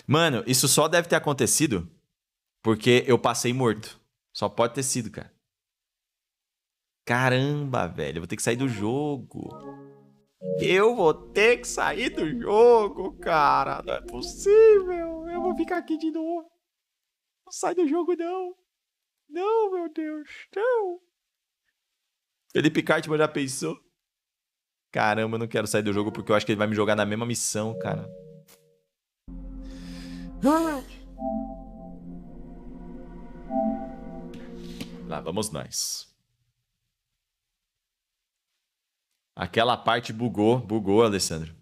Mano, isso só deve ter acontecido porque eu passei morto. Só pode ter sido, cara. Caramba, velho, eu vou ter que sair do jogo. Eu vou ter que sair do jogo, cara. Não é possível. Eu vou ficar aqui de novo. Não sai do jogo, não. Não, meu Deus, não. Felipe Cartman já pensou? Caramba, eu não quero sair do jogo porque eu acho que ele vai me jogar na mesma missão, cara. Lá vamos nós. Aquela parte bugou, bugou, Alessandro.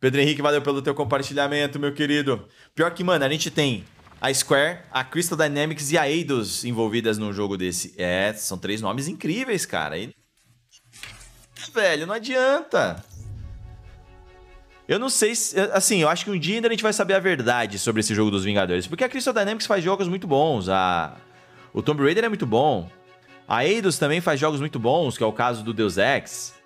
Pedro Henrique, valeu pelo teu compartilhamento, meu querido. Pior que, mano, a gente tem a Square, a Crystal Dynamics e a Eidos envolvidas num jogo desse. É, são três nomes incríveis, cara. E... Velho, não adianta. Eu não sei se. Assim, eu acho que um dia ainda a gente vai saber a verdade sobre esse jogo dos Vingadores. Porque a Crystal Dynamics faz jogos muito bons. A... O Tomb Raider é muito bom. A Eidos também faz jogos muito bons, que é o caso do Deus Ex.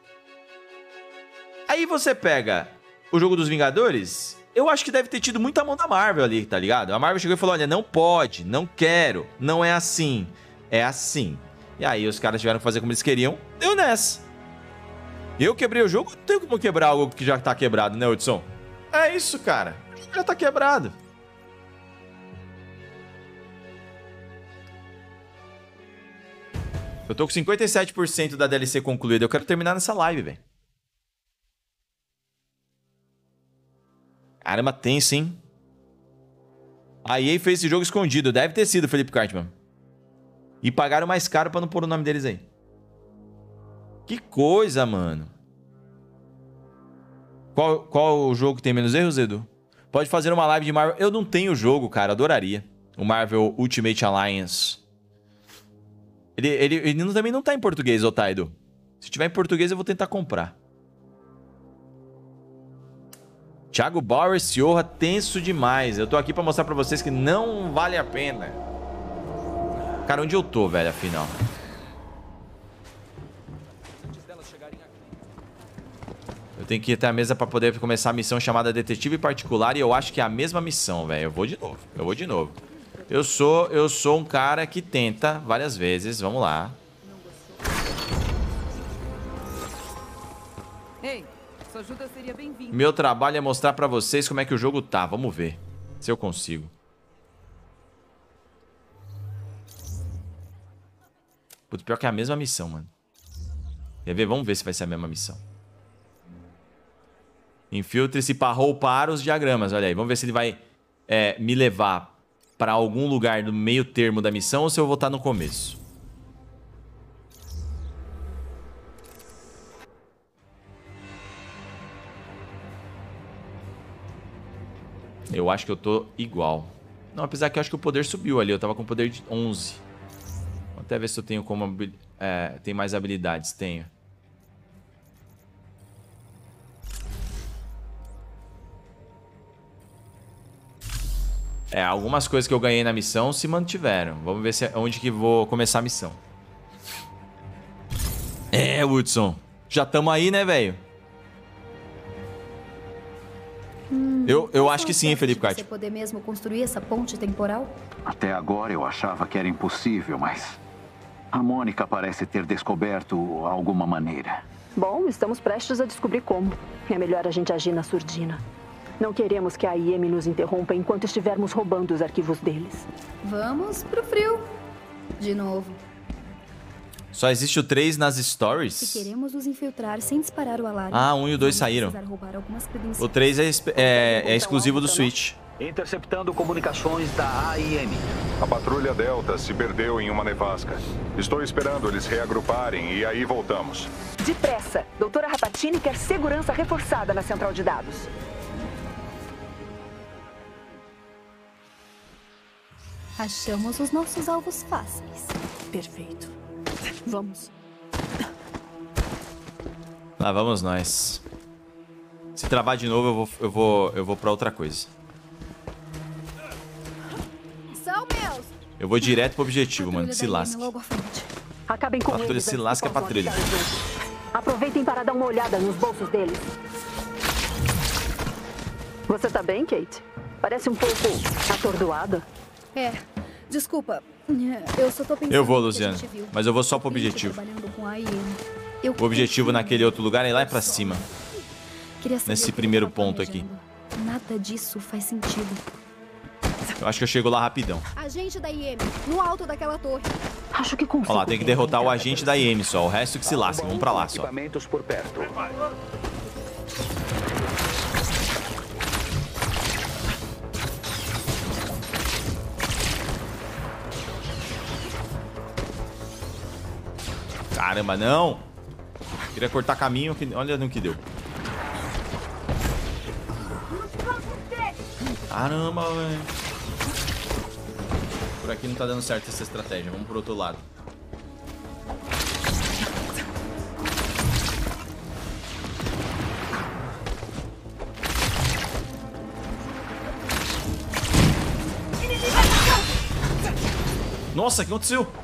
Aí você pega o jogo dos Vingadores. Eu acho que deve ter tido muita mão da Marvel ali, tá ligado? A Marvel chegou e falou: olha, não pode, não quero, não é assim. É assim. E aí os caras tiveram que fazer como eles queriam. Deu nessa. Eu quebrei o jogo, não tem como quebrar algo que já tá quebrado, né, Hudson? É isso, cara. Já tá quebrado. Eu tô com 57% da DLC concluída. Eu quero terminar nessa live, velho. Caramba, tenso, hein? A EA fez esse jogo escondido. Deve ter sido, Felipe Cartman. E pagaram mais caro pra não pôr o nome deles aí. Que coisa, mano. Qual, qual o jogo que tem menos erros, Edu? Pode fazer uma live de Marvel. Eu não tenho o jogo, cara. Adoraria. O Marvel Ultimate Alliance. Ele, ele, ele também não tá em português, Otaido. Se tiver em português, eu vou tentar comprar. Thiago Bauer, Ciorra, tenso demais. Eu tô aqui pra mostrar pra vocês que não vale a pena. Cara, onde eu tô, velho, afinal? Eu tenho que ir até a mesa pra poder começar a missão chamada Detetive Particular e eu acho que é a mesma missão, velho. Eu vou de novo. Eu vou de novo. Eu sou, eu sou um cara que tenta várias vezes. Vamos lá. Sua ajuda seria bem-vinda. Meu trabalho é mostrar pra vocês como é que o jogo tá. Vamos ver se eu consigo. Putz, pior que é a mesma missão, mano. Quer ver? Vamos ver se vai ser a mesma missão. Infiltre-se para roupar os diagramas. Olha aí, vamos ver se ele vai é, me levar para algum lugar no meio termo da missão ou se eu vou estar no começo. Eu acho que eu tô igual. Não, apesar que eu acho que o poder subiu ali. Eu tava com poder de 11. Vou até ver se eu tenho como... É, tem mais habilidades. Tenho. É, algumas coisas que eu ganhei na missão se mantiveram. Vamos ver se é onde que vou começar a missão. É, Woodson. Já tamo aí, né, velho? Eu eu acho que sim, Felipe Kite. Você poder mesmo construir essa ponte temporal? Até agora eu achava que era impossível, mas... A Mônica parece ter descoberto alguma maneira. Bom, estamos prestes a descobrir como. É melhor a gente agir na surdina. Não queremos que a IEM nos interrompa enquanto estivermos roubando os arquivos deles. Vamos pro frio. De novo. Só existe o 3 nas stories? Se queremos nos infiltrar sem disparar o alarme. Ah, 1 um e o 2 saíram. O 3 é, é, é exclusivo do Switch. Interceptando comunicações da AIM. A patrulha Delta se perdeu em uma nevasca. Estou esperando eles reagruparem e aí voltamos. Depressa! Doutora Rapatini quer segurança reforçada na central de dados. Achamos os nossos alvos fáceis. Perfeito. Vamos. Lá vamos nós. Se travar de novo, eu vou, eu vou, eu vou pra outra coisa. São meus! Eu vou direto pro objetivo, mano. Se lasque. Acabem com patrulha, eles se lasca a patrulha. Aproveitem para dar uma olhada nos bolsos deles. Você tá bem, Kate? Parece um pouco atordoada. É, desculpa. Eu só tô pensando. Eu vou, Luciano. Mas eu vou só pro objetivo. O objetivo naquele outro lugar é ir lá pra cima. Nesse primeiro ponto aqui. Nada disso faz sentido. Eu acho que eu chego lá rapidão. Agente da IM, no alto daquela torre. Acho que consigo. Olha lá, tem que derrotar o agente da IM só. O resto que se lasque. Vamos pra lá só. Equipamentos por perto. Caramba, não. Queria cortar caminho. Que... Olha no que deu. Caramba, velho. Por aqui não tá dando certo essa estratégia. Vamos pro outro lado. Nossa, o que aconteceu?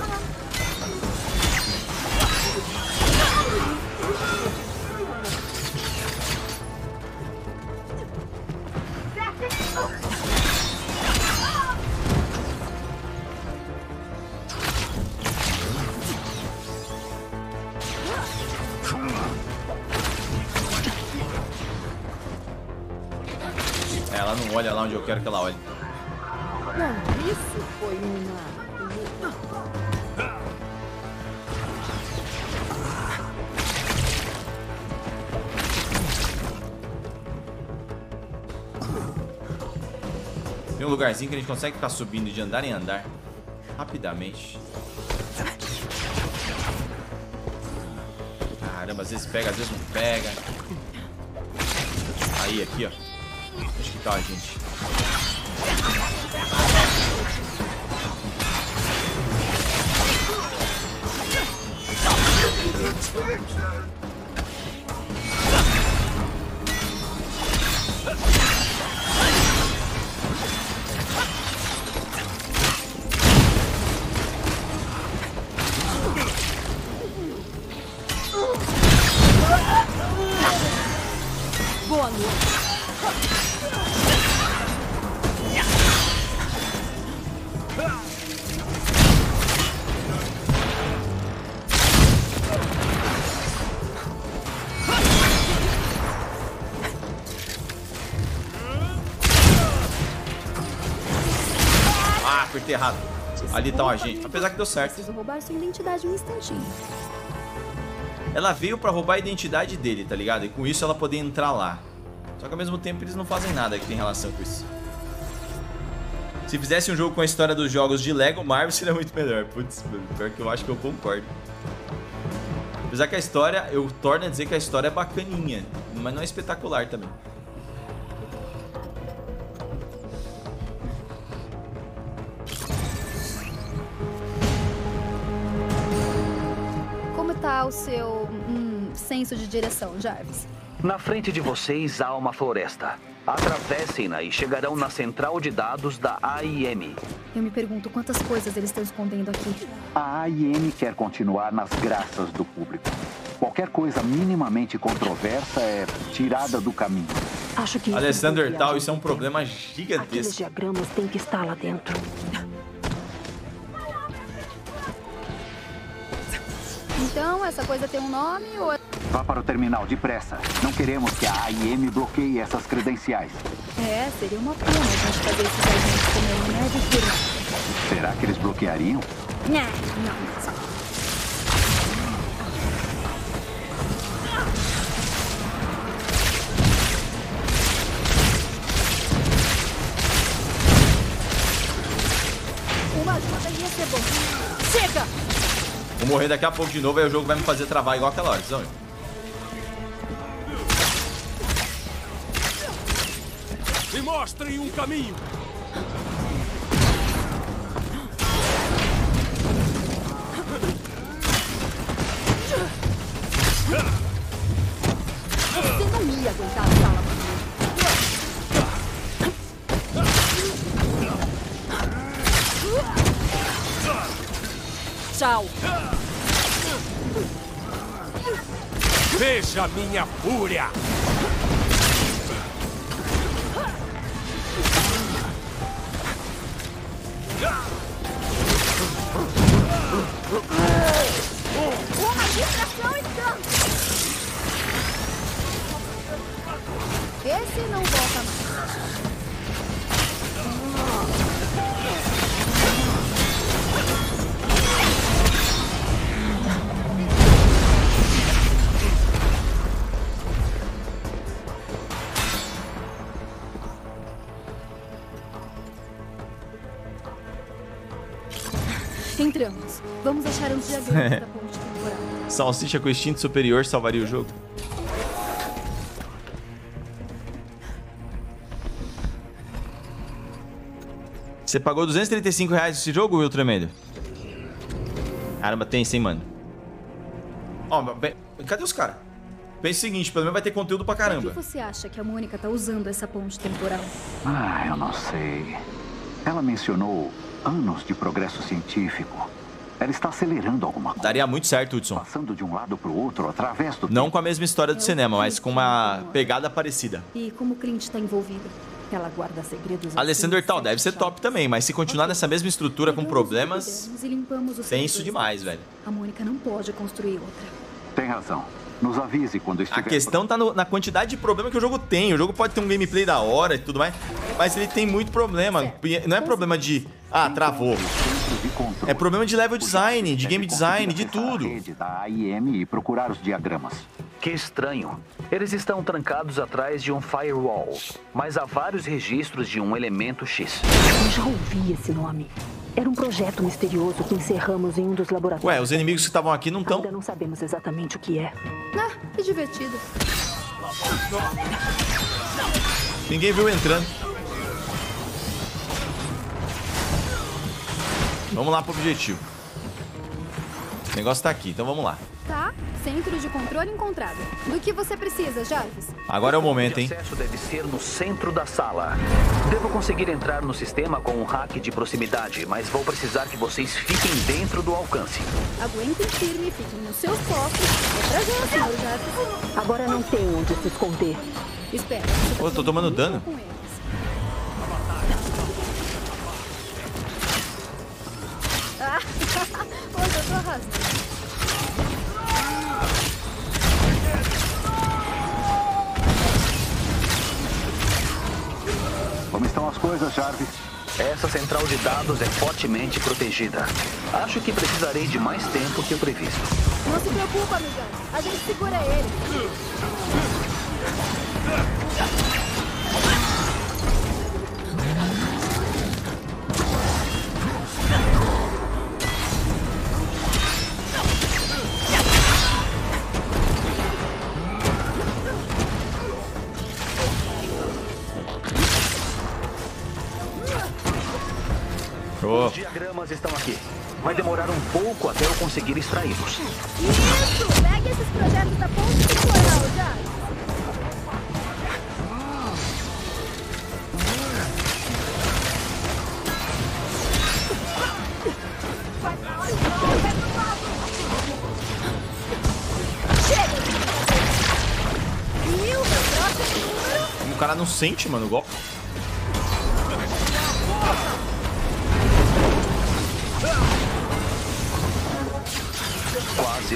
lá onde eu quero que ela olhe. Não, isso foi uma... Tem um lugarzinho que a gente consegue ficar subindo de andar em andar. Rapidamente. Caramba, às vezes pega, às vezes não pega. Aí, aqui, ó. Onde que tá a gente? Ali tá o agente. Apesar que deu certo. Preciso roubar sua identidade um instantinho. Ela veio pra roubar a identidade dele, tá ligado? E com isso ela poder entrar lá. Só que ao mesmo tempo eles não fazem nada que tem relação com isso. Se fizesse um jogo com a história dos jogos de Lego Marvel, seria muito melhor. Putz, pior que eu acho que eu concordo. Apesar que a história, eu torno a dizer que a história é bacaninha, mas não é espetacular também. Seu hum, senso de direção, Jarvis? Na frente de vocês há uma floresta. Atravessem-na e chegarão na central de dados da AIM. Eu me pergunto quantas coisas eles estão escondendo aqui. A AIM quer continuar nas graças do público. Qualquer coisa minimamente controversa é tirada do caminho. Acho que Alessander Tal, isso é um problema Aqueles gigantesco. diagramas têm que estar lá dentro. Então, essa coisa tem um nome ou... Vá para o terminal depressa. Não queremos que a AIM bloqueie essas credenciais. É, seria uma pena a gente fazer esses agentes comerem neve firma. Será que eles bloqueariam? Não, não, só. Uma ajuda ia ser bom. Chega! Vou morrer daqui a pouco de novo, aí o jogo vai me fazer travar igual aquela hora, sabe? Me mostrem um caminho. Você não ia aguentar a sala. Tchau. Veja minha fúria. Uma distração e. Esse não volta mais. <laughs> Salsicha com instinto superior salvaria o jogo. Você pagou 235 reais nesse jogo, Will Tremendo? Caramba, tem sim, mano. Ó, bem, cadê os caras? Pensa o seguinte, pelo menos vai ter conteúdo pra caramba. Por que você acha que a Mônica tá usando essa ponte temporal? Ah, eu não sei. Ela mencionou anos de progresso científico. Ela está acelerando alguma coisa. Daria muito certo, Hudson. Passando de um lado para o outro através do Não com a mesma história do cinema, mas com uma pegada parecida. E como o Clint tá envolvido? Ela guarda segredos. Alessandro Hertal deve ser top também, mas se continuar nessa mesma estrutura com problemas, E limpamos os tem isso demais, velho. A Mônica não pode construir outra. Tem razão. Nos avise quando A estiver. questão tá no- na quantidade de problema que o jogo tem. O jogo pode ter um gameplay da hora e tudo mais, mas ele tem muito problema. E Não é problema de, ah, travou. É problema de level design, de game design, de tudo. da AIM e procurar os diagramas. Que estranho. Eles estão trancados atrás de um firewall, mas há vários registros de um elemento X. Eu já ouvi esse nome. Era um projeto misterioso que encerramos em um dos laboratórios. Ué, os inimigos que estavam aqui não estão. Ainda não sabemos exatamente o que é. Ah, que divertido. Ninguém viu entrando. Vamos lá pro objetivo. O negócio tá aqui, então vamos lá. Tá, centro de controle encontrado. Do que você precisa, Jarvis? Agora é o momento, hein? O acesso deve ser no centro da sala. Devo conseguir entrar no sistema com um hack de proximidade, mas vou precisar que vocês fiquem dentro do alcance. Aguentem firme, fiquem nos seus postos. É pra já, senhor Jarvis. Agora não tem onde se esconder. Espera. Pô, eu tô tomando dano. Ah, hoje eu tô arrasando. Como estão as coisas, Jarvis? Essa central de dados é fortemente protegida. Acho que precisarei de mais tempo que o previsto. Não se preocupa, amigão. A gente segura ele. Show. Os diagramas estão aqui. Vai demorar um pouco até eu conseguir extraí-los. Isso! Pegue esses projetos da ponte temporal, Jarvis. E o meu próximo número? O cara não sente, mano, o golpe.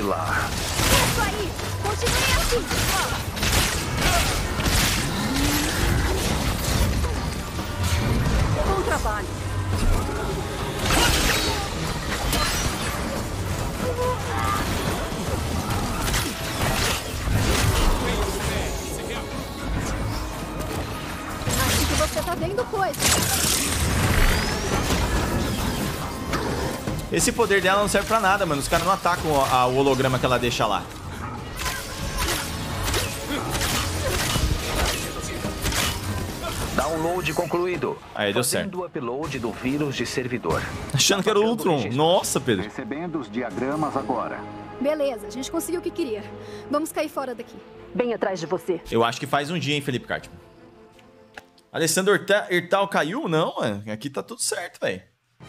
Lá. Isso aí! Continue assim! Bom trabalho. Acho que você tá vendo coisa. Esse poder dela não serve pra nada, mano. Os caras não atacam a- a- o holograma que ela deixa lá. Download concluído. Aí, deu Fazendo o upload do vírus de servidor. Achando que era o Ultron. Nossa, Pedro. Recebendo os diagramas agora. Beleza, a gente conseguiu o que queria. Vamos cair fora daqui. Bem atrás de você. Eu acho que faz um dia, hein, Felipe Cartman. Alessandro Hertal caiu? Não, mano. Aqui tá tudo certo, velho.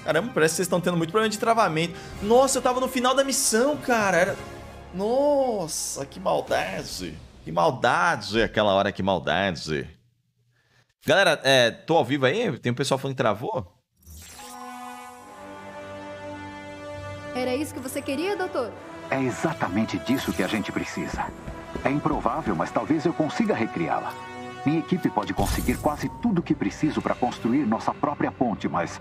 Caramba, parece que vocês estão tendo muito problema de travamento. Nossa, eu tava no final da missão, cara. Era... Nossa, que maldade. Que maldade aquela hora, que maldade. Galera, é, tô ao vivo aí? Tem um pessoal falando que travou? Era isso que você queria, doutor? É exatamente disso que a gente precisa. É improvável, mas talvez eu consiga recriá-la. Minha equipe pode conseguir quase tudo o que preciso para construir nossa própria ponte, mas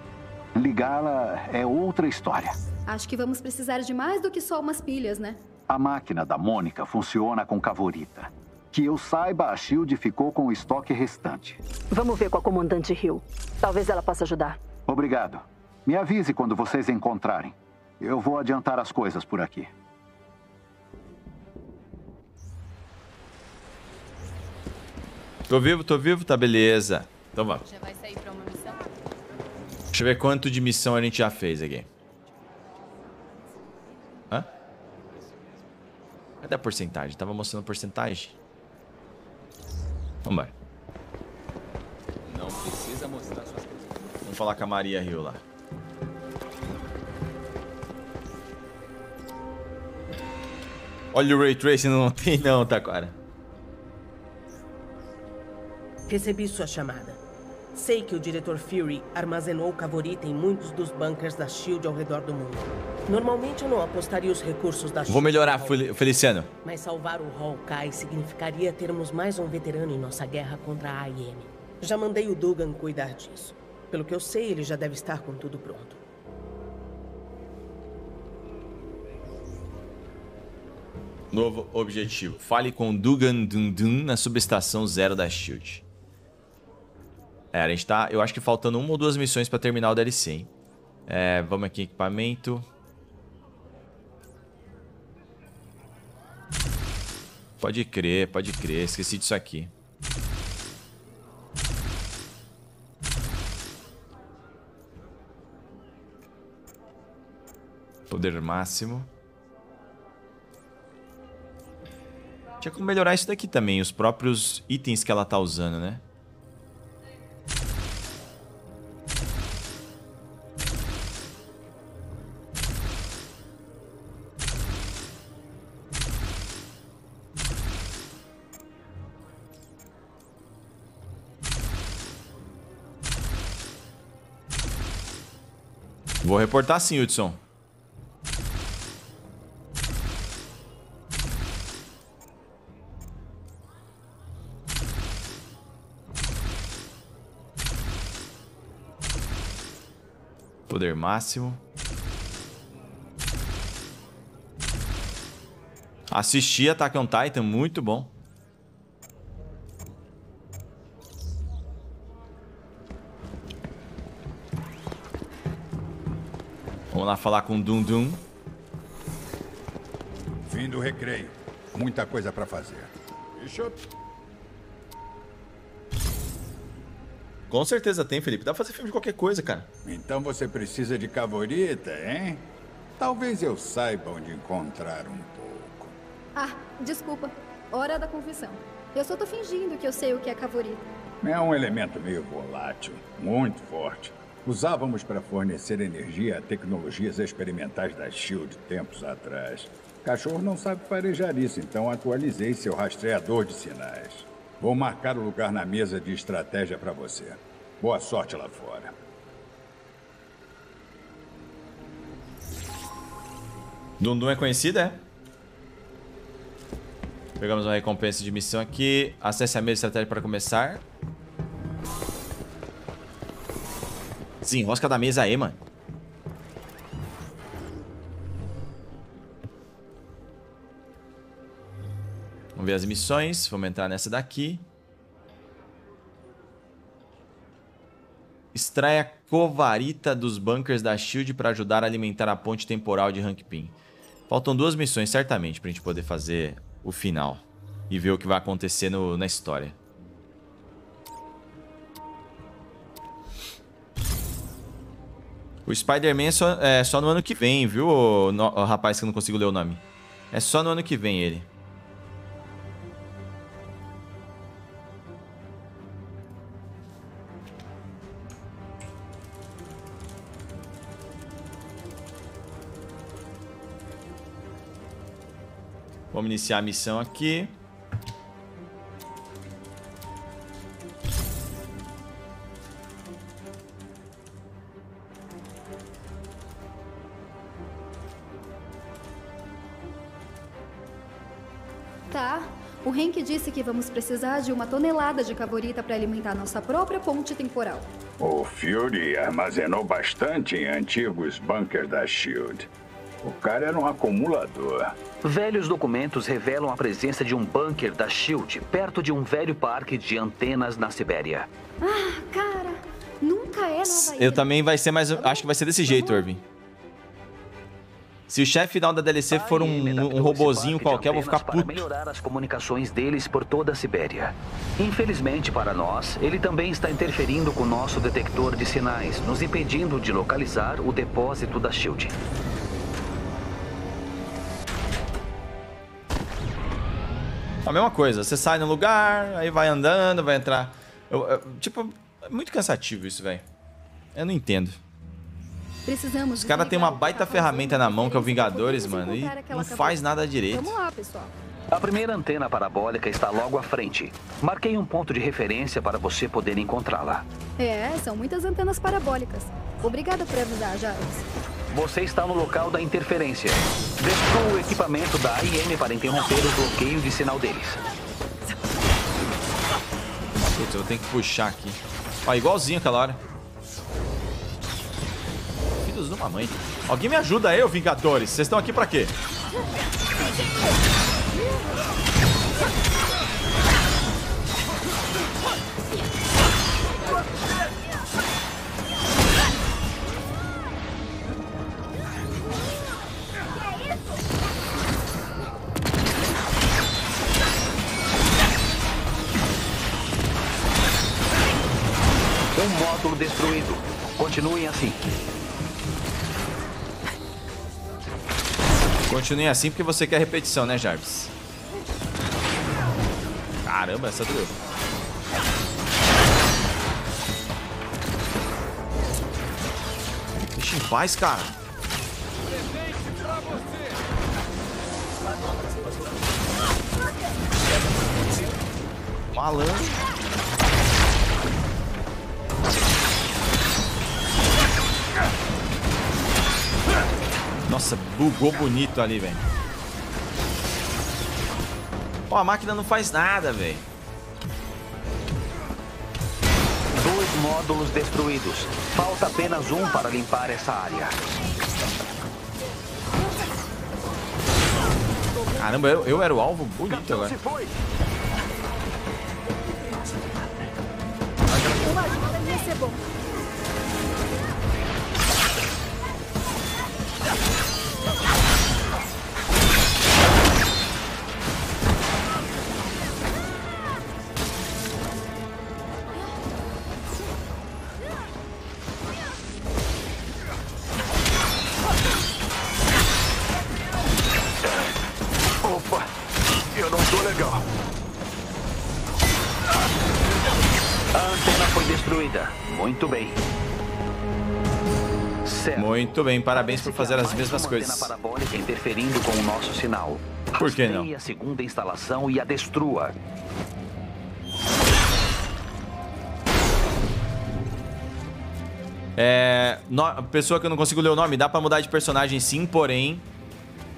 Ligá-la é outra história. Acho que vamos precisar de mais do que só umas pilhas, né? A máquina da Mônica funciona com cavorita. Que eu saiba, a Shield ficou com o estoque restante. Vamos ver com a comandante Hill. Talvez ela possa ajudar. Obrigado. Me avise quando vocês encontrarem. Eu vou adiantar as coisas por aqui. Tô vivo, tô vivo, tá beleza. Então vamos. Já vai sair pra Deixa eu ver quanto de missão a gente já fez aqui. Hã? Cadê a porcentagem? Tava mostrando a porcentagem. Vamos lá. Não precisa mostrar suas coisas. Vamos falar com a Maria Rio lá. Olha o Ray Tracing, não tem não, Taquara. Recebi sua chamada. Sei que o diretor Fury armazenou Cavorita em muitos dos bunkers da SHIELD ao redor do mundo. Normalmente eu não apostaria os recursos da SHIELD. Vou melhorar, Fel- Feliciano. Mas salvar o Hawkeye significaria termos mais um veterano em nossa guerra contra a AIM. Já mandei o Dugan cuidar disso. Pelo que eu sei, ele já deve estar com tudo pronto. Novo objetivo. Fale com Dugan Dundun na subestação zero da SHIELD. É, a gente tá, eu acho que faltando uma ou duas missões pra terminar o DLC, hein? É, vamos aqui, equipamento. Pode crer, pode crer. Esqueci disso aqui. Poder máximo. Tinha como melhorar isso daqui também, os próprios itens que ela tá usando, né? Vou reportar sim, Hudson. Poder máximo. Assisti Attack on Titan, muito bom. Vamos lá falar com o Dum Dum. Fim do recreio. Muita coisa pra fazer. Bishop? Com certeza tem, Felipe. Dá pra fazer filme de qualquer coisa, cara. Então você precisa de cavorita, hein? Talvez eu saiba onde encontrar um pouco. Ah, desculpa. Hora da confissão. Eu só tô fingindo que eu sei o que é cavorita. É um elemento meio volátil, muito forte. Usávamos para fornecer energia a tecnologias experimentais da SHIELD tempos atrás. Cachorro não sabe farejar isso, então atualizei seu rastreador de sinais. Vou marcar o lugar na mesa de estratégia para você. Boa sorte lá fora. Dundum é conhecida, é? Pegamos uma recompensa de missão aqui. Acesse a mesa de estratégia para começar. Desenrosca da mesa aí, mano. Vamos ver as missões. Vamos entrar nessa daqui. Extraia a covarita dos bunkers da SHIELD para ajudar a alimentar a ponte temporal de Hank Pym. Faltam duas missões, certamente, pra gente poder fazer o final. E ver o que vai acontecer no- na história. O Spider-Man é só, é só no ano que vem, viu, o, no- o rapaz que eu não consigo ler o nome. É só no ano que vem ele. Vamos iniciar a missão aqui. O Hank disse que vamos precisar de uma tonelada de cavorita para alimentar nossa própria ponte temporal. O Fury armazenou bastante em antigos bunkers da SHIELD. O cara era um acumulador. Velhos documentos revelam a presença de um bunker da SHIELD perto de um velho parque de antenas na Sibéria. Ah, cara. Nunca é Nova Eu também vai ser mais. Acho que vai ser desse jeito, Irving. Se o chefe final da DLC for um, um robozinho qualquer, eu vou ficar puto. Para melhorar as comunicações deles por toda a Sibéria. Infelizmente para nós, ele também está interferindo com o nosso detector de sinais, nos impedindo de localizar o depósito da SHIELD. A mesma coisa, você sai no lugar, aí vai andando, vai entrar. Eu, eu, tipo, é muito cansativo isso, velho. Eu não entendo. Precisamos. Os caras têm uma baita ferramenta na mão, que é o Vingadores, mano, e não faz nada direito. Vamos lá, pessoal. A primeira antena parabólica está logo à frente. Marquei um ponto de referência para você poder encontrá-la. É, são muitas antenas parabólicas. Obrigada por avisar, Jarvis. Você está no local da interferência. Destrua o equipamento da AIM para interromper o bloqueio de sinal deles. Putz, eu vou ter que puxar aqui. Ó, igualzinho aquela hora. Filhos uma mãe. Alguém me ajuda aí, Vingadores. Vocês estão aqui pra quê? Um módulo destruído. Continuem assim. Continue assim porque você quer repetição, né, Jarvis? Caramba, essa doeu. Deixa em paz, cara. Malandro. Nossa, bugou bonito ali, velho. Ó, a máquina não faz nada, velho. Dois módulos destruídos. Falta apenas um para limpar essa área. Caramba, eu, eu era o alvo bonito agora. Uma ajuda ia ser bom. Muito bem. Certo. Muito bem, parabéns por fazer as mesmas coisas. parabólica interferindo com o nosso sinal. Por que não? A segunda instalação e a destrua. É. no- pessoa que eu não consigo ler o nome, dá pra mudar de personagem sim, porém.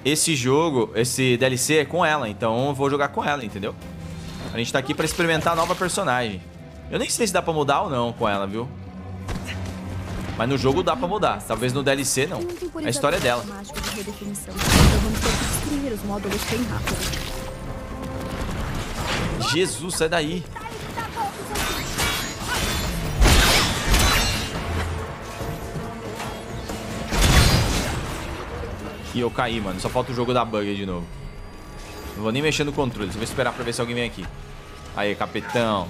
Esse jogo, esse DLC é com ela, então eu vou jogar com ela, entendeu? A gente tá aqui pra experimentar a nova personagem. Eu nem sei se dá pra mudar ou não com ela, viu? Mas no jogo dá pra mudar. Talvez no DLC não. A história é dela. Jesus, sai daí. E eu caí, mano. Só falta o jogo da bug de novo. Não vou nem mexer no controle. Só vou esperar pra ver se alguém vem aqui. Aí, capitão.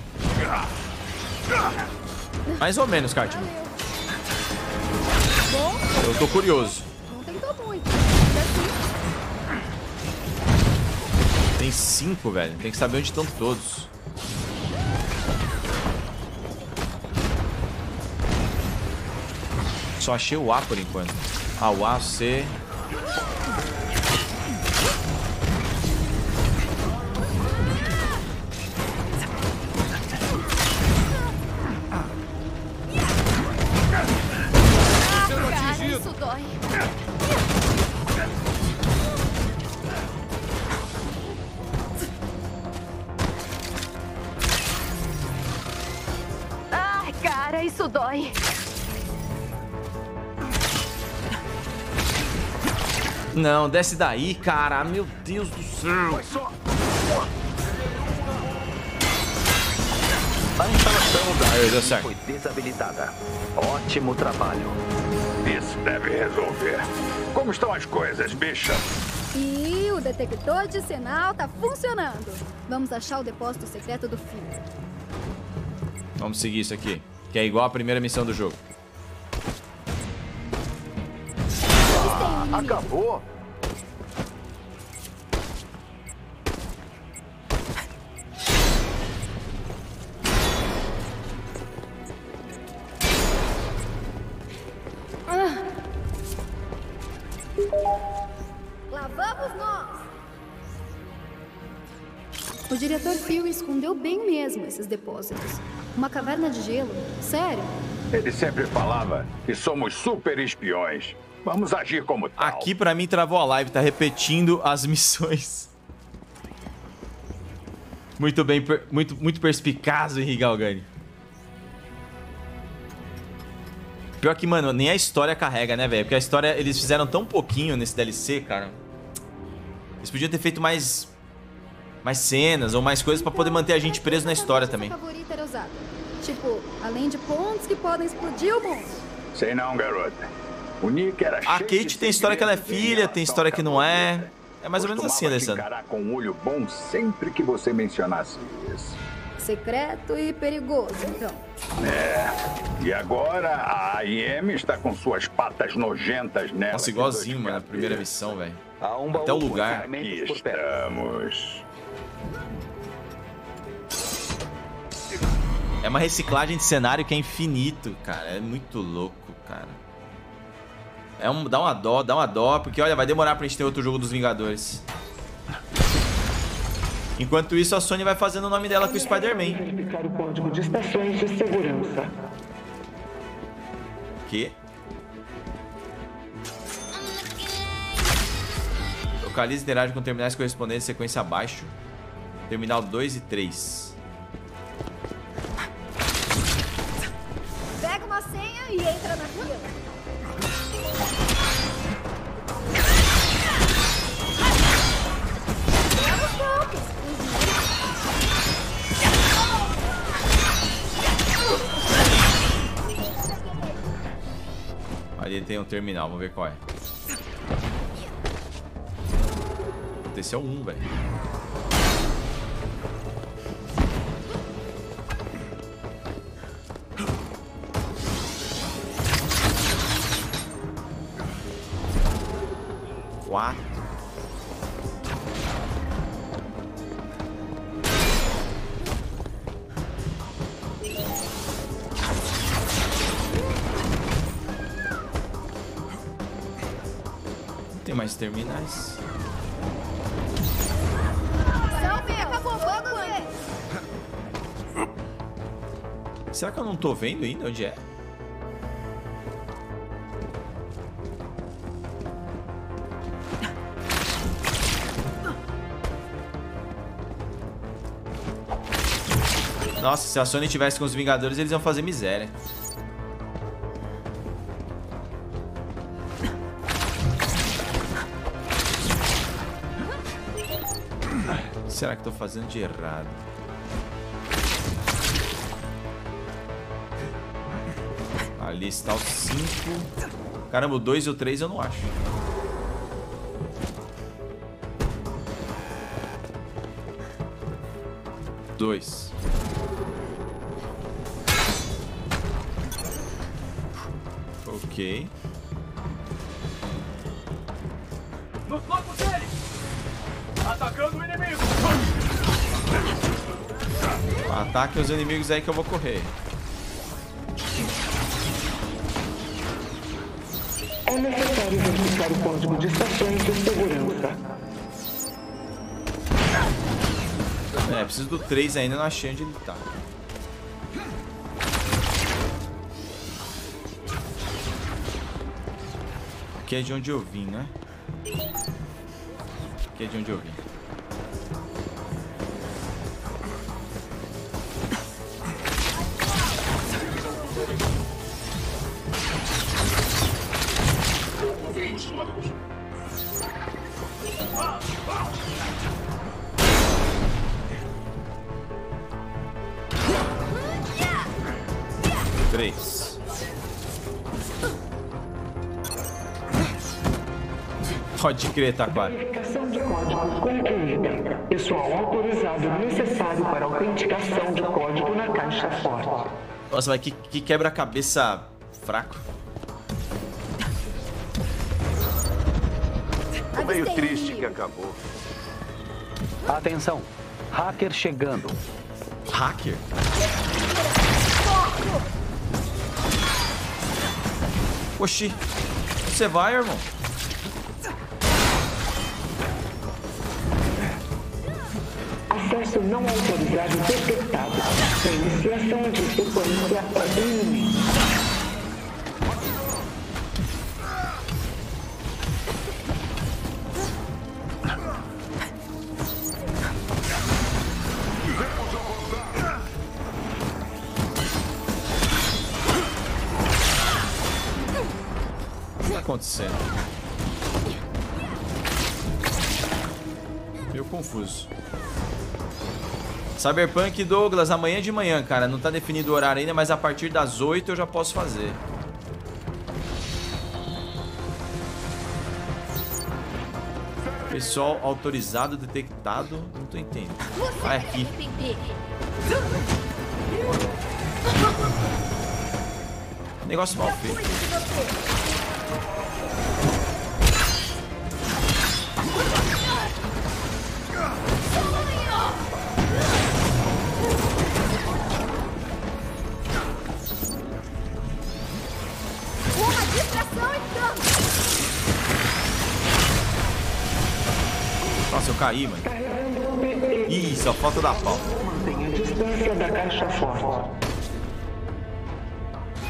Mais ou menos, Cartman. Eu tô curioso. Tem cinco, velho. Tem que saber onde estão todos. Só achei o A por enquanto. Ah, o A, o C. Não, desce daí, cara. Meu Deus do céu. A instalação da Aí, deu AIM certo. foi desabilitada. Ótimo trabalho. Isso deve resolver. Como estão as coisas, bicha? E o detector de sinal tá funcionando. Vamos achar o depósito secreto do filho. Vamos seguir isso aqui. Que é igual a primeira missão do jogo. Acabou? Escondeu bem mesmo esses depósitos. Uma caverna de gelo? Sério? Ele sempre falava que somos super espiões. Vamos agir como tal. Aqui pra mim travou a live, tá repetindo as missões. Muito bem, per- muito, muito perspicaz o Henrique Galgani. Pior que, mano, nem a história carrega, né, velho? Porque a história, eles fizeram tão pouquinho nesse DLC, cara. Eles podiam ter feito mais... Mais cenas ou mais coisas pra poder manter a gente preso na história também. favorita era usada. Tipo, além de pontos que podem explodir o mundo. Sei não, garota. O Nick era A Kate tem história que ela é filha, tem história que não é. É mais ou menos assim, Alessandro. encarar com um olho bom sempre que você mencionasse isso. Secreto e perigoso, então. É. E agora a AIM está com suas patas nojentas nela. Nossa, igualzinho, mano, a primeira missão, velho. Até o lugar. Aqui estamos. É uma reciclagem de cenário que é infinito, cara. É muito louco, cara. É um, dá uma dó, dá uma dó, porque olha, vai demorar pra gente ter outro jogo dos Vingadores. Enquanto isso, a Sony vai fazendo o nome dela com o Spider-Man. Verificar o código de estações de segurança. Que? Localize e interage com terminais correspondentes sequência abaixo. Terminal 2 e 3. Pega uma senha e entra na fila. Ali tem um terminal, vamos ver qual é. Esse é o 1, velho. Quatro. Não tem mais terminais. Será que eu não tô vendo ainda onde é? Nossa, se a Sony tivesse com os Vingadores, eles iam fazer miséria. O que será que tô fazendo de errado? Ali está o 5. Caramba, o 2 e o 3 eu não acho. Dois. Ok. Nos flancos dele! Atacando o inimigo! Ataque os inimigos aí que eu vou correr. É necessário verificar o código de estações de segurança. É, preciso do 3 ainda, não achei onde ele tá. Aqui é de onde eu vim, né? Aqui é de onde eu vim. Crer, Taquara. Verificação de código concluída. Pessoal autorizado necessário para autenticação de código na caixa forte. Nossa, mas que, que quebra-cabeça fraco. Tô meio triste que acabou. Atenção. Hacker chegando. Hacker? Oxi. Você vai, irmão? Acesso não autorizado detectado. A iniciação de sequência é. Cyberpunk Douglas, amanhã de manhã, cara. Não tá definido o horário ainda, mas a partir das 8 eu já posso fazer. Pessoal autorizado, detectado. Não tô entendendo. Vai aqui. Negócio mal feito. Caí, mano. Ih, só falta dar pau. Mantenha a distância da caixa forte.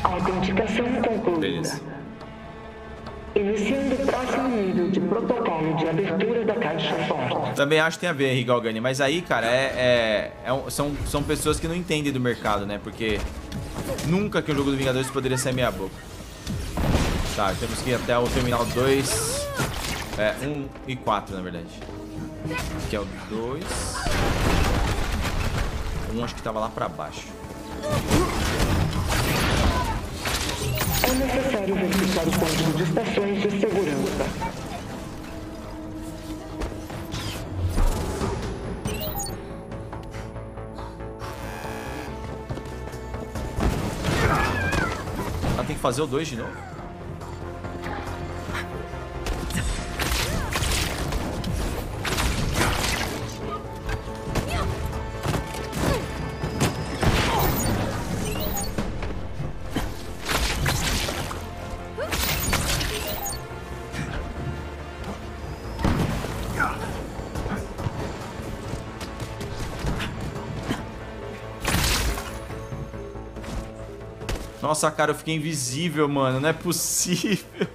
Autenticação concluída. Beleza. Iniciando o próximo nível de protocolo de abertura da caixa forte. Também acho que tem a ver, Henrique Galgani. Mas aí, cara, é, é- é são, são pessoas que não entendem do mercado, né? Porque nunca que um jogo do Vingadores poderia ser meia boca. Tá, temos que ir até o Terminal 2. É, 1 e 4, na verdade. Aqui é o 2. Um acho que tava lá pra baixo. É necessário verificar o código de estações de segurança. Ah, tem que fazer o 2 de novo? Nossa, cara, eu fiquei invisível, mano. Não é possível. <laughs>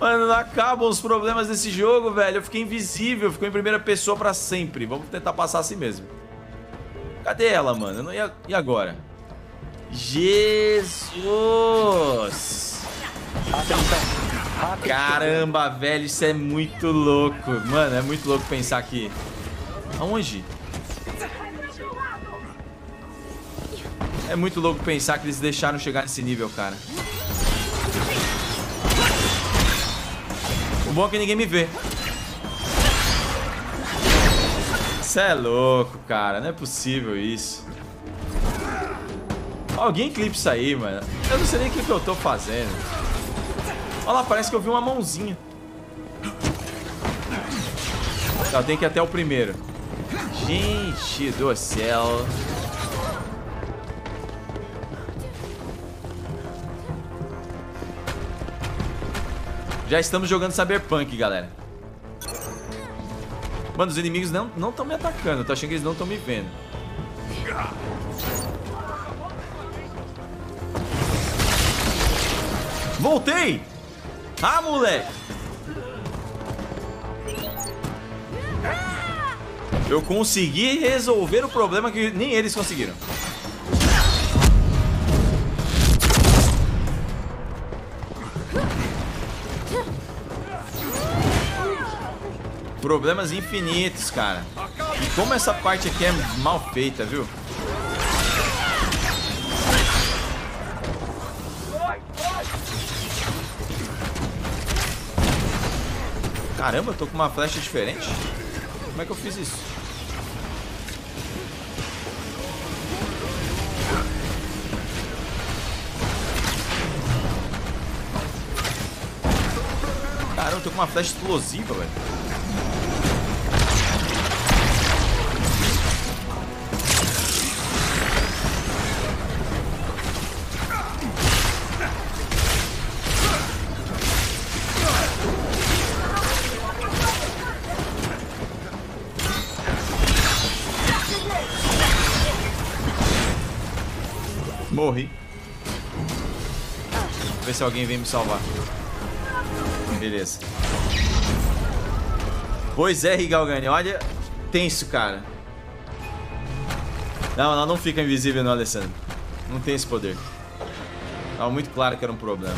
Mano, não acabam os problemas desse jogo, velho. Eu fiquei invisível. Ficou em primeira pessoa pra sempre. Vamos tentar passar assim mesmo. Cadê ela, mano? Não. E agora? Jesus! Caramba, velho. Isso é muito louco. Mano, é muito louco pensar aqui. Aonde? É muito louco pensar que eles deixaram chegar nesse nível, cara. O bom é que ninguém me vê. Você é louco, cara. Não é possível isso. Alguém clipe isso aí, mano. Eu não sei nem o que, eu tô fazendo. Olha lá, parece que eu vi uma mãozinha. Tá, tenho que ir até o primeiro. Gente do céu. Já estamos jogando Cyberpunk, galera. Mano, os inimigos não estão me atacando. Eu tô achando que eles não estão me vendo. Voltei! Ah, moleque! Eu consegui resolver o problema que nem eles conseguiram. Problemas infinitos, cara. E como essa parte aqui é mal feita, viu? Caramba, eu tô com uma flecha diferente? Como é que eu fiz isso? Caramba, eu tô com uma flecha explosiva, velho. Se alguém vem me salvar. Beleza. Pois é, Rigalgani. Olha, tenso, cara. Não, ela não fica invisível não, Alessandro. Não tem esse poder. Tava muito claro que era um problema.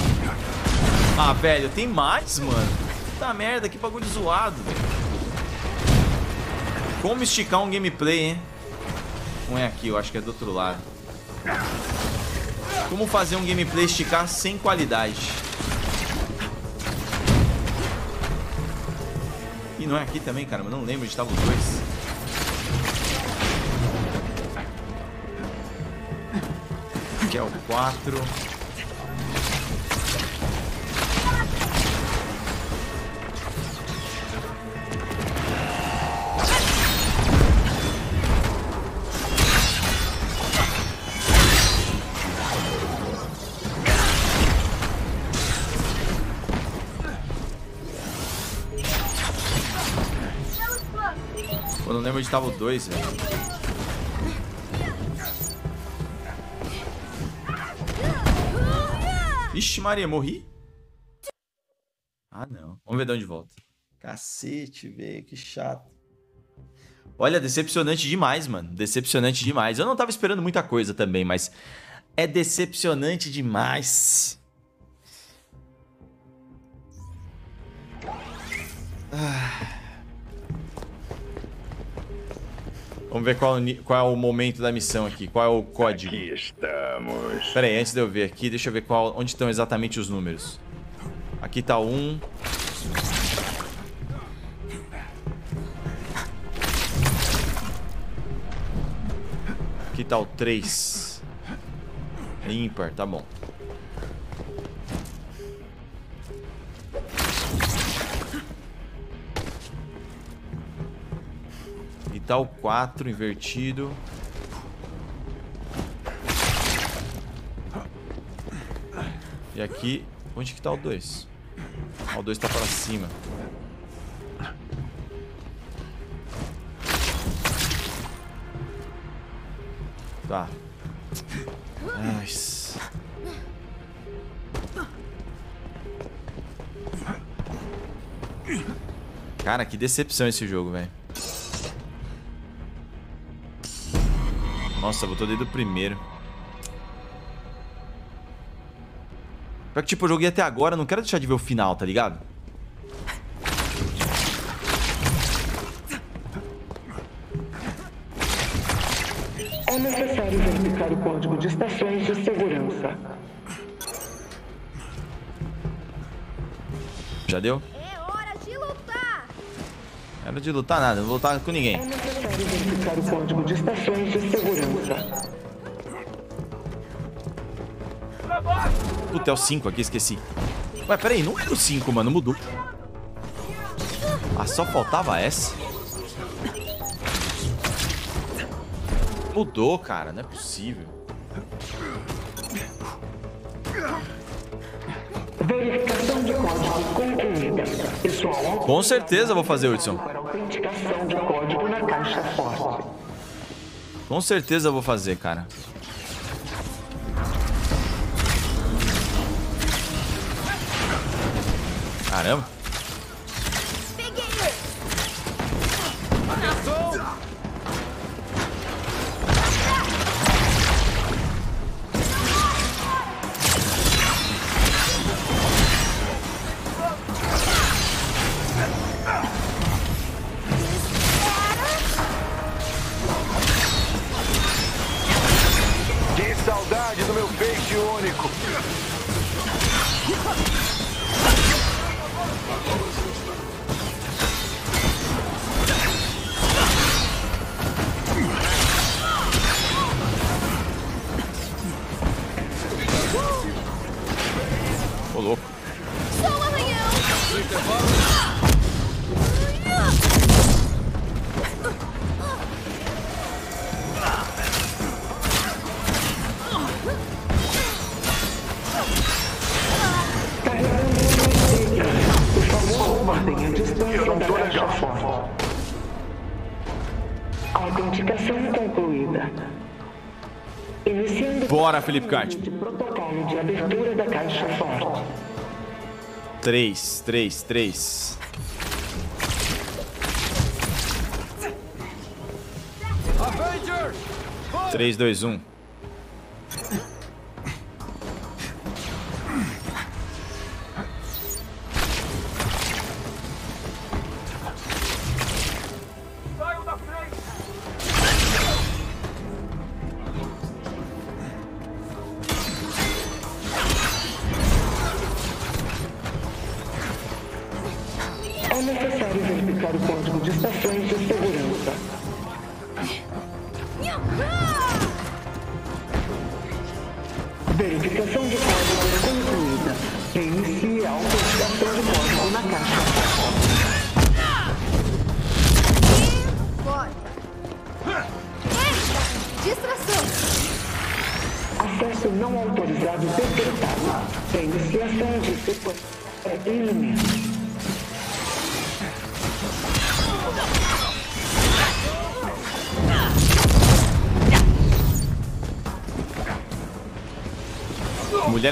Ah, velho, tem mais, mano. Puta merda, que bagulho zoado. Como esticar um gameplay, hein? Não é aqui, eu acho que é do outro lado. Como fazer um gameplay esticar sem qualidade? E não é aqui também, cara, mas não lembro de estar os dois. Aqui é o 4. Estava o 2, velho. Ixi, Maria, morri? Ah, não. Vamos ver de onde volta. Cacete, velho, que chato. Olha, decepcionante demais, mano. Decepcionante demais. Eu não tava esperando muita coisa também, mas é decepcionante demais. Ah. Vamos ver qual, qual é o momento da missão aqui. Qual é o código? Aqui estamos. Pera aí, antes de eu ver aqui, deixa eu ver qual, onde estão exatamente os números. Aqui tá o 1. Aqui tá o 3. É ímpar, tá bom. O 4 invertido. E aqui, onde que tá o 2? Ah, o 2 tá para cima. Tá. Ai. Cara, que decepção esse jogo, velho. Nossa, botou desde o primeiro. Pior que, tipo, eu joguei até agora, não quero deixar de ver o final, tá ligado? É necessário verificar o código de estações de segurança. Já deu? É hora de lutar! Era de lutar nada, não vou lutar com ninguém. É necessário verificar o código de estações de segurança. Puta, é o 5 aqui, esqueci. Ué, peraí, não era o 5, mano, mudou. Ah, só faltava essa. Mudou, cara, não é possível. Verificação de código concluída. Pessoal, Com certeza vou fazer, Hudson. para autenticação de código na caixa forte. Com certeza vou fazer, cara. Caramba. Que Felipe Kart. protocolo de abertura da caixa forte. 3, 3, 3. Avengers! 3, 2, 1.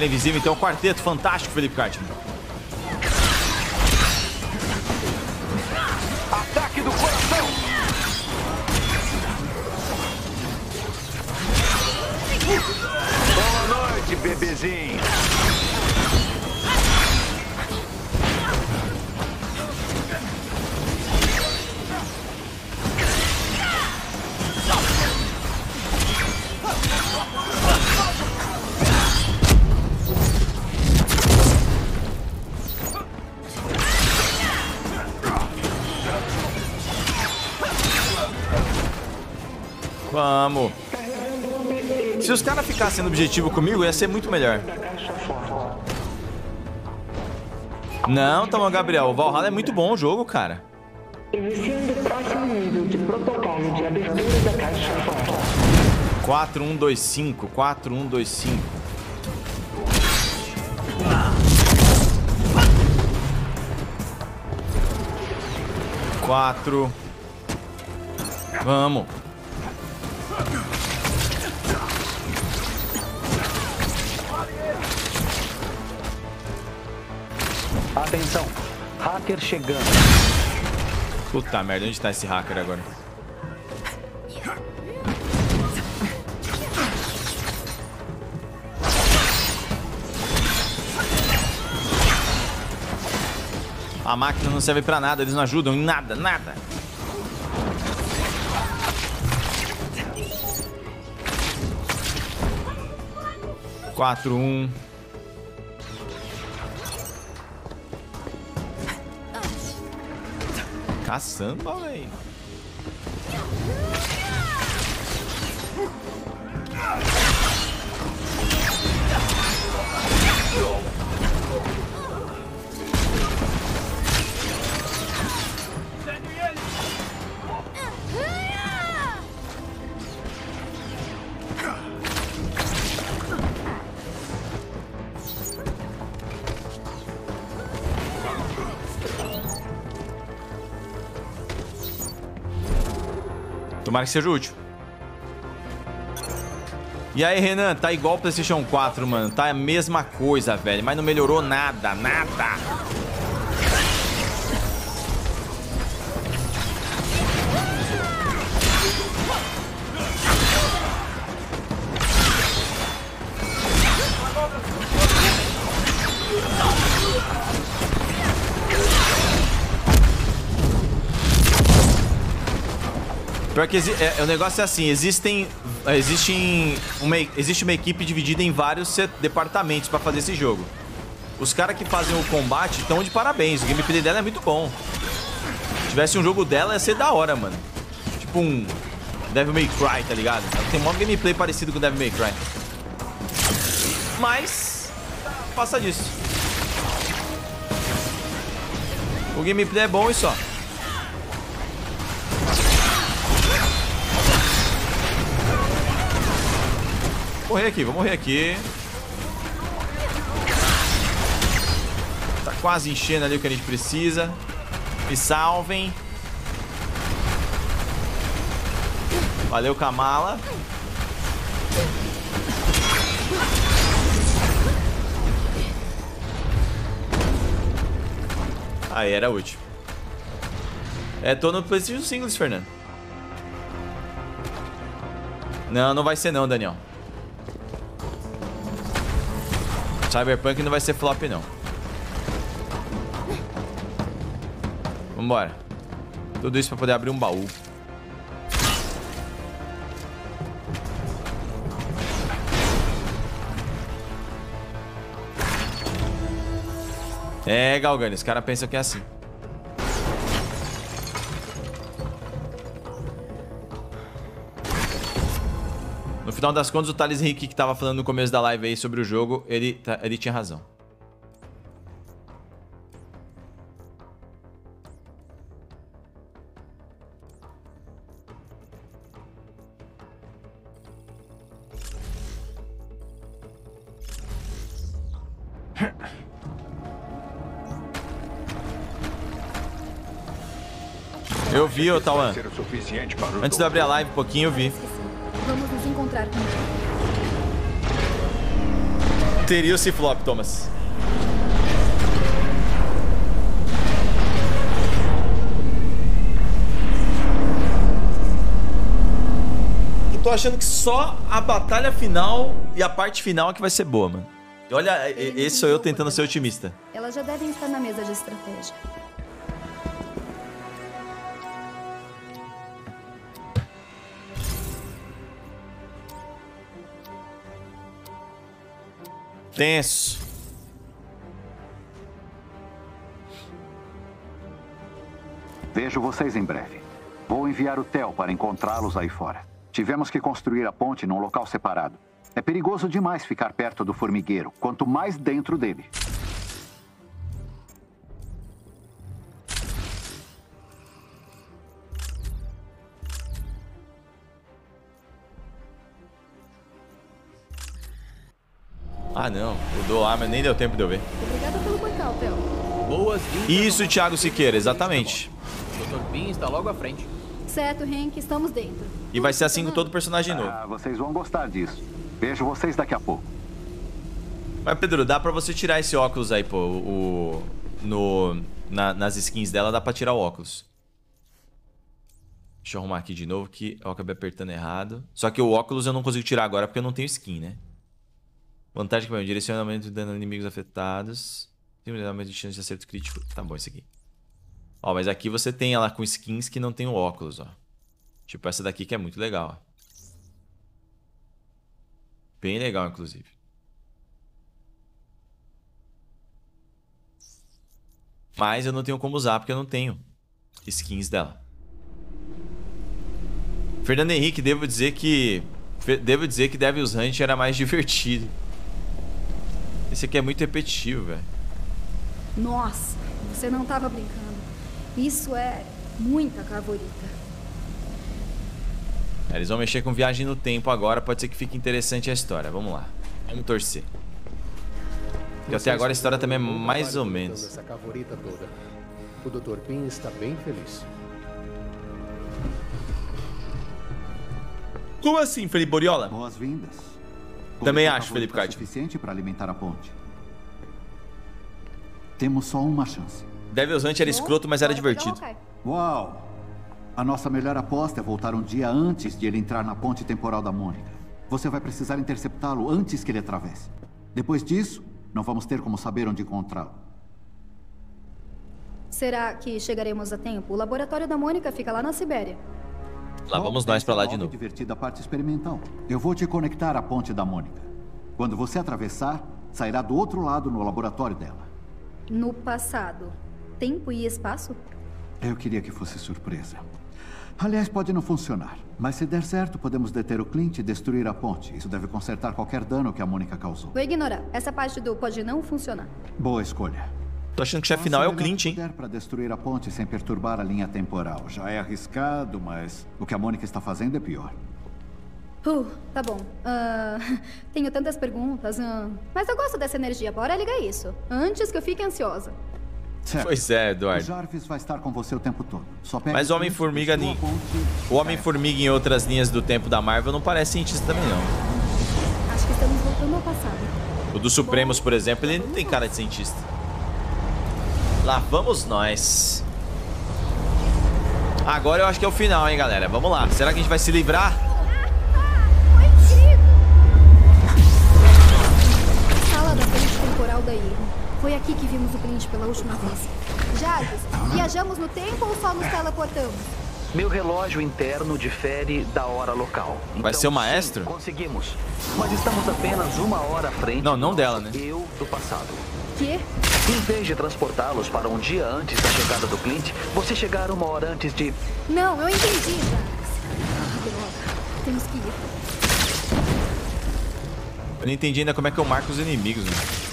Invisível, então, quarteto fantástico, Felipe Cartman. Se os caras ficassem no objetivo comigo, ia ser muito melhor. Não, Tamo Gabriel. O Valhalla é muito bom o jogo, cara. Iniciando o próximo nível de protocolo de abertura da caixa forte. 4125, 4125. Quatro. Vamos. Atenção, hacker chegando. Puta merda, onde tá esse hacker agora? A máquina não serve pra nada, eles não ajudam em nada, nada. Quatro, um. Caçamba, velho. Tomara que seja útil. E aí, Renan, tá igual o PlayStation 4, mano. Tá a mesma coisa, velho. Mas não melhorou nada, nada. Que é, o negócio é assim, existem. Existem uma, existe uma equipe dividida em vários departamentos pra fazer esse jogo. Os caras que fazem o combate estão de parabéns. O gameplay dela é muito bom. Se tivesse um jogo dela, ia ser da hora, mano. Tipo um Devil May Cry, tá ligado? Tem um gameplay parecido com Devil May Cry. mas passa disso. O gameplay é bom e só. Morrer aqui, vou morrer aqui. Tá quase enchendo ali o que a gente precisa. Me salvem. Valeu, Kamala. Aí, era útil. É, tô no PlayStation Singles, Fernando. Não, não vai ser não, Daniel. Cyberpunk não vai ser flop, não. Vambora. Tudo isso pra poder abrir um baú. É, Galgani, os caras pensam que é assim. Final das contas, o Thales Henrique que tava falando no começo da live aí sobre o jogo, ele, tá, ele tinha razão. Eu vi, ô Tawan. Antes de abrir a live um pouquinho, eu vi. Vamos encontrar ele. Teria o Ciflop, Thomas. Eu tô achando que só a batalha final e a parte final é que vai ser boa, mano. Olha, e- esse sou eu tentando ser otimista. Elas já devem estar na mesa de estratégia. Tenso. Vejo vocês em breve. Vou enviar o Theo para encontrá-los aí fora. Tivemos que construir a ponte num local separado. É perigoso demais ficar perto do formigueiro, quanto mais dentro dele. Ah, não. Mudou lá, mas nem deu tempo de eu ver. Obrigada pelo bancal, Theo. Boas-vindas. Isso, Thiago Siqueira, exatamente. O Dr. Pin está logo à frente. Certo, Hank, estamos dentro. E vai ser assim com todo personagem novo. Ah, vocês vão gostar disso. Vejo vocês daqui a pouco. Mas, Pedro, dá pra você tirar esse óculos aí, pô. O, no, na- nas skins dela dá pra tirar o óculos. Deixa eu arrumar aqui de novo que eu acabei apertando errado. Só que o óculos eu não consigo tirar agora porque eu não tenho skin, né? Vantagem que vai direcionamento de dano a inimigos afetados. Tem um de chance de acerto crítico. Tá bom isso aqui. Ó, mas aqui você tem ela com skins que não tem o óculos, ó. Tipo essa daqui que é muito legal, ó. Bem legal, inclusive. Mas eu não tenho como usar porque eu não tenho skins dela. Fernando Henrique, devo dizer que. Devo dizer que Devil's Hunt era mais <laughs> divertido. Esse aqui é muito repetitivo, velho. Nossa, você não tava brincando. Isso é muita cavorita. Eles vão mexer com viagem no tempo agora, pode ser que fique interessante a história. Vamos lá. Vamos torcer. Porque até agora a história também é mais ou menos. Essa cavorita toda. O Dr. Pin está bem feliz. Como assim, Felipe Boriola? Boas-vindas. Também acho, Felipe favorito Card. suficiente para alimentar a ponte. Temos só uma chance. Devil's Hunt era escroto, mas era divertido. Uau! A nossa melhor aposta é voltar um dia antes de ele entrar na ponte temporal da Mônica. Você vai precisar interceptá-lo antes que ele atravesse. Depois disso, não vamos ter como saber onde encontrá-lo. Será que chegaremos a tempo? O laboratório da Mônica fica lá na Sibéria. Lá vamos nós pra lá de novo. divertida parte experimental. Eu vou te conectar à ponte da Mônica. Quando você atravessar, sairá do outro lado no laboratório dela. No passado. Tempo e espaço? Eu queria que fosse surpresa. Aliás, pode não funcionar. Mas se der certo, podemos deter o Clint e destruir a ponte. Isso deve consertar qualquer dano que a Mônica causou. Vou ignorar. Essa parte do pode não funcionar. Boa escolha. Tô achando que o chefe final é o Clint, hein? para destruir a ponte sem perturbar a linha temporal. Já é arriscado, mas o que a Mônica está fazendo é pior. Uh, tá bom. Uh, <laughs> tenho tantas perguntas, uh, mas eu gosto dessa energia. Bora ligar isso. Antes que eu fique ansiosa. Certo. Pois é, Eduardo. O Jarvis vai estar com você o tempo todo. Só Mas o Homem-Formiga... Ni... O Homem-Formiga em outras linhas do tempo da Marvel não parece cientista também, não. Acho que estamos voltando ao passado. O dos Supremos, por exemplo, ele não tem cara de cientista. Lá vamos nós. Agora eu acho que é o final, hein, galera. Vamos lá. Será que a gente vai se livrar? Sala da frente temporal da ilha. Foi aqui que vimos o Clint pela última vez. Jarvis, viajamos no tempo ou só nos teleportamos? Meu relógio interno difere da hora local. Vai então, ser o maestro? Sim, conseguimos. Mas estamos apenas uma hora à frente. Não, não dela, né? Eu do passado. Quê? Em vez de transportá-los para um dia antes da chegada do Clint, você chegar uma hora antes de. Não, eu entendi, Jarvis. Temos que ir. Eu não entendi ainda como é que eu marco os inimigos, né?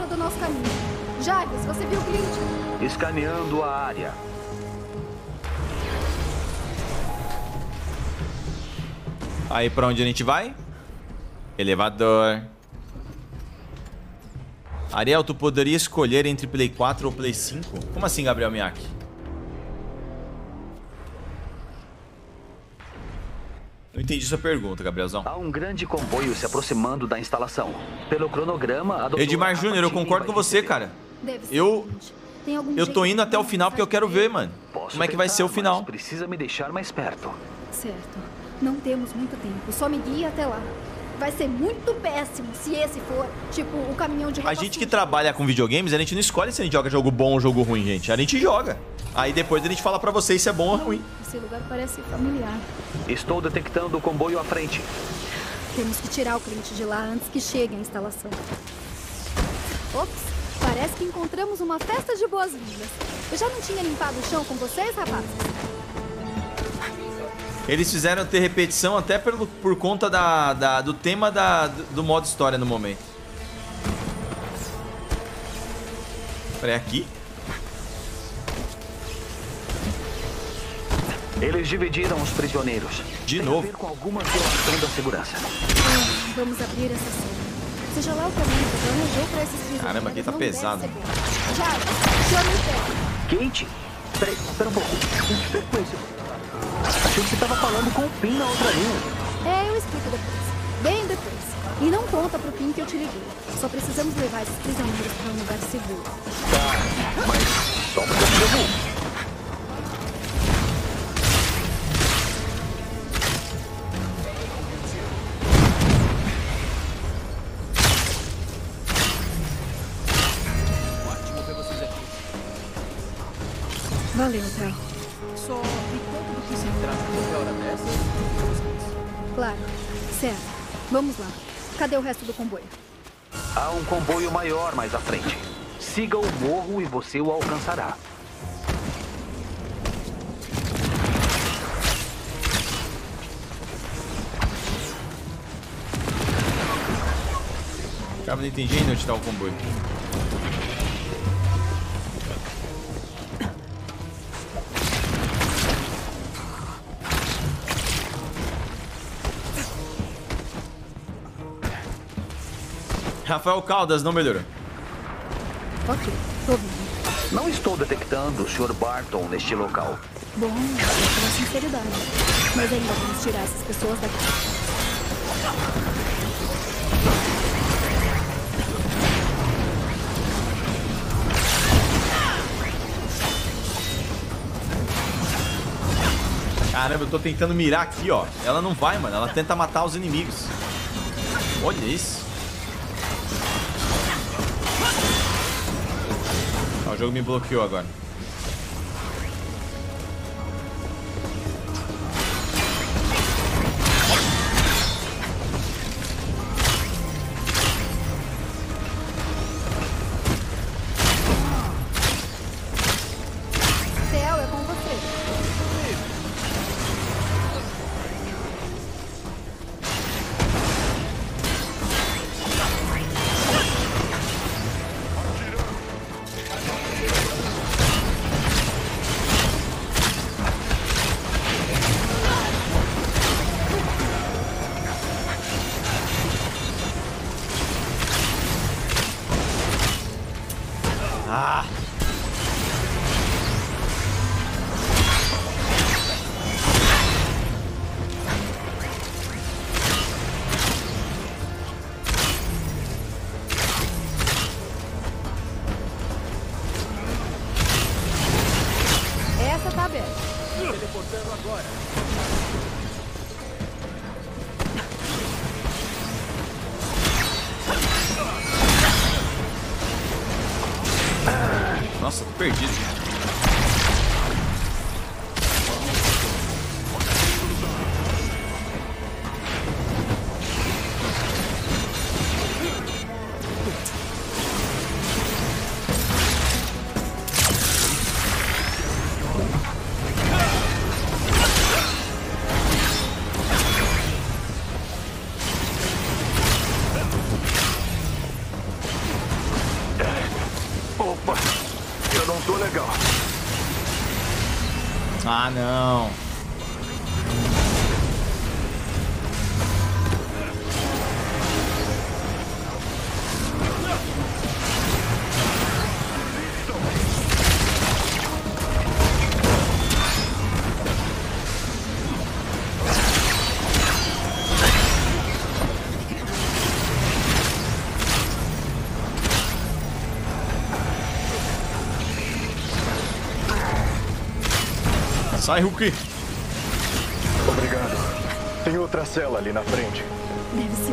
Fora do nosso caminho. Jarvis, você viu o Clint? Escaneando a área. Aí pra onde a gente vai? Elevador. Ariel, tu poderia escolher entre Play 4 ou Play 5? Como assim, Gabriel Miyake? Não entendi sua pergunta, Gabrielzão. Há um grande comboio se aproximando da instalação. Pelo cronograma, a Edmar Júnior, eu concordo com você, cara. Eu Tem algum eu tô indo até o final porque eu quero ver, mano. Posso Como é que vai ser o final. Precisa me deixar mais perto. Certo. Não temos muito tempo. Só me guia até lá. Vai ser muito péssimo se esse for, tipo, o caminhão de A gente que trabalha com videogames, a gente não escolhe se a gente joga jogo bom ou jogo ruim, gente. A gente joga. Aí depois a gente fala pra vocês se é bom ou ruim. Esse lugar parece familiar. Estou detectando o comboio à frente. Temos que tirar o cliente de lá antes que chegue a instalação. Ops, parece que encontramos uma festa de boas-vindas. Eu já não tinha limpado o chão com vocês, rapazes? Eles fizeram ter repetição até pelo, por conta da, da- do tema da, do, do modo história no momento. Peraí, aqui? Eles dividiram os prisioneiros. De Tem novo? A ver com alguma violação da segurança. Ah, vamos abrir essa sala. Seja lá o caminho que planejou pra esses prisioneiros. Caramba, aqui tá pesado. Jarvis, chame o pé. Kate? Peraí, espera um pouco. Que foi isso? Achei que você estava falando com o Pin na outra linha. É, eu explico depois. Bem depois. E não conta pro Pim que eu te liguei. Só precisamos levar esses prisioneiros pra um lugar seguro. Tá, mas só porque eu te devolvo. Ótimo ver vocês aqui. Valeu, Theo. Só Claro. Certo. Vamos lá. Cadê o resto do comboio? Há um comboio maior mais à frente. Siga o morro e você o alcançará. Cara, não entendi ainda onde tá o comboio. Rafael Caldas não melhorou. Ok, tô vindo. Não estou detectando o Sr. Barton neste local. Bom, é pela sinceridade. Mas ainda vamos tirar essas pessoas daqui. Caramba, eu tô tentando mirar aqui, ó. Ela não vai, mano. Ela tenta matar os inimigos. Olha isso. Jogo me bloqueou agora. Sai, Hulk. Obrigado. Tem outra cela ali na frente. Deve ser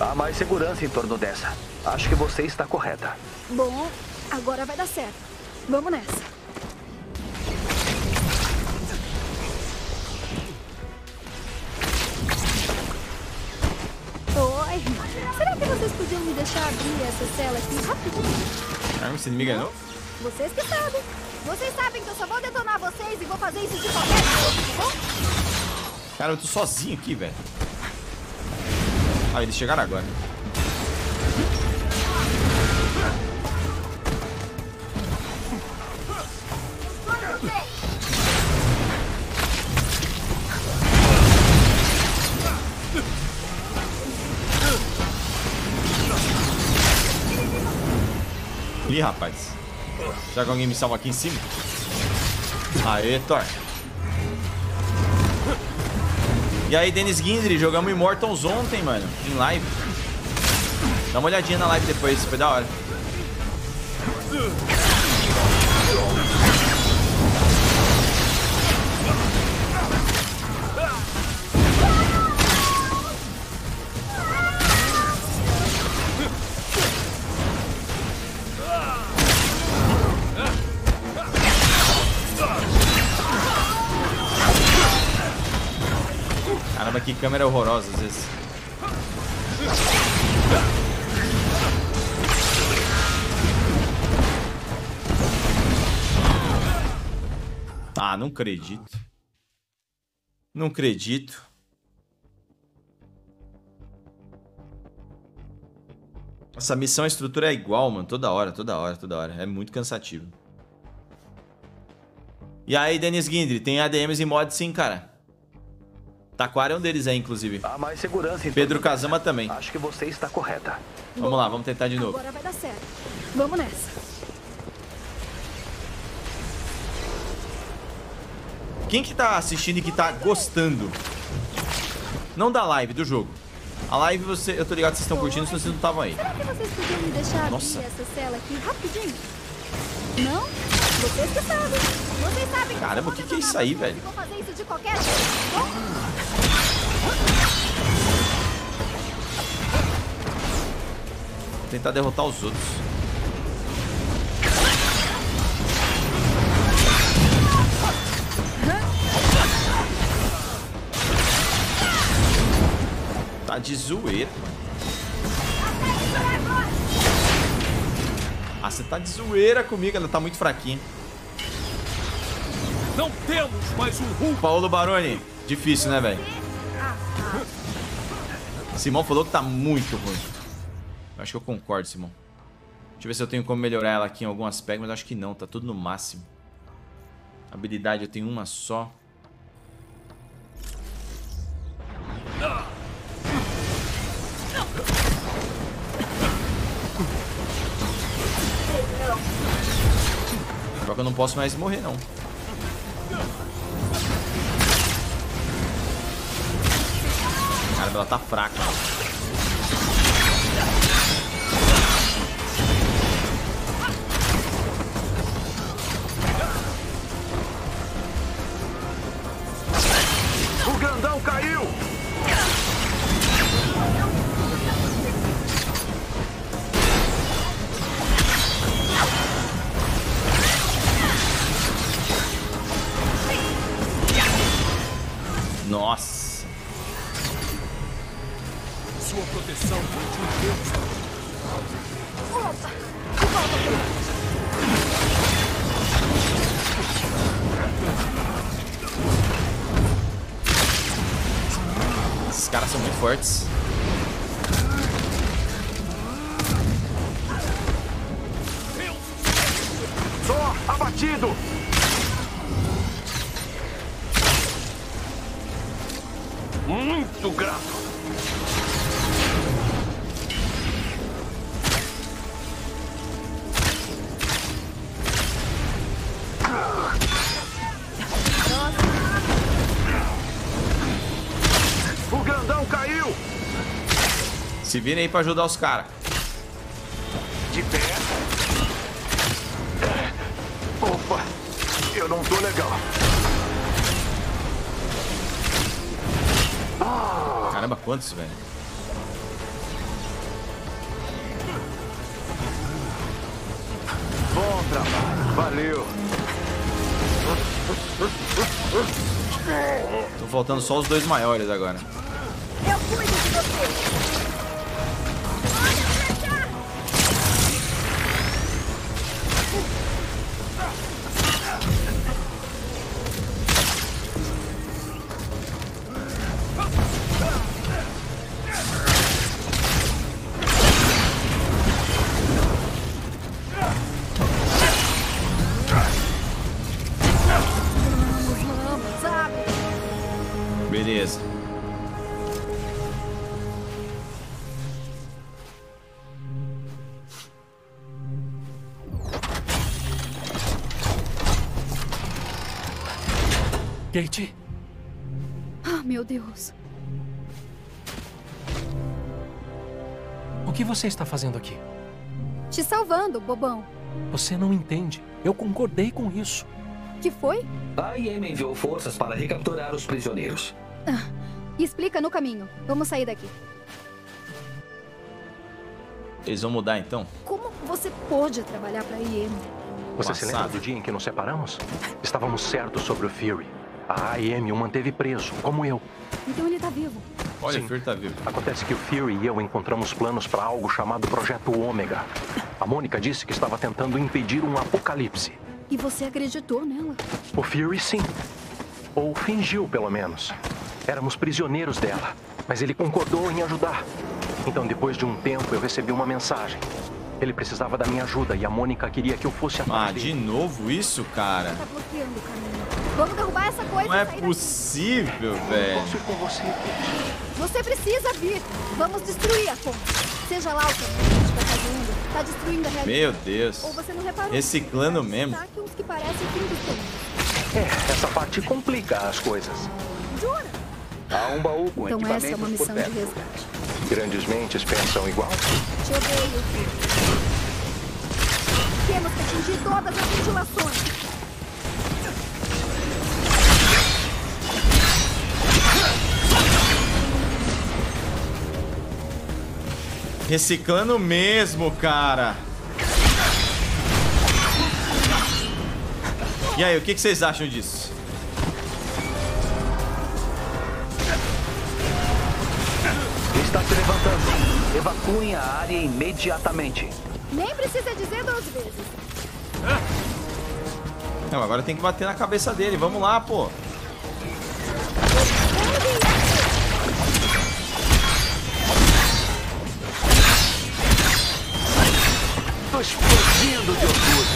o. Há mais segurança em torno dessa. Acho que você está correta. Bom, agora vai dar certo. Vamos nessa. Oi. Será que vocês podiam me deixar abrir essa cela aqui rapidinho? Ah, inimigo é novo? Vocês que sabem. Vocês sabem que eu só vou detonar vocês e vou fazer isso de qualquer jeito, tá bom? Cara, eu tô sozinho aqui, velho. Ah, eles chegaram agora. Ih, rapaz. Será que alguém me salva aqui em cima? Aê, Thor. E aí, Dennis Guindry, jogamos Immortals ontem, mano, em live. Dá uma olhadinha na live depois, foi da hora. Que câmera horrorosa às vezes. Ah, não acredito. Não acredito. Essa missão, a estrutura é igual, mano. Toda hora, toda hora, toda hora. É muito cansativo. E aí, Denis Guindry, tem ADMs e mods sim, cara. Taquara é um deles aí, inclusive. Há mais segurança em Pedro Kazama também. Acho que você está correta. Vamos lá, vamos tentar de novo. Agora vai dar certo. Vamos nessa. Quem que tá assistindo e que tá gostando? Não da live, do jogo. A live, você, eu tô ligado que vocês estão curtindo, se vocês não estavam aí. Será que vocês podiam me deixar Nossa. abrir essa cela aqui rapidinho? Não? Vocês que sabem. Vocês sabem Caramba, o que, que é isso aí, velho? vou fazer isso de qualquer jeito, tentar derrotar os outros. Tá de zoeira, mano. Ah, você tá de zoeira comigo, ela tá muito fraquinha. Não temos mais um Paulo Baroni, difícil, né, velho? Ah. Simão falou que tá muito ruim. Eu acho que eu concordo, Simão. Deixa eu ver se eu tenho como melhorar ela aqui em algum aspecto, mas acho que não, tá tudo no máximo. Habilidade eu tenho uma só. Só que eu não posso mais morrer, não. Cara, ela tá fraca. Grandão caiu! Nossa. Virem aí pra ajudar os caras. De pé. Opa! Eu não tô legal. Caramba, quantos, velho? Bom trabalho. Valeu. Estão faltando só os dois maiores agora. Você está fazendo aqui? Te salvando, bobão. Você não entende. Eu concordei com isso. Que foi? A IEM enviou forças para recapturar os prisioneiros. Explica no caminho. Vamos sair daqui. Eles vão mudar então? Como você pôde trabalhar pra IEM? Você se lembra do dia em que nos separamos? Estávamos certos sobre o Fury. A AIM o manteve preso, como eu. Então ele tá vivo. Olha, o Fury tá vivo. Acontece que o Fury e eu encontramos planos para algo chamado Projeto Ômega. A Mônica disse que estava tentando impedir um apocalipse. E você acreditou nela? O Fury, sim. Ou fingiu, pelo menos. Éramos prisioneiros dela, mas ele concordou em ajudar. Então, depois de um tempo, eu recebi uma mensagem. Ele precisava da minha ajuda e a Mônica queria que eu fosse atrás Ah, de novo isso, cara? Tá bloqueando caminho. Vamos derrubar essa coisa Não é sair daqui. possível, velho. Posso ir com você, Você precisa vir. Vamos destruir a ponte. Seja lá o que a gente tá fazendo, tá destruindo a realidade. Meu Deus. Ou você não reparou? Reciclando mesmo. Ataques que parecem fim tempos. É, essa parte complica as coisas. Jura? Há um baú com Então essa é uma missão de resgate. Grandes mentes pensam igual? Te odeio, filho. Temos que atingir todas as ventilações. Reciclando mesmo, cara. E aí, o que vocês acham disso? Está levantando. Evacuem a área imediatamente. Nem precisa dizer duas vezes. Não, agora tem que bater na cabeça dele. Vamos lá, pô. Tô explodindo de orgulho.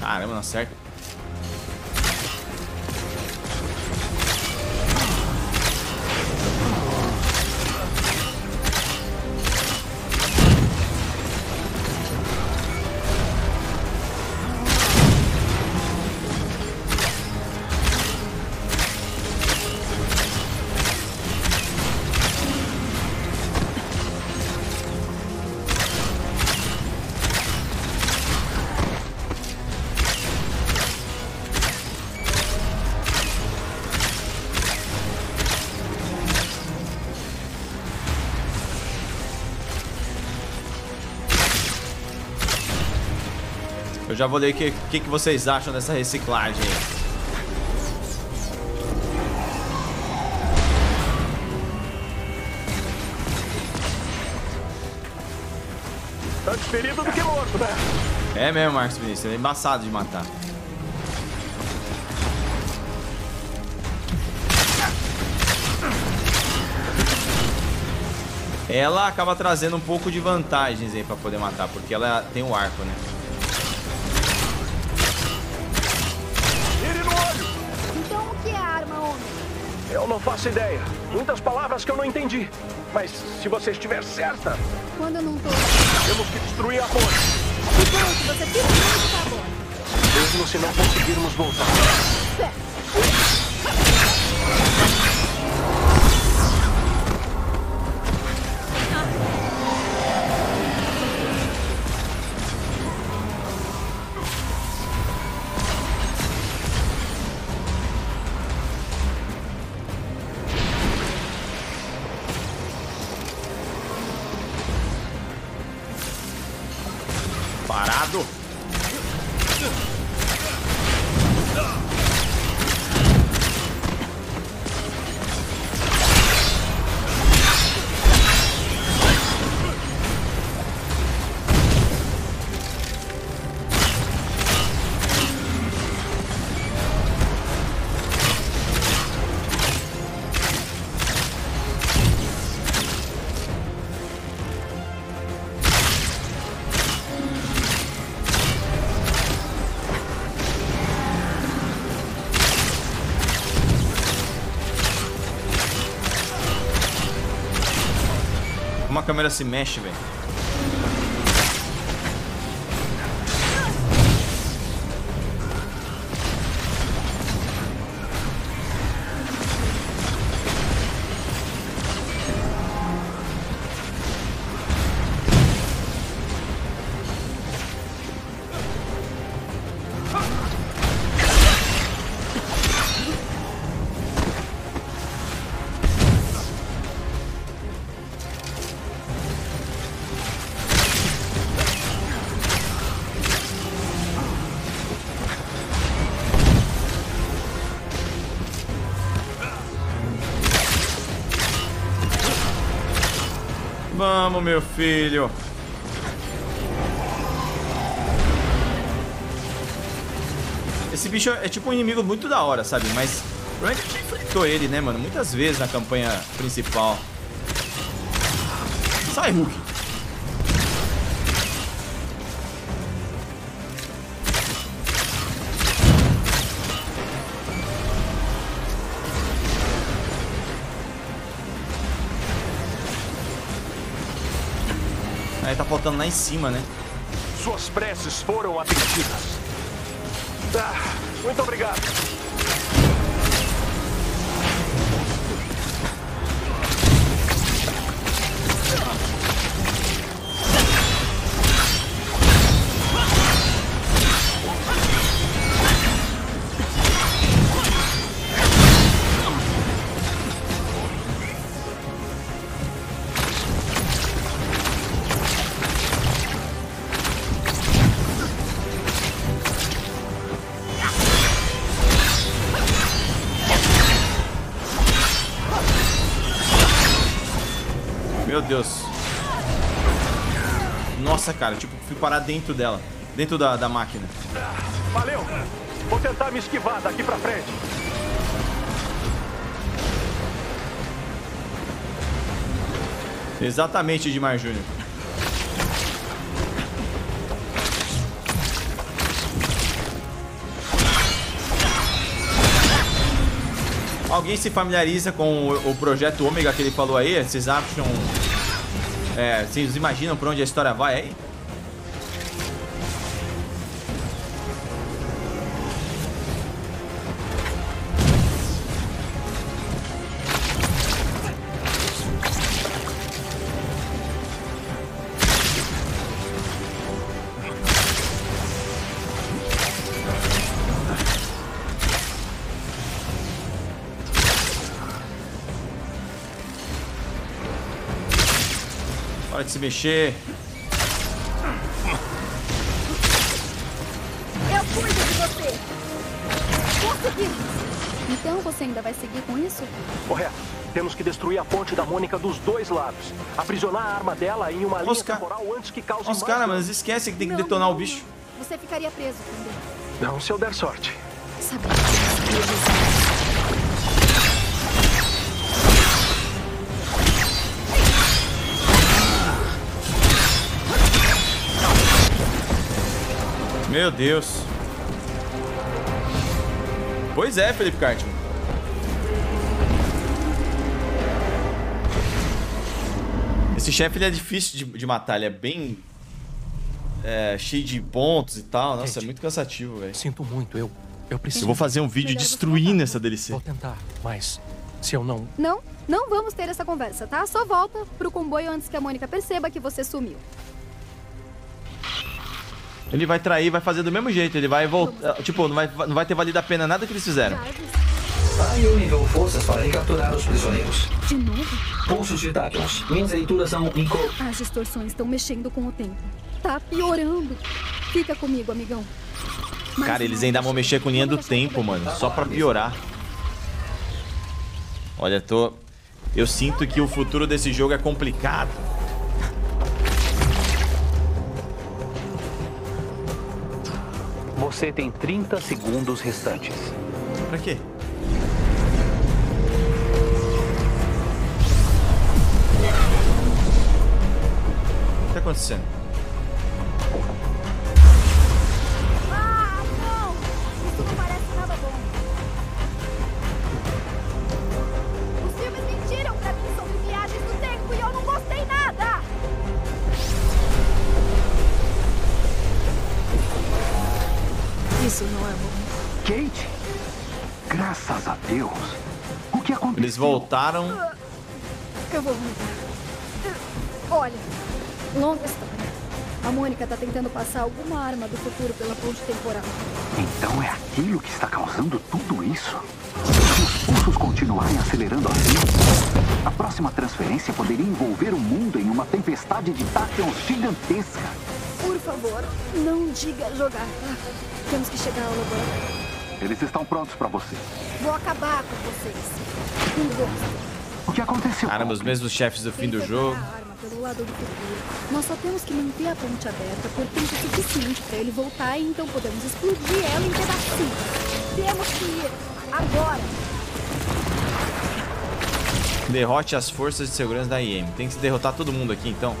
Caramba, não acerta. Já vou ler o que, que, que vocês acham dessa reciclagem. Antes ferido do que morto, né? É mesmo, Marcos Vinícius. É embaçado de matar. Ela acaba trazendo um pouco de vantagens aí pra poder matar, porque ela tem o arco, né? Faço ideia. Muitas palavras que eu não entendi. Mas se você estiver certa, Quando eu não tô. temos que destruir a ponte. E pronto, você finalmente acabou. Mesmo se não conseguirmos voltar. Câmera se mexe, velho. Meu filho. Esse bicho é tipo um inimigo muito da hora, sabe? Mas provavelmente a gente enfrentou ele, né, mano? Muitas vezes na campanha principal. Sai, Hulk. Tá lá em cima, né? Suas preces foram atendidas. Ah, muito obrigado. Parar dentro dela. Dentro da, da máquina. Valeu! Vou tentar me esquivar daqui pra frente. Exatamente, Edmar Júnior. Alguém se familiariza com o, o projeto Ômega que ele falou aí? Vocês acham... É, vocês imaginam pra onde a história vai aí? De se mexer. Eu cuido de você! Conseguimos! Então você ainda vai seguir com isso? Correto. Temos que destruir a ponte da Mônica dos dois lados. Aprisionar a arma dela em uma linha Oscar. temporal antes que cause Os mais caras, mas esquece que tem que Não, detonar não, o bicho. não. Você ficaria preso também. Não, se eu der sorte. Meu Deus. Pois é, Felipe Cartman. Esse chefe ele é difícil de, de matar, ele é bem é, cheio de pontos e tal. Nossa, é muito cansativo, velho. Sinto muito, eu eu preciso. Eu vou fazer um vídeo destruindo essa DLC. Vou tentar, mas se eu não Não, não vamos ter essa conversa, tá? Só volta pro comboio antes que a Mônica perceba que você sumiu. Ele vai trair, vai fazer do mesmo jeito. Ele vai voltar. Tipo, não vai, não vai ter valido a pena nada que eles fizeram. A Yuri enviou forças para recapturar os prisioneiros. De novo? Pulsos de Tachyons. Minhas leituras são inco... As distorções estão mexendo com o tempo. Tá piorando. Fica comigo, amigão. Cara, eles ainda vão mexer com linha do tempo, mano. Só pra piorar. Olha, tô. Eu sinto que o futuro desse jogo é complicado. Você tem 30 segundos restantes. Pra quê? O que tá acontecendo? Voltaram. Eu vou. Olha, longa história. A Mônica tá tentando passar alguma arma do futuro pela ponte temporal. Então é aquilo que está causando tudo isso? Se os pulsos continuarem acelerando assim, a próxima transferência poderia envolver o mundo em uma tempestade de tátions gigantesca. Por favor, não diga jogar, tá? Temos que chegar ao laboratório. Eles estão prontos para você. Vou acabar com vocês. Com gosto. O que aconteceu? Caramba, os mesmos chefes do fim do jogo. Do. Nós só temos que manter a ponte aberta por tempo suficiente para ele voltar e então podemos explodir ela em pedacinhos. Temos que ir. Agora. Derrote as forças de segurança da IM. Tem que se derrotar todo mundo aqui, então.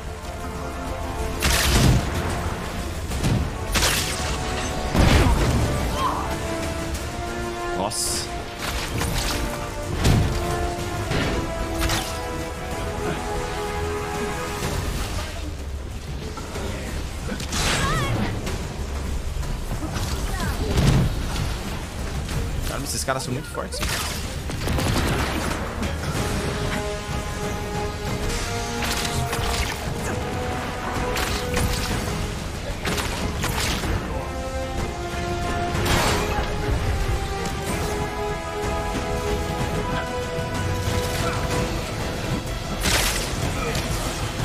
Caras são muito fortes.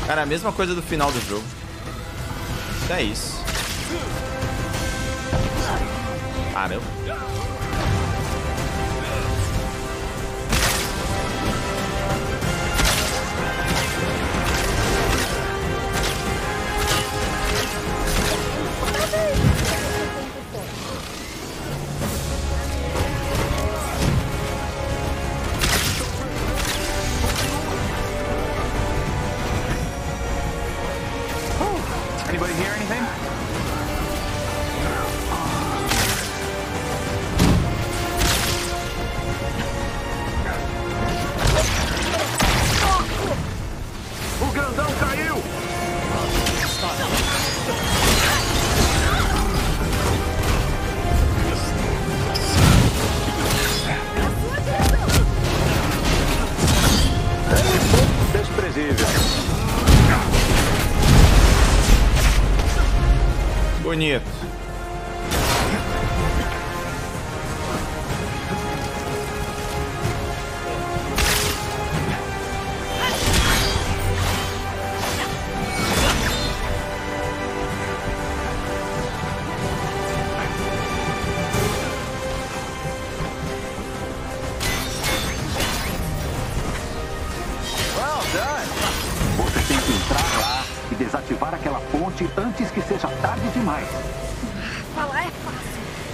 Cara, é a mesma coisa do final do jogo. É isso.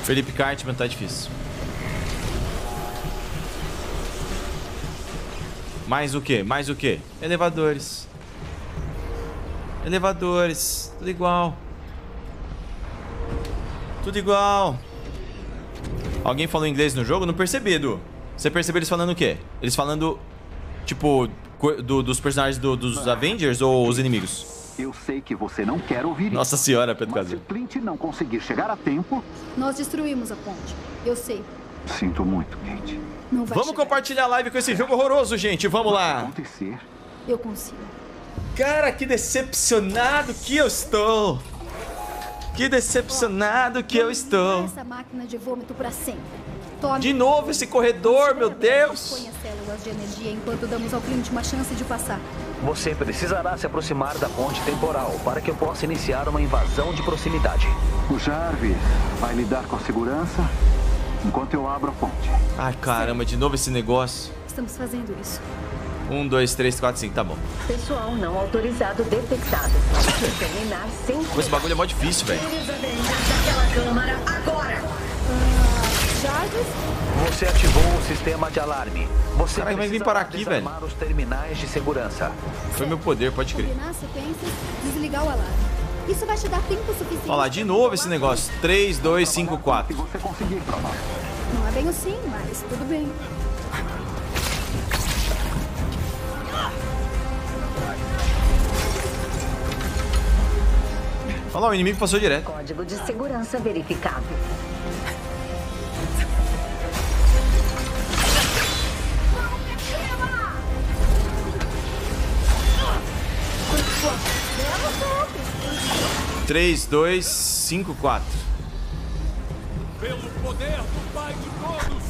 Felipe Cartman tá difícil. Mais o que? Mais o que? Elevadores. Elevadores. Tudo igual. Tudo igual. Alguém falou inglês no jogo? Não percebi, Edu. Você percebeu eles falando o quê? Eles falando, tipo, do, dos personagens do, dos Avengers ou os inimigos? Eu sei que você não quer ouvir Nossa senhora, Pedro Casimiro. Não conseguir chegar a tempo... Nós destruímos a ponte. Eu sei. Sinto muito, Kate. Não vai Vamos compartilhar a live com esse jogo horroroso, gente. Vamos lá. acontecer. Eu consigo. Cara, que decepcionado que eu estou. Que decepcionado que eu estou. Essa máquina de vômito pra sempre. Tome. De novo esse corredor, meu Deus. Põe as células de energia enquanto damos ao Clint uma chance de passar. Você precisará se aproximar da ponte temporal para que eu possa iniciar uma invasão de proximidade. O Jarvis vai lidar com a segurança enquanto eu abro a ponte. Ai, caramba, de novo esse negócio. Estamos fazendo isso. Um, dois, três, quatro, cinco, tá bom. Pessoal não autorizado detectado. Terminar sem. Pô, esse bagulho é mó difícil, velho. Agora! Jarvis? Você ativou o sistema de alarme. Você Caralho, vim precisa parar aqui, velho. os terminais de segurança. Foi meu poder, pode crer. Combinar sequências, desligar o alarme. Isso vai te dar tempo suficiente. Olha lá, de novo esse negócio. 3, 2, 5, 4. Você conseguir provar. Não é bem assim, mas tudo bem. Olha lá, o inimigo passou direto. Código de segurança verificado. Três, dois, cinco, quatro. Pelo poder do Pai de todos!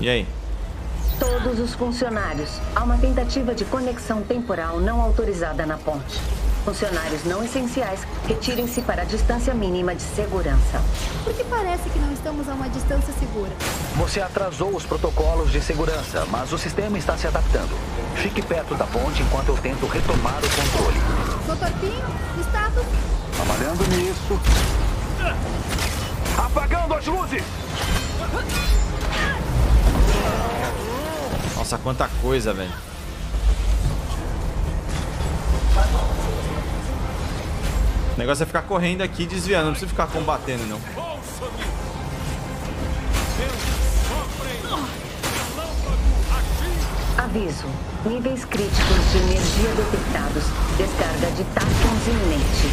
E aí? Todos os funcionários. Há uma tentativa de conexão temporal não autorizada na ponte. Funcionários não essenciais, retirem-se para a distância mínima de segurança. Por que parece que não estamos a uma distância segura? Você atrasou os protocolos de segurança, mas o sistema está se adaptando. Fique perto da ponte enquanto eu tento retomar o controle. Doutor Pinho, status? Trabalhando nisso. Apagando as luzes! Nossa, quanta coisa, velho. O negócio é ficar correndo aqui e desviando, não precisa ficar combatendo, não. Aviso. Níveis críticos de energia detectados. Descarga de Tacons iminente.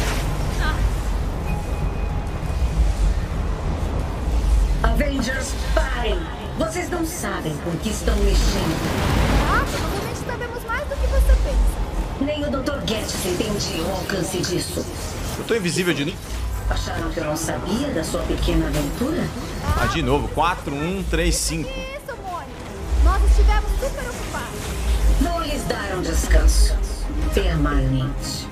Avengers, parem! Vocês não sabem com que estão mexendo. Ah, provavelmente sabemos mais do que você pensa. Nem o Dr. Getz entendia o alcance disso. Eu tô invisível de novo. Acharam que eu não sabia da sua pequena aventura? Ah, de novo. 4, 1, 3, 5. Isso, Mônica. Nós estivemos super ocupados. Vou lhes dar um descanso. Permanente.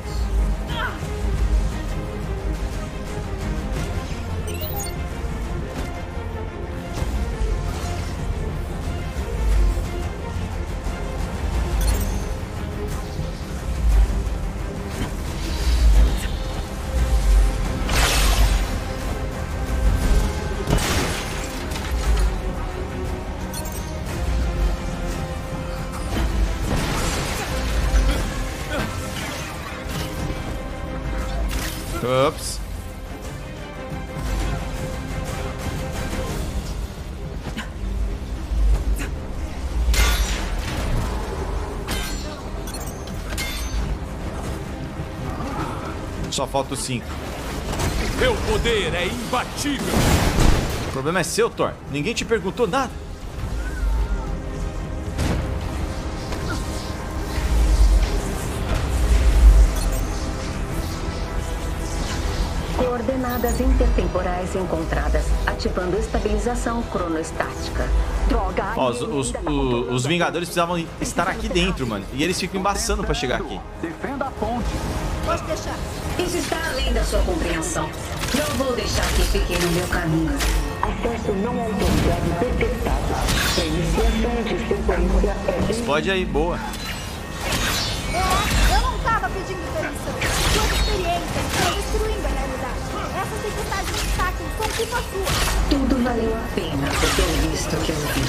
Só falta o 5. Meu poder é imbatível! O problema é seu, Thor. Ninguém te perguntou nada. Coordenadas intertemporais encontradas, ativando estabilização cronoestática. Droga! Ó, os, os, os, os Vingadores precisavam estar aqui dentro, mano. E eles ficam embaçando pra chegar aqui. Defenda a ponte. Pode deixar. Isso está além da sua compreensão. Não vou deixar que fiquem no meu caminho. Acesso não autorizado detectado. Iniciação de sequência é... Explode aí, boa. É, eu não tava pedindo permissão. Suas experiências estão destruindo a realidade. Essas tempestades de destaque são culpa sua. Tudo valeu a pena por ter visto o que eu vi.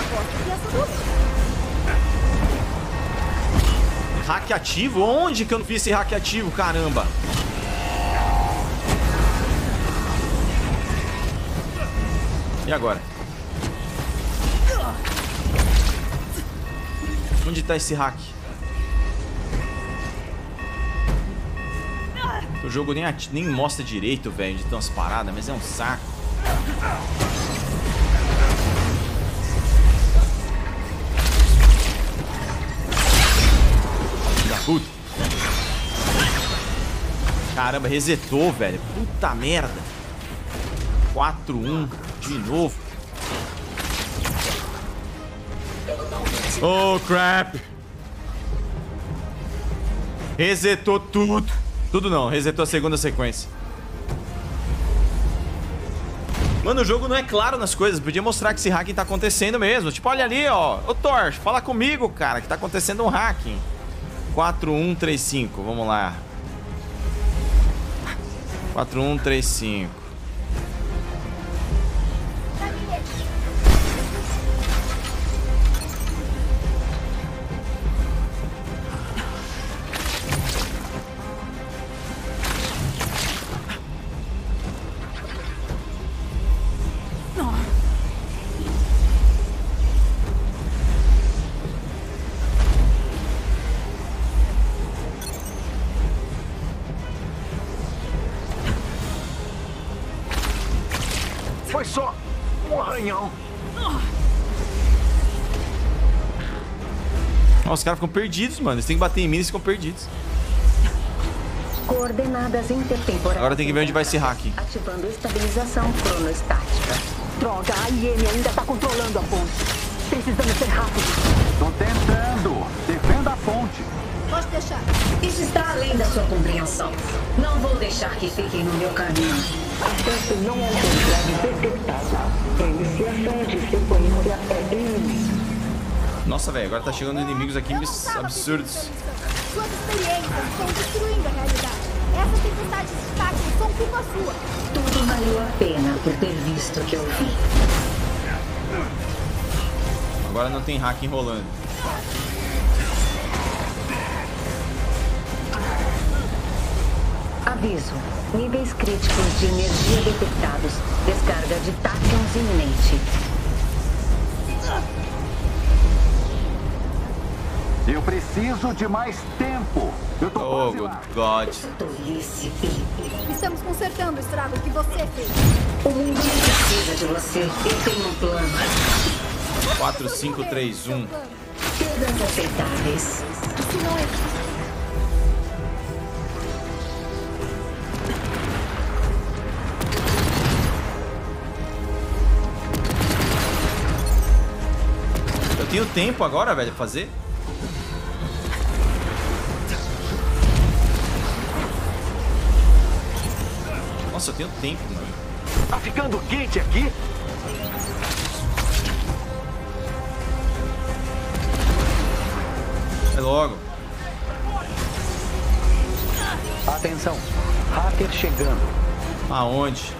Aposto que essa Hack ativo? Onde que eu não vi esse hack ativo, caramba? E agora? Onde tá esse hack? O jogo nem, nem mostra direito, velho, de umas paradas, mas é um saco. Caramba, resetou, velho. Puta merda. 4-1 de novo. Oh, crap. Resetou tudo. Tudo não, resetou a segunda sequência. Mano, o jogo não é claro nas coisas. Podia mostrar que esse hacking tá acontecendo mesmo. Tipo, olha ali, ó. Ô, Thor, fala comigo, cara, que tá acontecendo um hacking. 4135, vamos lá. 4135. Os caras ficam perdidos, mano. Eles têm que bater em mim e eles ficam perdidos. Coordenadas intertemporais. Agora tem que ver onde vai esse hacking. Ativando estabilização cronoestática. Droga, a IM ainda está controlando a ponte. Precisamos ser rápidos. Tô tentando. Defenda a ponte. Pode deixar. Isso está além da sua compreensão. Não vou deixar que fiquem no meu caminho. Acesso não autorizado detectado. Iniciação de sequência é. Nossa, velho, agora tá chegando inimigos aqui abs- absurdos. Suas experiências estão destruindo a realidade. Essas tempestades de destaque são culpa sua. Tudo valeu a pena por ter visto o que eu vi. Agora não tem hacking rolando. Aviso. Níveis críticos de energia detectados. Descarga de tátions iminente. Eu preciso de mais tempo. Eu tô Oh, good God. Tolice. Estamos consertando o estrago que você fez. O mundo não precisa de você. Eu tenho um plano. 4, 5, 3, 1. Perdas aceitáveis. Isso não é. Eu tenho tempo agora, velho, pra fazer? Nossa, eu tenho tempo, mano. Tá ficando quente aqui? É logo. Atenção, hacker chegando. Aonde?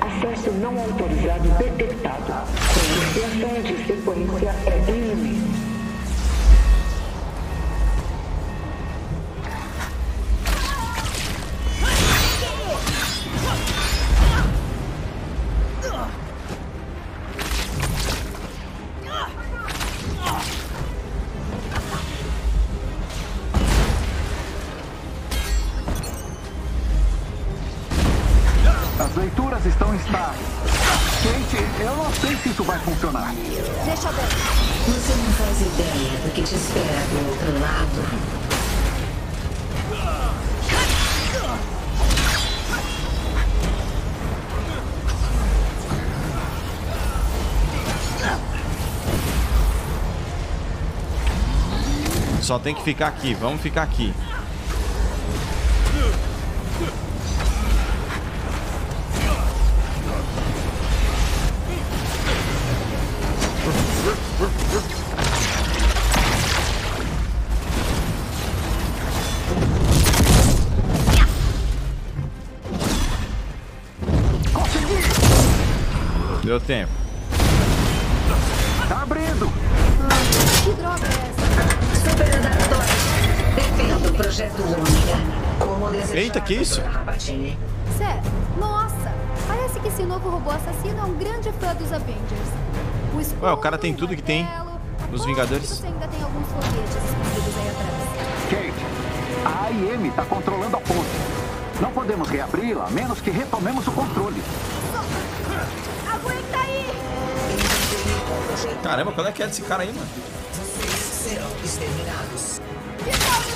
Acesso não autorizado detectado. Iniciação de sequência é iminente. Só tem que ficar aqui. Vamos ficar aqui. Deu tempo. Tá abrindo! Que droga é essa? Superadatório. Defendo o projeto Ômega. Como desejado, Eita, que isso? Sé, nossa! Parece que esse novo robô assassino é um grande fã dos Avengers. O Ué, o cara tem tudo que tem que Vingadores. Ainda tem alguns foguetes escondidos aí atrás. Kate, a AIM está controlando a ponte. Não podemos reabri-la a menos que retomemos o controle. Aguenta aí! Caramba, qual é que é desse cara aí, mano? Serão exterminados. Todas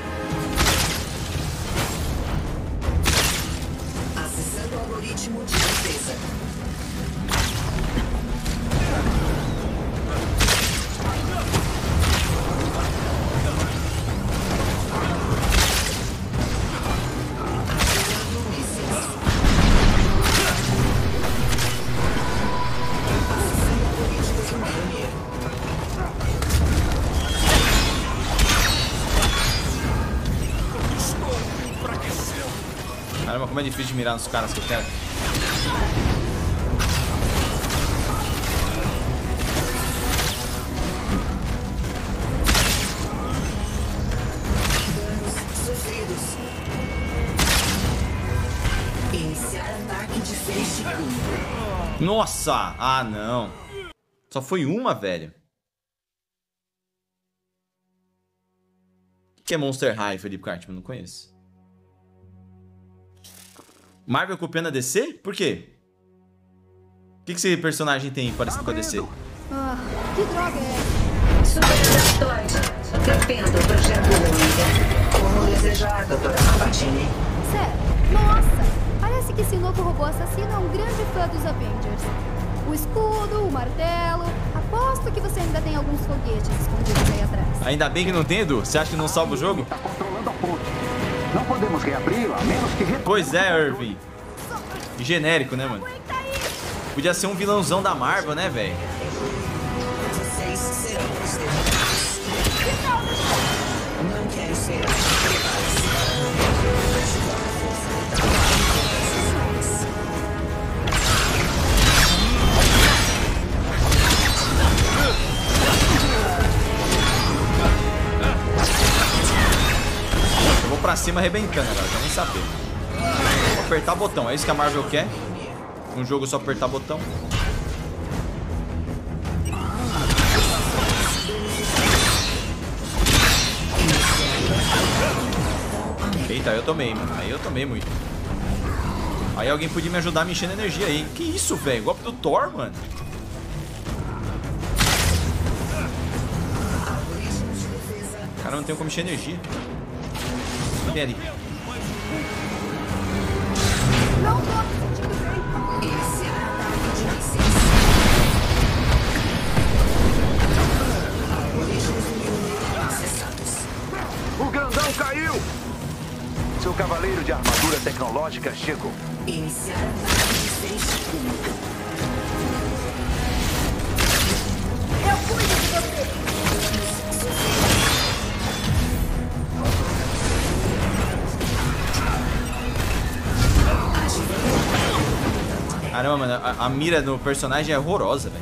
algoritmo de defesa. É difícil de mirar nos caras que eu quero. Curto. Nossa! Ah, não. Só foi uma, velho. O que é Monster High, Felipe Cartman? Não conheço. Marvel copiando a DC? Por quê? O que, que esse personagem tem parecido com a DC? Ah, que droga é essa? Superadatóide. Defendo o projeto Ômega. Como desejar, doutora Rabatini. Sé, nossa! Parece que esse novo robô assassino é um grande fã dos Avengers. O escudo, o martelo. Aposto que você ainda tem alguns foguetes escondidos aí atrás. Ainda bem que não tem, Edu. Você acha que não salva o jogo? Está controlando a ponte. Não podemos reabri-la a menos que Pois é, Irving. Genérico, né, mano? Podia ser um vilãozão da Marvel, né, velho? Pra cima arrebentando agora, quero nem saber. Vou apertar botão, é isso que a Marvel quer? Um jogo só apertar botão. Eita, eu tomei, mano. Aí eu tomei muito. Aí alguém podia me ajudar mexendo energia aí. Que isso, velho? Golpe do Thor, mano. Cara, não tenho como mexer energia. Não tô me sentindo bem. Iniciar ataque de acessados. O grandão caiu! Seu cavaleiro de armadura tecnológica chegou. Iniciar ataque de feixe curto. Eu cuido de você. Caramba, mano, a, a mira do personagem é horrorosa, velho.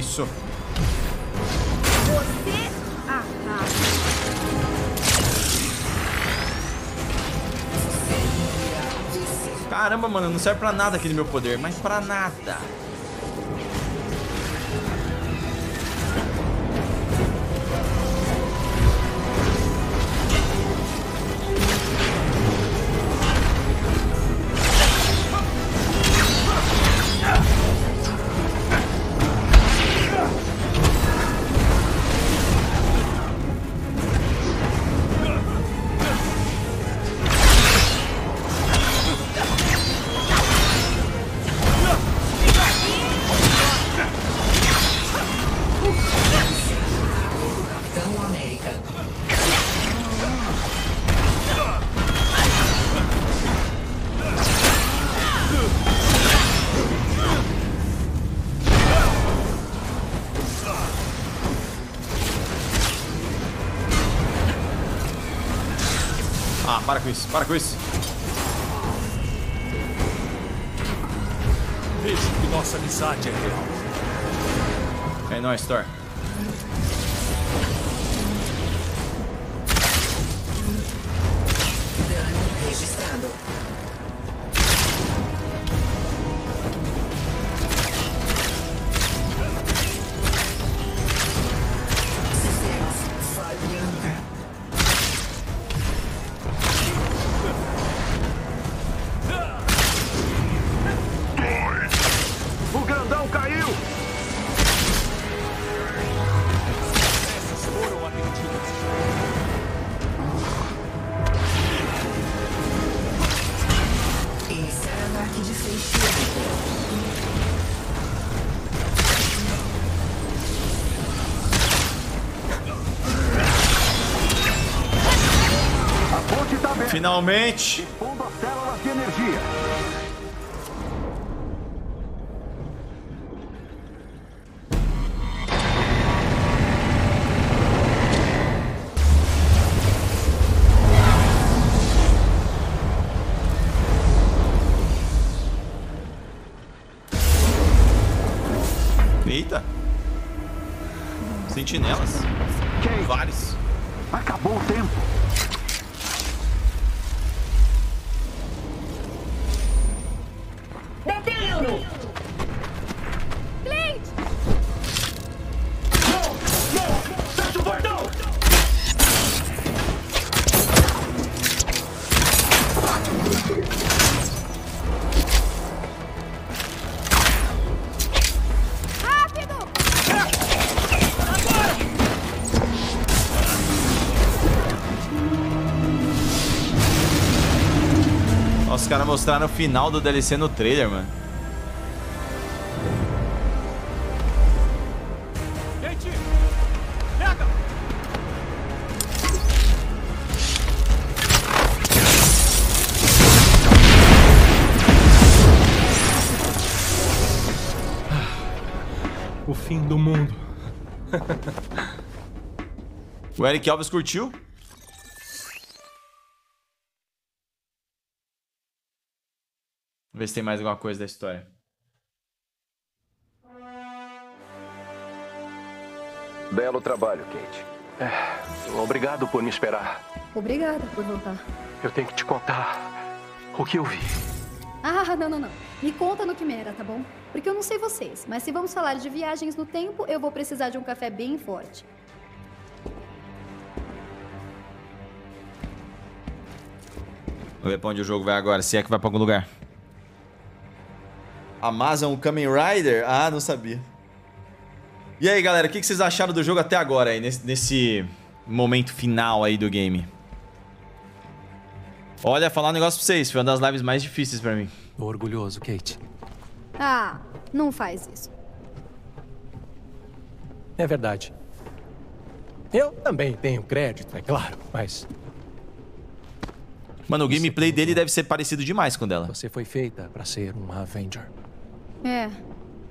Isso. Você arrasa. Caramba, mano, não serve pra nada aquele meu poder, mas pra nada. Para com isso, para com isso. Vejo que nossa amizade é real. É nóis, Thor. Finalmente. Mostraram o final do DLC no trailer, mano. Gente! Pega! O fim do mundo. <laughs> O Eric Alves curtiu? Ver se tem mais alguma coisa da história. Belo trabalho, Kate. É, obrigado por me esperar. Obrigada por voltar. Eu tenho que te contar o que eu vi. Ah, não, não, não. Me conta no Quimera, tá bom? Porque eu não sei vocês, mas se vamos falar de viagens no tempo, eu vou precisar de um café bem forte. Vamos ver pra onde o jogo vai agora, se é que vai pra algum lugar. Amazon Kamen Rider? Ah, não sabia. E aí, galera, o que vocês acharam do jogo até agora aí, nesse, nesse momento final aí do game? Olha, falar um negócio pra vocês, foi uma das lives mais difíceis pra mim. Tô orgulhoso, Kate. Ah, não faz isso. É verdade. Eu também tenho crédito, é claro, mas Mano, o gameplay dele deve ser parecido demais com o dela. você foi feita pra ser um Avenger. É,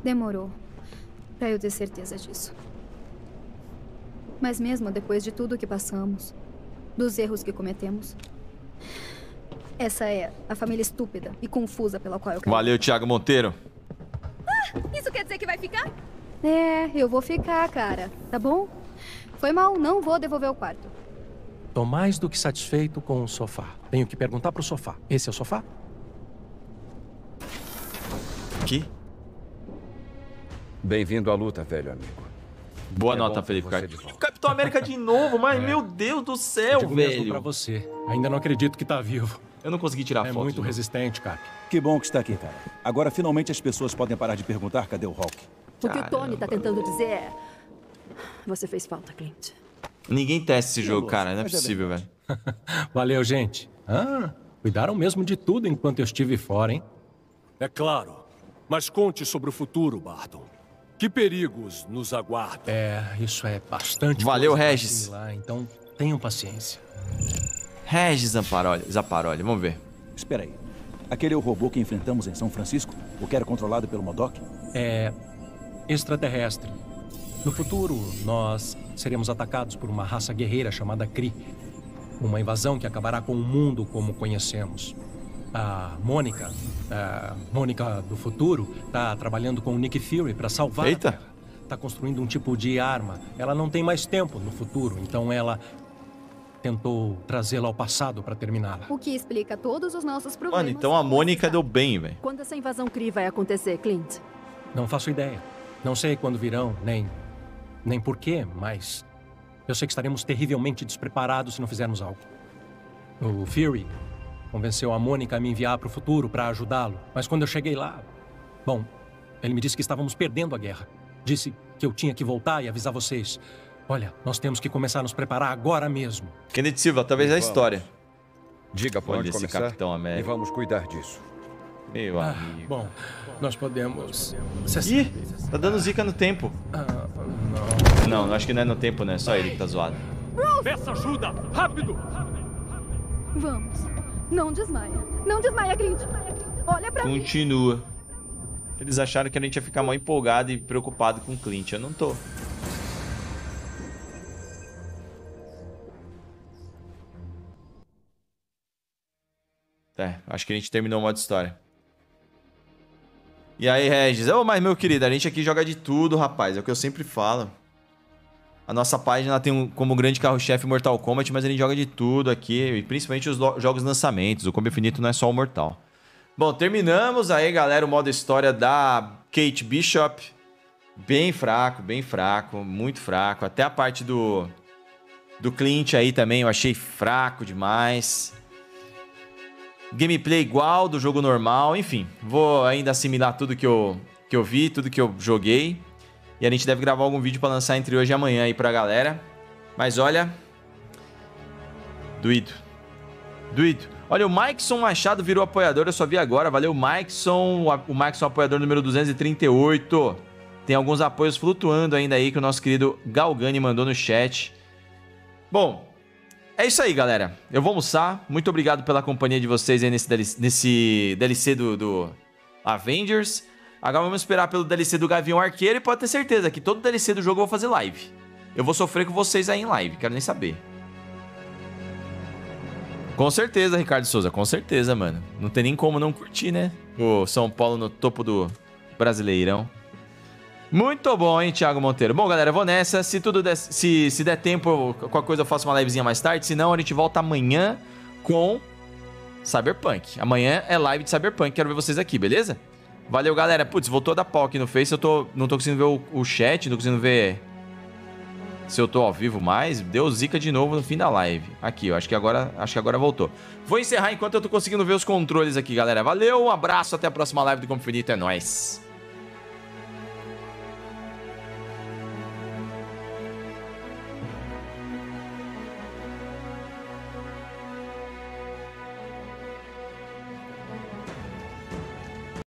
demorou. Pra eu ter certeza disso. Mas mesmo depois de tudo que passamos, dos erros que cometemos, essa é a família estúpida e confusa pela qual eu quero. Valeu, Thiago Monteiro. Ah, isso quer dizer que vai ficar? É, eu vou ficar, cara. Tá bom? Foi mal, não vou devolver o quarto. Tô mais do que satisfeito com o sofá. Tenho que perguntar pro sofá. Esse é o sofá? Que? Bem-vindo à luta, velho amigo. Boa É nota, Felipe Carvalho. Capitão América de novo, mas meu Deus do céu, Digo mesmo velho. pra você. Ainda não acredito que tá vivo. Eu não consegui tirar é foto. muito não. resistente, Cap. Que bom que está aqui, cara. Agora finalmente as pessoas podem parar de perguntar cadê o Hulk. O que o Tony tá tentando dizer é... Você fez falta, Clint. Ninguém testa esse jogo, cara. Não é possível, velho. <laughs> Valeu, gente. Ah, cuidaram mesmo de tudo enquanto eu estive fora, hein? É claro. Mas conte sobre o futuro, Barton. Que perigos nos aguardam? É, isso é bastante Valeu, Regis. assimilar, então tenham paciência. Regis Zamparoli. Zaparoli, vamos ver. Espera aí. Aquele é o robô que enfrentamos em São Francisco? O que era controlado pelo Modok? É extraterrestre. No futuro, nós seremos atacados por uma raça guerreira chamada Kree. Uma invasão que acabará com o mundo como conhecemos. A Mônica, a Mônica do futuro, está trabalhando com o Nick Fury para salvar Eita. a Terra. Está construindo um tipo de arma. Ela não tem mais tempo no futuro, então ela tentou trazê-la ao passado para terminá-la. O que explica todos os nossos problemas. Mano, então a Mônica deu bem, velho. Quando essa invasão Kree vai acontecer, Clint? Não faço ideia. Não sei quando virão, nem nem porquê, mas eu sei que estaremos terrivelmente despreparados se não fizermos algo. O Fury convenceu a Mônica a me enviar para o futuro para ajudá-lo, mas quando eu cheguei lá, bom, ele me disse que estávamos perdendo a guerra. Disse que eu tinha que voltar e avisar vocês. Olha, nós temos que começar a nos preparar agora mesmo. Kennedy Silva, talvez a Vamos. história. Diga pra Olha onde esse Capitão América. e vamos cuidar disso. Meu Ah, amigo. bom, nós podemos. Ih, tá dando zica no tempo. Ah, Não, não acho que não é no tempo, né? Só ele que tá zoado. Peça ajuda! Rápido! Vamos. Não desmaia. Não desmaia, Clint. Olha pra mim. Continua. Eles acharam que a gente ia ficar mal empolgado e preocupado com o Clint. Eu não tô. É, acho que a gente terminou o modo história. E aí, Regis? Ô, mas meu querido, a gente aqui joga de tudo, rapaz. É o que eu sempre falo. A nossa página tem um- como grande carro-chefe Mortal Kombat, mas gente joga de tudo aqui, principalmente os jogos lançamentos. O Combo Infinito não é só o Mortal. Bom, terminamos aí, galera, o modo história da Kate Bishop. Bem fraco, bem fraco, muito fraco. Até a parte do do Clint aí também eu achei fraco demais. Gameplay igual do jogo normal, enfim. Vou ainda assimilar tudo que eu, que eu vi, tudo que eu joguei. E a gente deve gravar algum vídeo pra lançar entre hoje e amanhã aí pra galera. Mas olha. Doído. Doído. Olha, o Mikeson Machado virou apoiador, eu só vi agora. Valeu, Mikeson. O Mikeson apoiador número 238. Tem alguns apoios flutuando ainda aí que o nosso querido Galgani mandou no chat. Bom, é isso aí, galera. Eu vou almoçar. Muito obrigado pela companhia de vocês aí nesse DLC, nesse DLC do, do Avengers. Agora vamos esperar pelo DLC do Gavião Arqueiro e pode ter certeza que todo DLC do jogo eu vou fazer live. Eu vou sofrer com vocês aí em live, quero nem saber. Com certeza, Ricardo Souza, com certeza, mano. Não tem nem como não curtir, né? O São Paulo no topo do Brasileirão. Muito bom, hein, Thiago Monteiro? Bom, galera, eu vou nessa. Se tudo der, se, se der tempo, qualquer coisa eu faço uma livezinha mais tarde. Se não, a gente volta amanhã com Cyberpunk. Amanhã é live de Cyberpunk. Quero ver vocês aqui, beleza? Valeu, galera. Putz, voltou da pau aqui no Face. Eu tô, não tô conseguindo ver o, o chat, não tô conseguindo ver se eu tô ao vivo mais. Deu zica de novo no fim da live. Aqui, eu acho que agora, acho que agora voltou. Vou encerrar enquanto eu tô conseguindo ver os controles aqui, galera. Valeu, um abraço, até a próxima live do Confinito. É nóis.